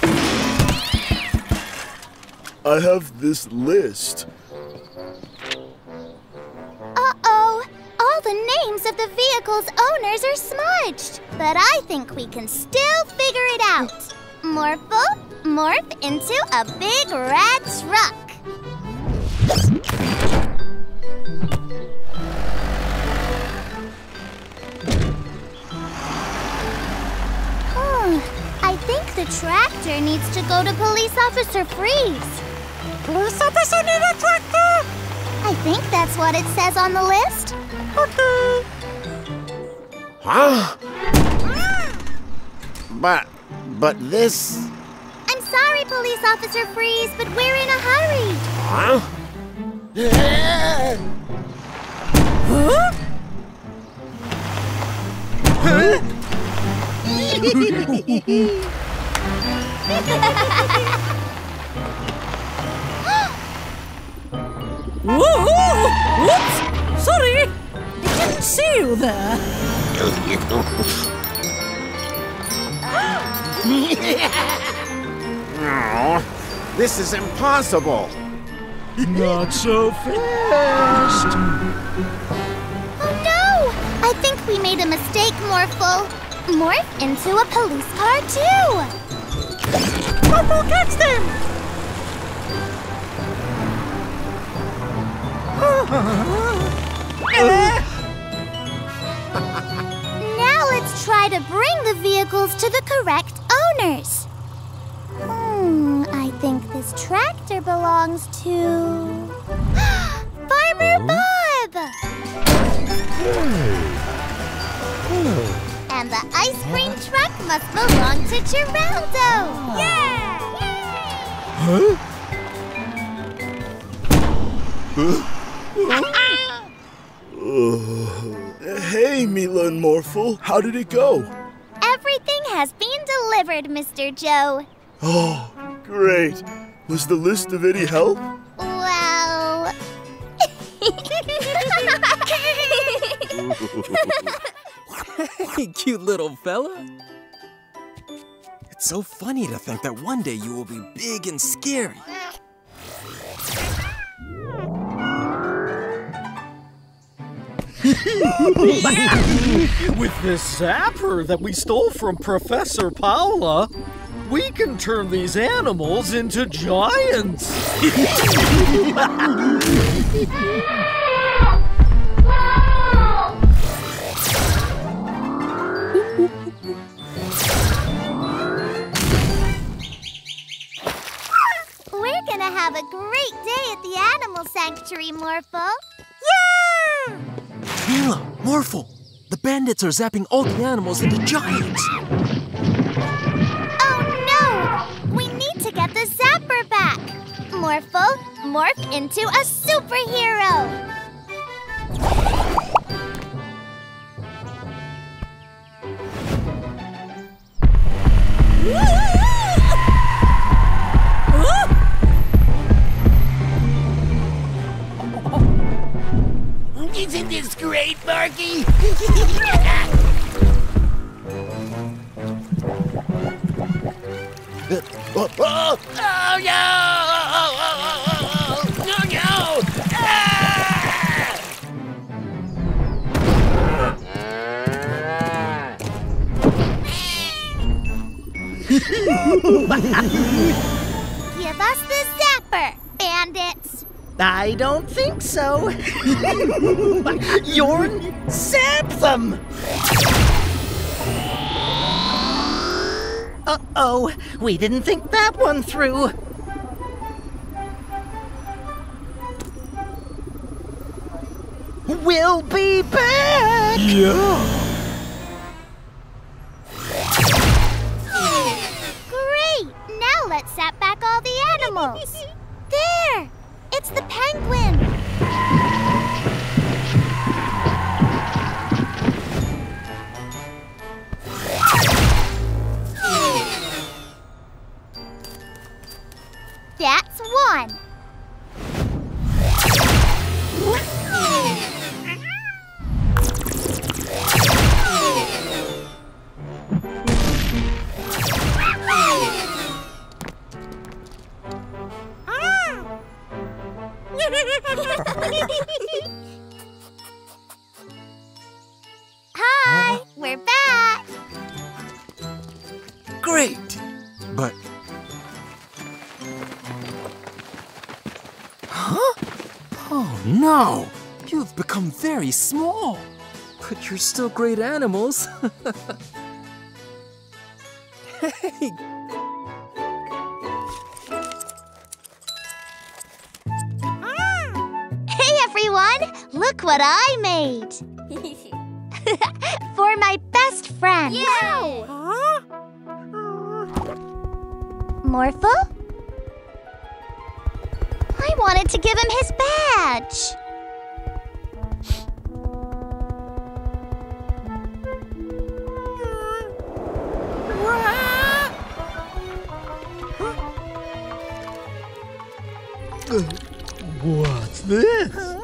I have this list. Uh-oh! All the names of the vehicle's owners are smudged. But I think we can still figure it out. Morphle, morph into a big red truck. Tractor needs to go to Police Officer Freeze. Police Officer need a tractor? I think that's what it says on the list. Okay. Huh? But, but this. I'm sorry, Police Officer Freeze, but we're in a hurry. Huh? Huh? <laughs> <laughs> Whoa! Whoops! Sorry! I didn't see you there. oh, <laughs> this is impossible. Not so fast. Oh no! I think we made a mistake, Morphle. Morph into a police car too. Morphle, catch <laughs> them! now let's try to bring the vehicles to the correct owners. Hmm, I think this tractor belongs to. <gasps> Farmer Bob! And the ice cream truck must belong to Geraldo! Yeah! Huh? Uh, <laughs> hey, Mila and Morphle, how did it go? Everything has been delivered, Mr. Joe. Oh, great. Was the list of any help? Well. <laughs> <laughs> <laughs> hey, cute little fella. It's so funny to think that one day you will be big and scary. With this zapper that we stole from Professor Paula, we can turn these animals into giants. <laughs> have a great day at the animal sanctuary, Morphle. Yeah! Mila, Morphle, the bandits are zapping all the animals into giants. Oh no! We need to get the zapper back. Morphle, morph into a superhero. Isn't this great, Marky? oh, oh, oh, no! Oh, oh, oh, no! Ah! <laughs> Give us the zapper, bandits. I don't think so. Yorn, zap them! Uh-oh, we didn't think that one through. We'll be back! Yeah. Great! Now let's zap back all the animals. <laughs> there! It's the penguin! <gasps> That's one. <laughs> Hi, we're back. Great, but... Huh? Oh, no. You've become very small. But you're still great animals. <laughs> hey, everyone! Look what I made! <laughs> For my best friend! Yay! Morphle? I wanted to give him his badge! What's this?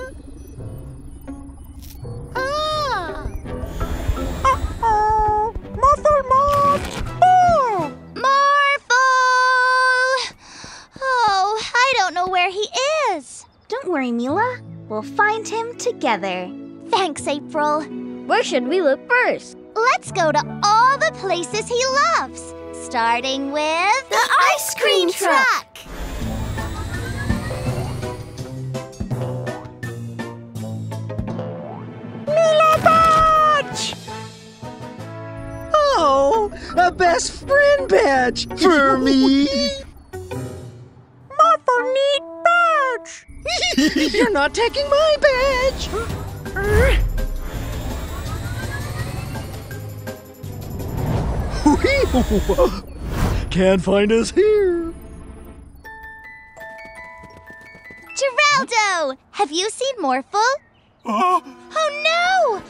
Worry, Mila. We'll find him together. Thanks, April. Where should we look first? Let's go to all the places he loves, starting with The ice cream truck. Mila badge! Oh, a best friend badge for me. <laughs> <laughs> You're not taking my badge. <laughs> Can't find us here. Geraldo! Have you seen Morphle? Uh. Oh no!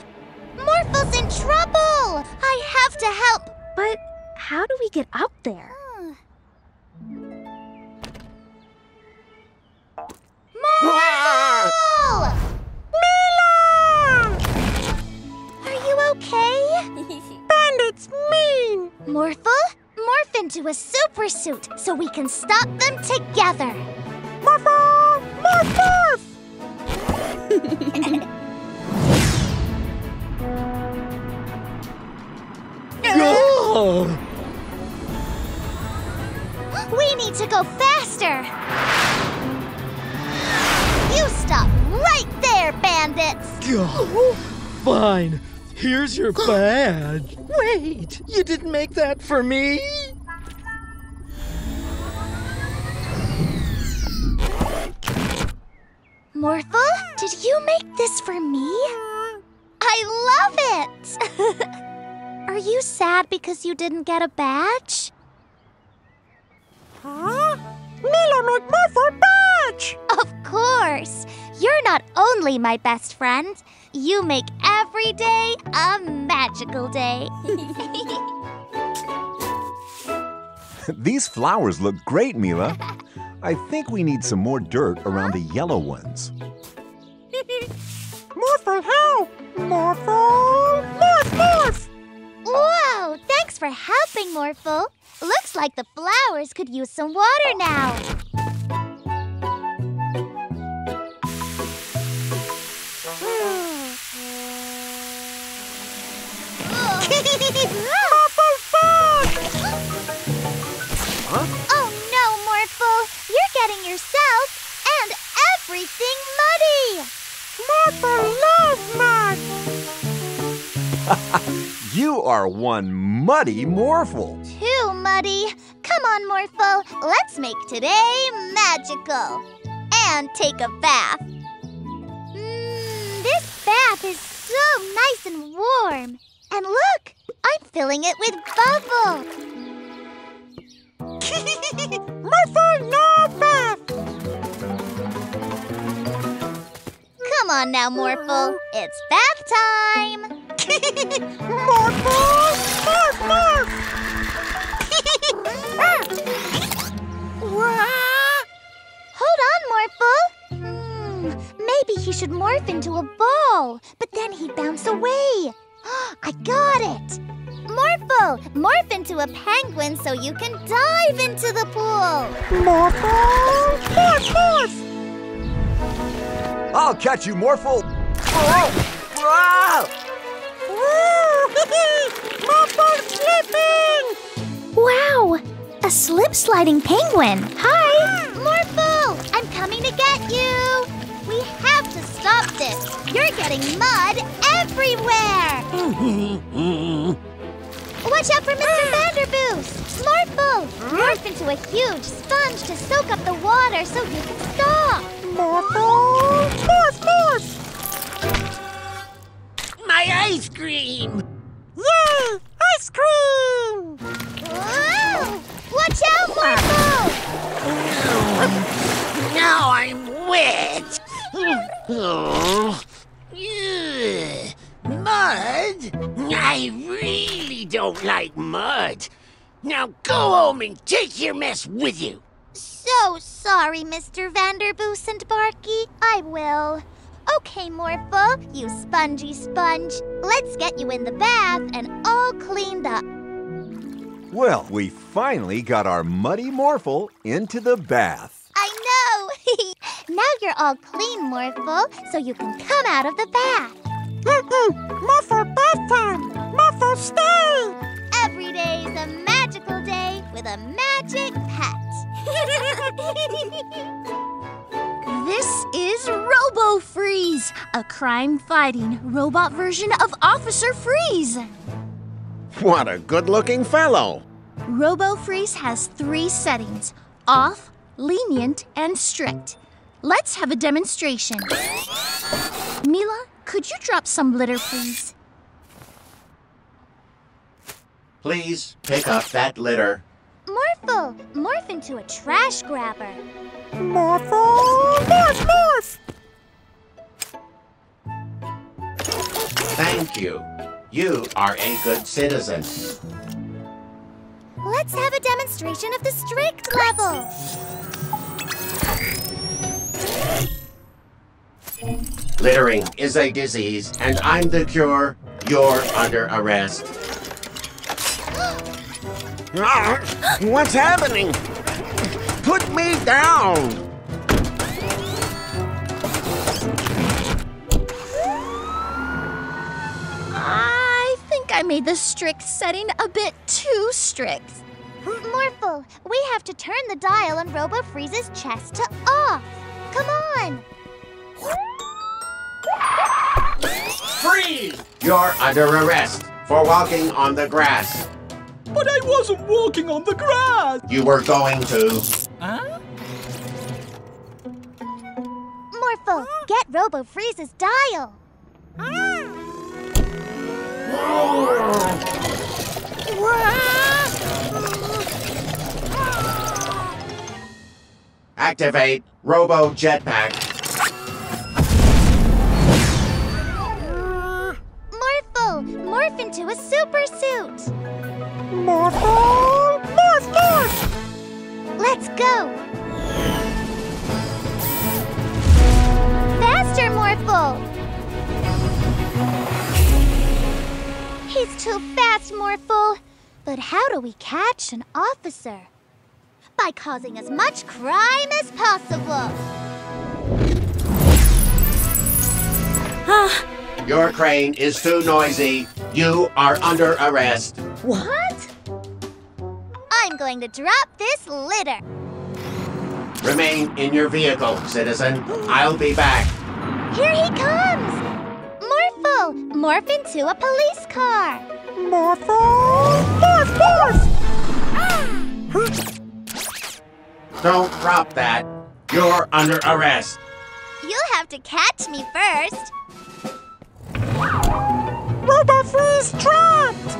Morphle's in trouble! I have to help! But how do we get up there? Morphle! Mila! Are you okay? <laughs> Bandits mean! Morphle, morph into a super suit so we can stop them together. Muffle! Morph, morph! We need to go faster! You stop right there, bandits! oh, <laughs> fine. Here's your <gasps> badge. Wait, you didn't make that for me? Morphle, did you make this for me? I love it! <laughs> Are you sad because you didn't get a badge? Huh? Mila make Muffle badge! Of course! You're not only my best friend, you make every day a magical day. <laughs> These flowers look great, Mila. I think we need some more dirt around the yellow ones. Morphle help! Morphle! Morph, morph! Whoa! Thanks for helping, Morphle. Looks like the flowers could use some water now. Badge! Oh no, Morphle! You're getting yourself and everything muddy! Morphle love mud! <laughs> You are one muddy Morphle. Too muddy. Come on, Morphle. Let's make today magical. And take a bath. Mmm, this bath is so nice and warm. And look, I'm filling it with bubbles. <laughs> Muffle no bath! Come on now, Morphle. It's bath time. Morphle! Morph, morph! Hold on, Morphle. Hmm, maybe he should morph into a ball, but then he'd bounce away. <gasps> I got it. Morphle, morph into a penguin so you can dive into the pool. Morphle! Morph, morph! I'll catch you, Morphle. Oh! Ah! <laughs> Slipping! Wow! A slip sliding penguin. Hi! Hmm, Morphle, I'm coming to get you. We have to stop this. You're getting mud everywhere. <laughs> Watch out for Mr. Ah. Vanderboost. Morphle, morph into a huge sponge to soak up the water so you can stop. Morphle, morph, morph. My ice cream! Yay! Ice cream! Whoa! Watch out, Morphle! Now I'm wet! Oh. Ugh. Mud? I really don't like mud. Now go home and take your mess with you. So sorry, Mr. Vanderboost and Barky. I will. Okay, Morphle, you spongy sponge. Let's get you in the bath and all cleaned up. Well, we finally got our muddy Morphle into the bath. I know! <laughs> now you're all clean, Morphle, so you can come out of the bath. Morphle bath time! Morphle stay! Every day is a magical day with a magic pet. <laughs> This is Robo Freeze, a crime fighting robot version of Officer Freeze. What a good looking fellow. Robo Freeze has three settings off, lenient, and strict. Let's have a demonstration. Mila, could you drop some litter, please? Please pick up that litter. Morphle, morph into a trash grabber. Morphle, morph, morph! Thank you. You are a good citizen. Let's have a demonstration of the strict level. Littering is a disease, and I'm the cure. You're under arrest. What's happening? Put me down! I think I made the strict setting a bit too strict. Morphle, we have to turn the dial on Robo Freeze's chest to off. Come on. Freeze! You're under arrest for walking on the grass. But I wasn't walking on the grass. You were going to. Huh? Morphle, get Robo Freeze's dial. Activate Robo Jetpack. Morphle, morph into a super suit. Morphle, morph, morph! Let's go. Faster, Morphle. He's too fast, Morphle. But how do we catch an officer? By causing as much crime as possible. Your crane is too noisy. You are under arrest. What? I'm going to drop this litter. Remain in your vehicle, citizen. I'll be back. Here he comes! Morphle, morph into a police car. Morphle, morph, morph! Don't drop that. You're under arrest. You'll have to catch me first. Robo Freeze trapped!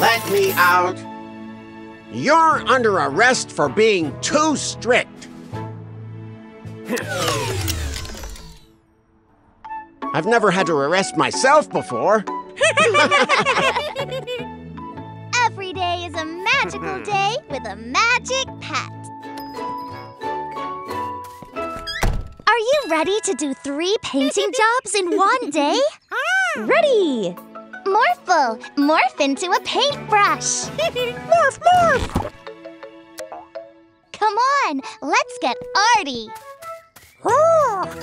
Let me out. You're under arrest for being too strict. I've never had to arrest myself before. <laughs> Every day is a magical <laughs> day with a magic pet. Are you ready to do three painting <laughs> jobs in one day? Ah! Ready! Morphle, morph into a paintbrush. <laughs> morph, morph! Come on, let's get arty. <laughs>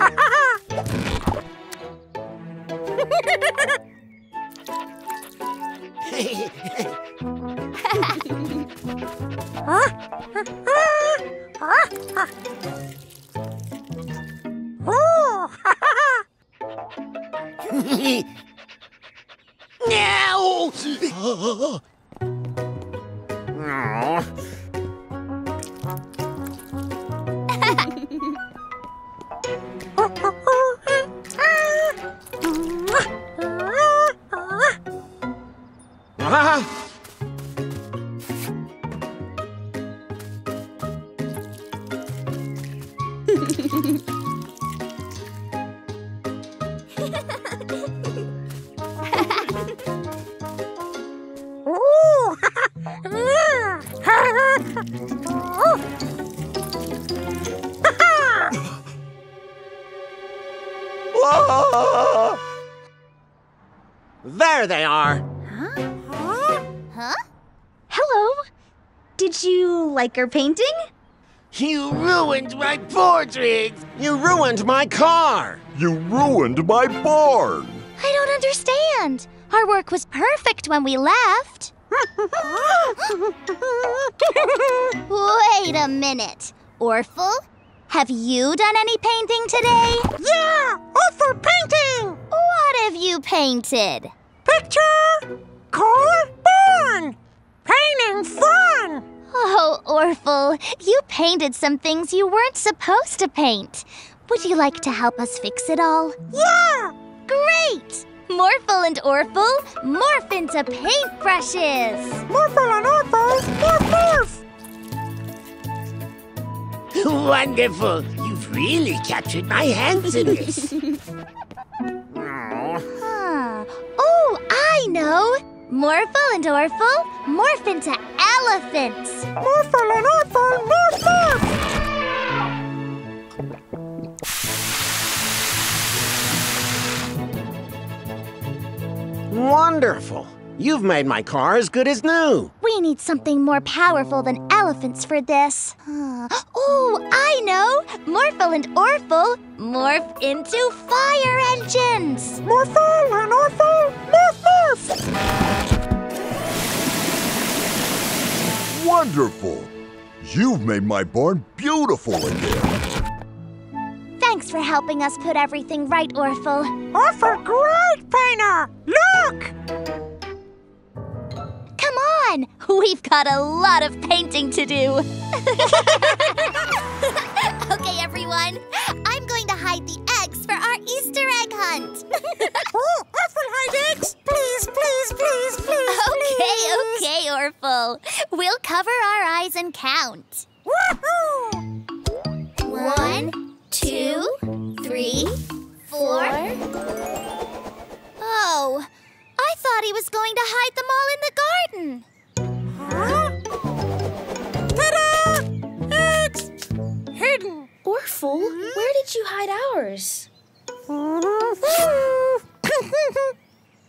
<laughs> now! <laughs> Ah! There they are. Huh? Huh? Huh? Hello. Did you like our painting? You ruined my portrait! You ruined my car! You ruined my barn! I don't understand. Our work was perfect when we left. Wait a minute. Orphle, have you done any painting today? Yeah! Orphle painting! What have you painted? Picture! Car barn! Painting fun! Oh, Orphle, you painted some things you weren't supposed to paint. Would you like to help us fix it all? Yeah! Great! Morphle and Orphle, morph into paintbrushes! Morphle and Orphle, morph morph! <laughs> Wonderful! You've really captured my handsomeness. <laughs> I know! Morphle and Orphle, morph into elephants! Morphle and Orphle, morph morph! Wonderful! You've made my car as good as new. We need something more powerful than elephants for this. Oh, I know! Morphle and Orphle morph into fire engines! Morphle and Orphle, morph morph! Wonderful! You've made my barn beautiful again. Thanks for helping us put everything right, Orphle. Orphle, great painter! Look! Come on! We've got a lot of painting to do. <laughs> okay, everyone. I'm going to hide the eggs for our Easter egg hunt. <laughs> oh, Orphle hide eggs! Please, please, please, please, okay, please. okay, Orphle. We'll cover our eyes and count. Woohoo! One, two, three, four. Oh, I thought he was going to hide them all in the garden. Huh? Ta-da! Eggs! Hidden! Orphle, where did you hide ours? <laughs>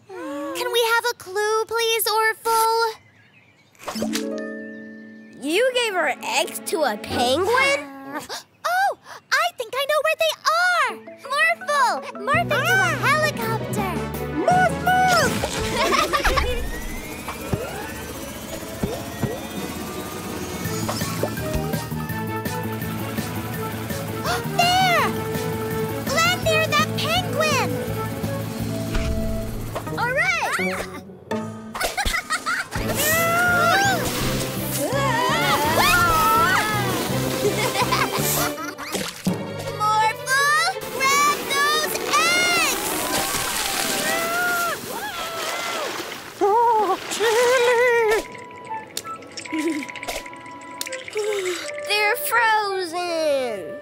Can we have a clue, please, Orphle? You gave our eggs to a penguin? <gasps> Oh, I think I know where they are! Morphle! Morph into a helicopter! Morph, morph! <laughs> They're frozen.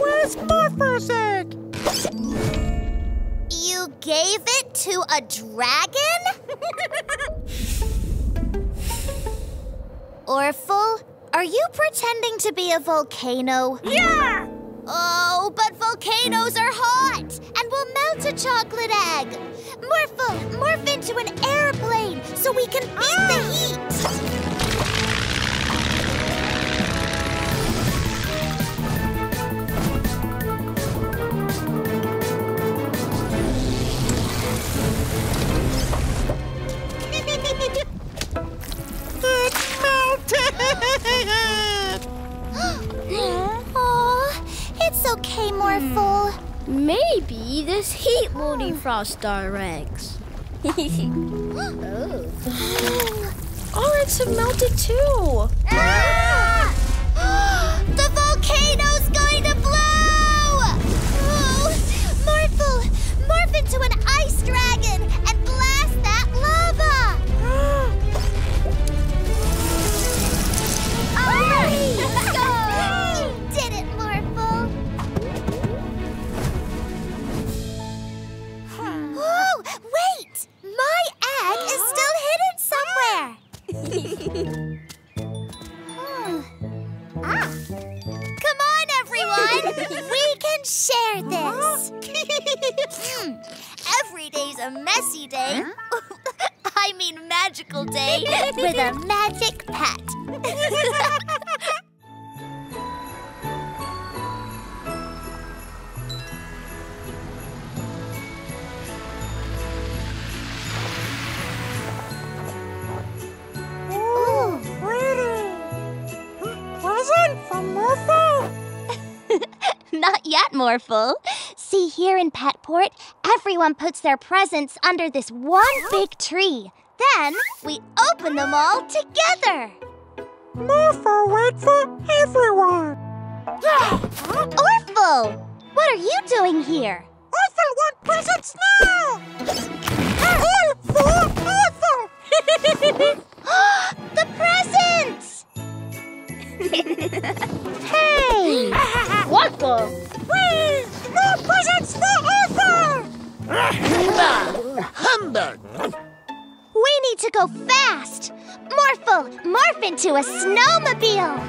Where's Morphle's egg? Gave it to a dragon? Orphle, are you pretending to be a volcano? Yeah! Oh, but volcanoes are hot and will melt a chocolate egg. Morphle, morph into an airplane so we can beat the ah! heat. Okay, Morphle. Maybe this heat will defrost Frost Star eggs. oh. Orange have melted too. Ah! <gasps> the volcano's going to morph into an ice dragon and blast that lava! <gasps> All right, let's go! you did it, Morphle! Oh, wait! My egg is still hidden somewhere! <laughs> Hmm. Ah. Come everyone! we <laughs> can share this! Hmm. Every day's a messy day. <laughs> I mean magical day with a magic pet. Ooh, pretty. Present from Morphle. <laughs> Not yet, Morphle. See, here in Petport, everyone puts their presents under this one big tree. Then we open them all together. Morphle, wait for everyone. Orphle, what are you doing here? Orphle want presents now. For Orphle. <gasps> the presents! <laughs> <laughs> hey! What the? Whee! More presents for Orphle. Ah, Humbug! We need to go fast! Morphle, morph into a snowmobile!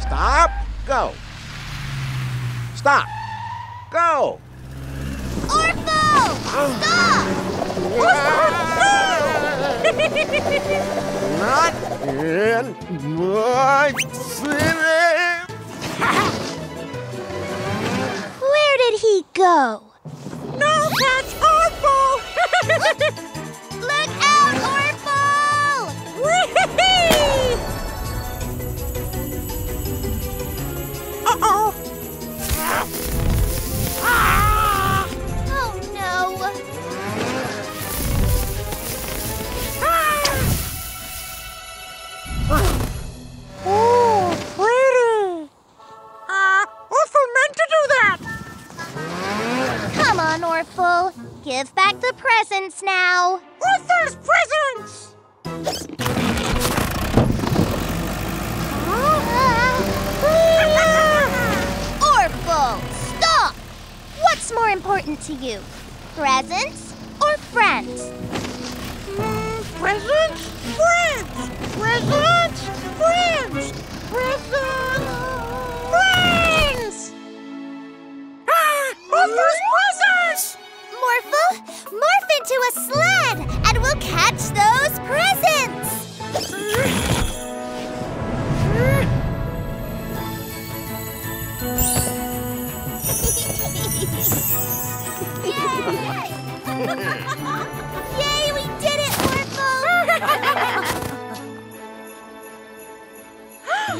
Stop. Go. Stop. Go. Orphle! Stop! Not in my city. Where did he go? No catch <laughs> Orphle. Orphle. Give back the presents now. Orphle's presents. <laughs> Orphle, stop! What's more important to you? Presents or friends? Mm, presents, friends. Presents, friends. Presents, into a sled and we'll catch those presents! <laughs> <laughs> Yay, we did it, Morphle!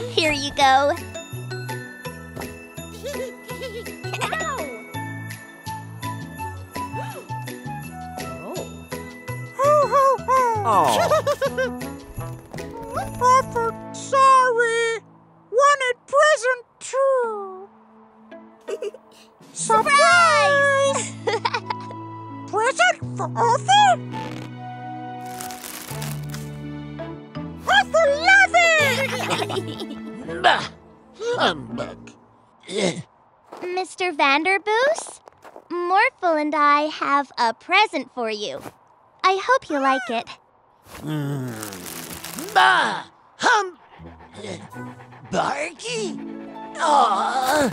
<laughs> Here you go. Oh. Orphle, sorry. Wanted present too. Surprise! present for Orphle? Orphle love it! Humbug! Mr. Vanderboos, Morphle and I have a present for you. I hope you like it. Bah! Hum! Barky? Aw!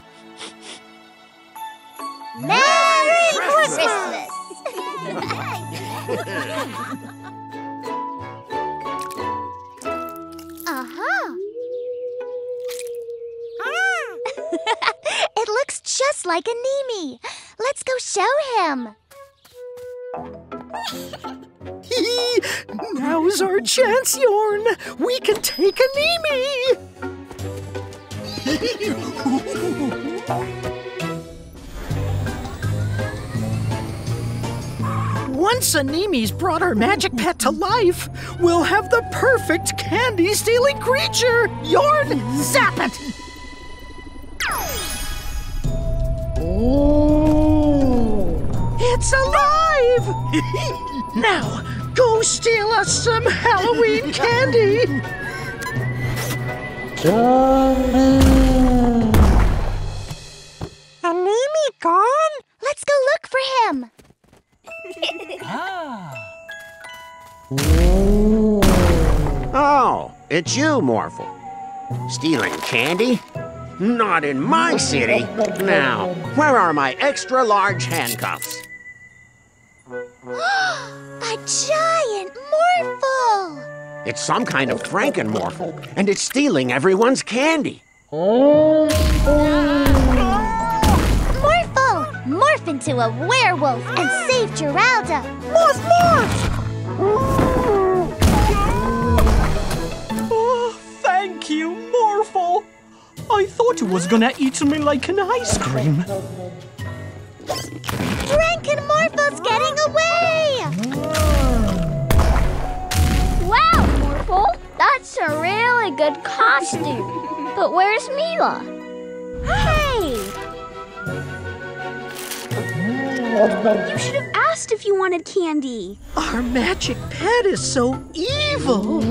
Merry Christmas! uh-huh. <laughs> it looks just like a Nemi. Let's go show him. <laughs> Now's our chance, Yorn! We can take Animi! <laughs> Once Animi's brought our magic pet to life, we'll have the perfect candy stealing creature! Yorn, zap it! Oh! It's alive! <laughs> now, go steal us some Halloween <laughs> candy! Animi gone? Let's go look for him. ah. Oh, it's you, Morphle. Stealing candy? Not in my city. Now, where are my extra large handcuffs? A giant Morphle! It's some kind of Frankenmorphle, and it's stealing everyone's candy. Morphle! Morph into a werewolf and save Geralda! Morph, morph! Oh, thank you, Morphle. I thought you was gonna eat me like an ice cream. Frankenmorphle's getting away! Wow, Morphle, that's a really good costume. But where's Mila? Hey! You should have asked if you wanted candy. Our magic pet is so evil!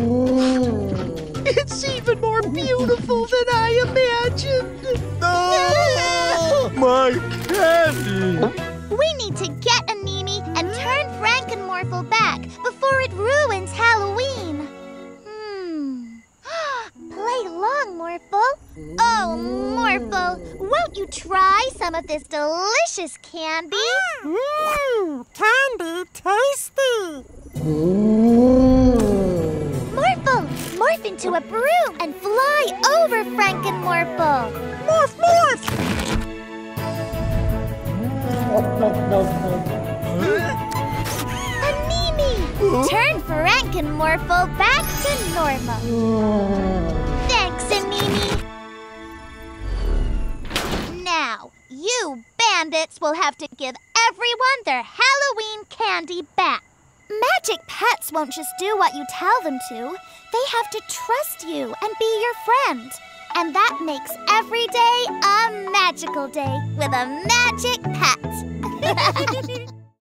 It's even more beautiful than I imagined! My candy! We need to get Animi and turn Frankenmorphle back before it ruins Halloween. Hmm. <gasps> Play along, Morphle. Oh, Morphle, won't you try some of this delicious candy? Mmm, candy tasty. Morph into a broom and fly over Frankenmorphle. Morph, morph. Animi! Turn Frankenmorphle back to normal. Thanks, Animi. Now, you bandits will have to give everyone their Halloween candy back. Magic pets won't just do what you tell them to. They have to trust you and be your friend. And that makes every day a magical day with a magic pet. <laughs>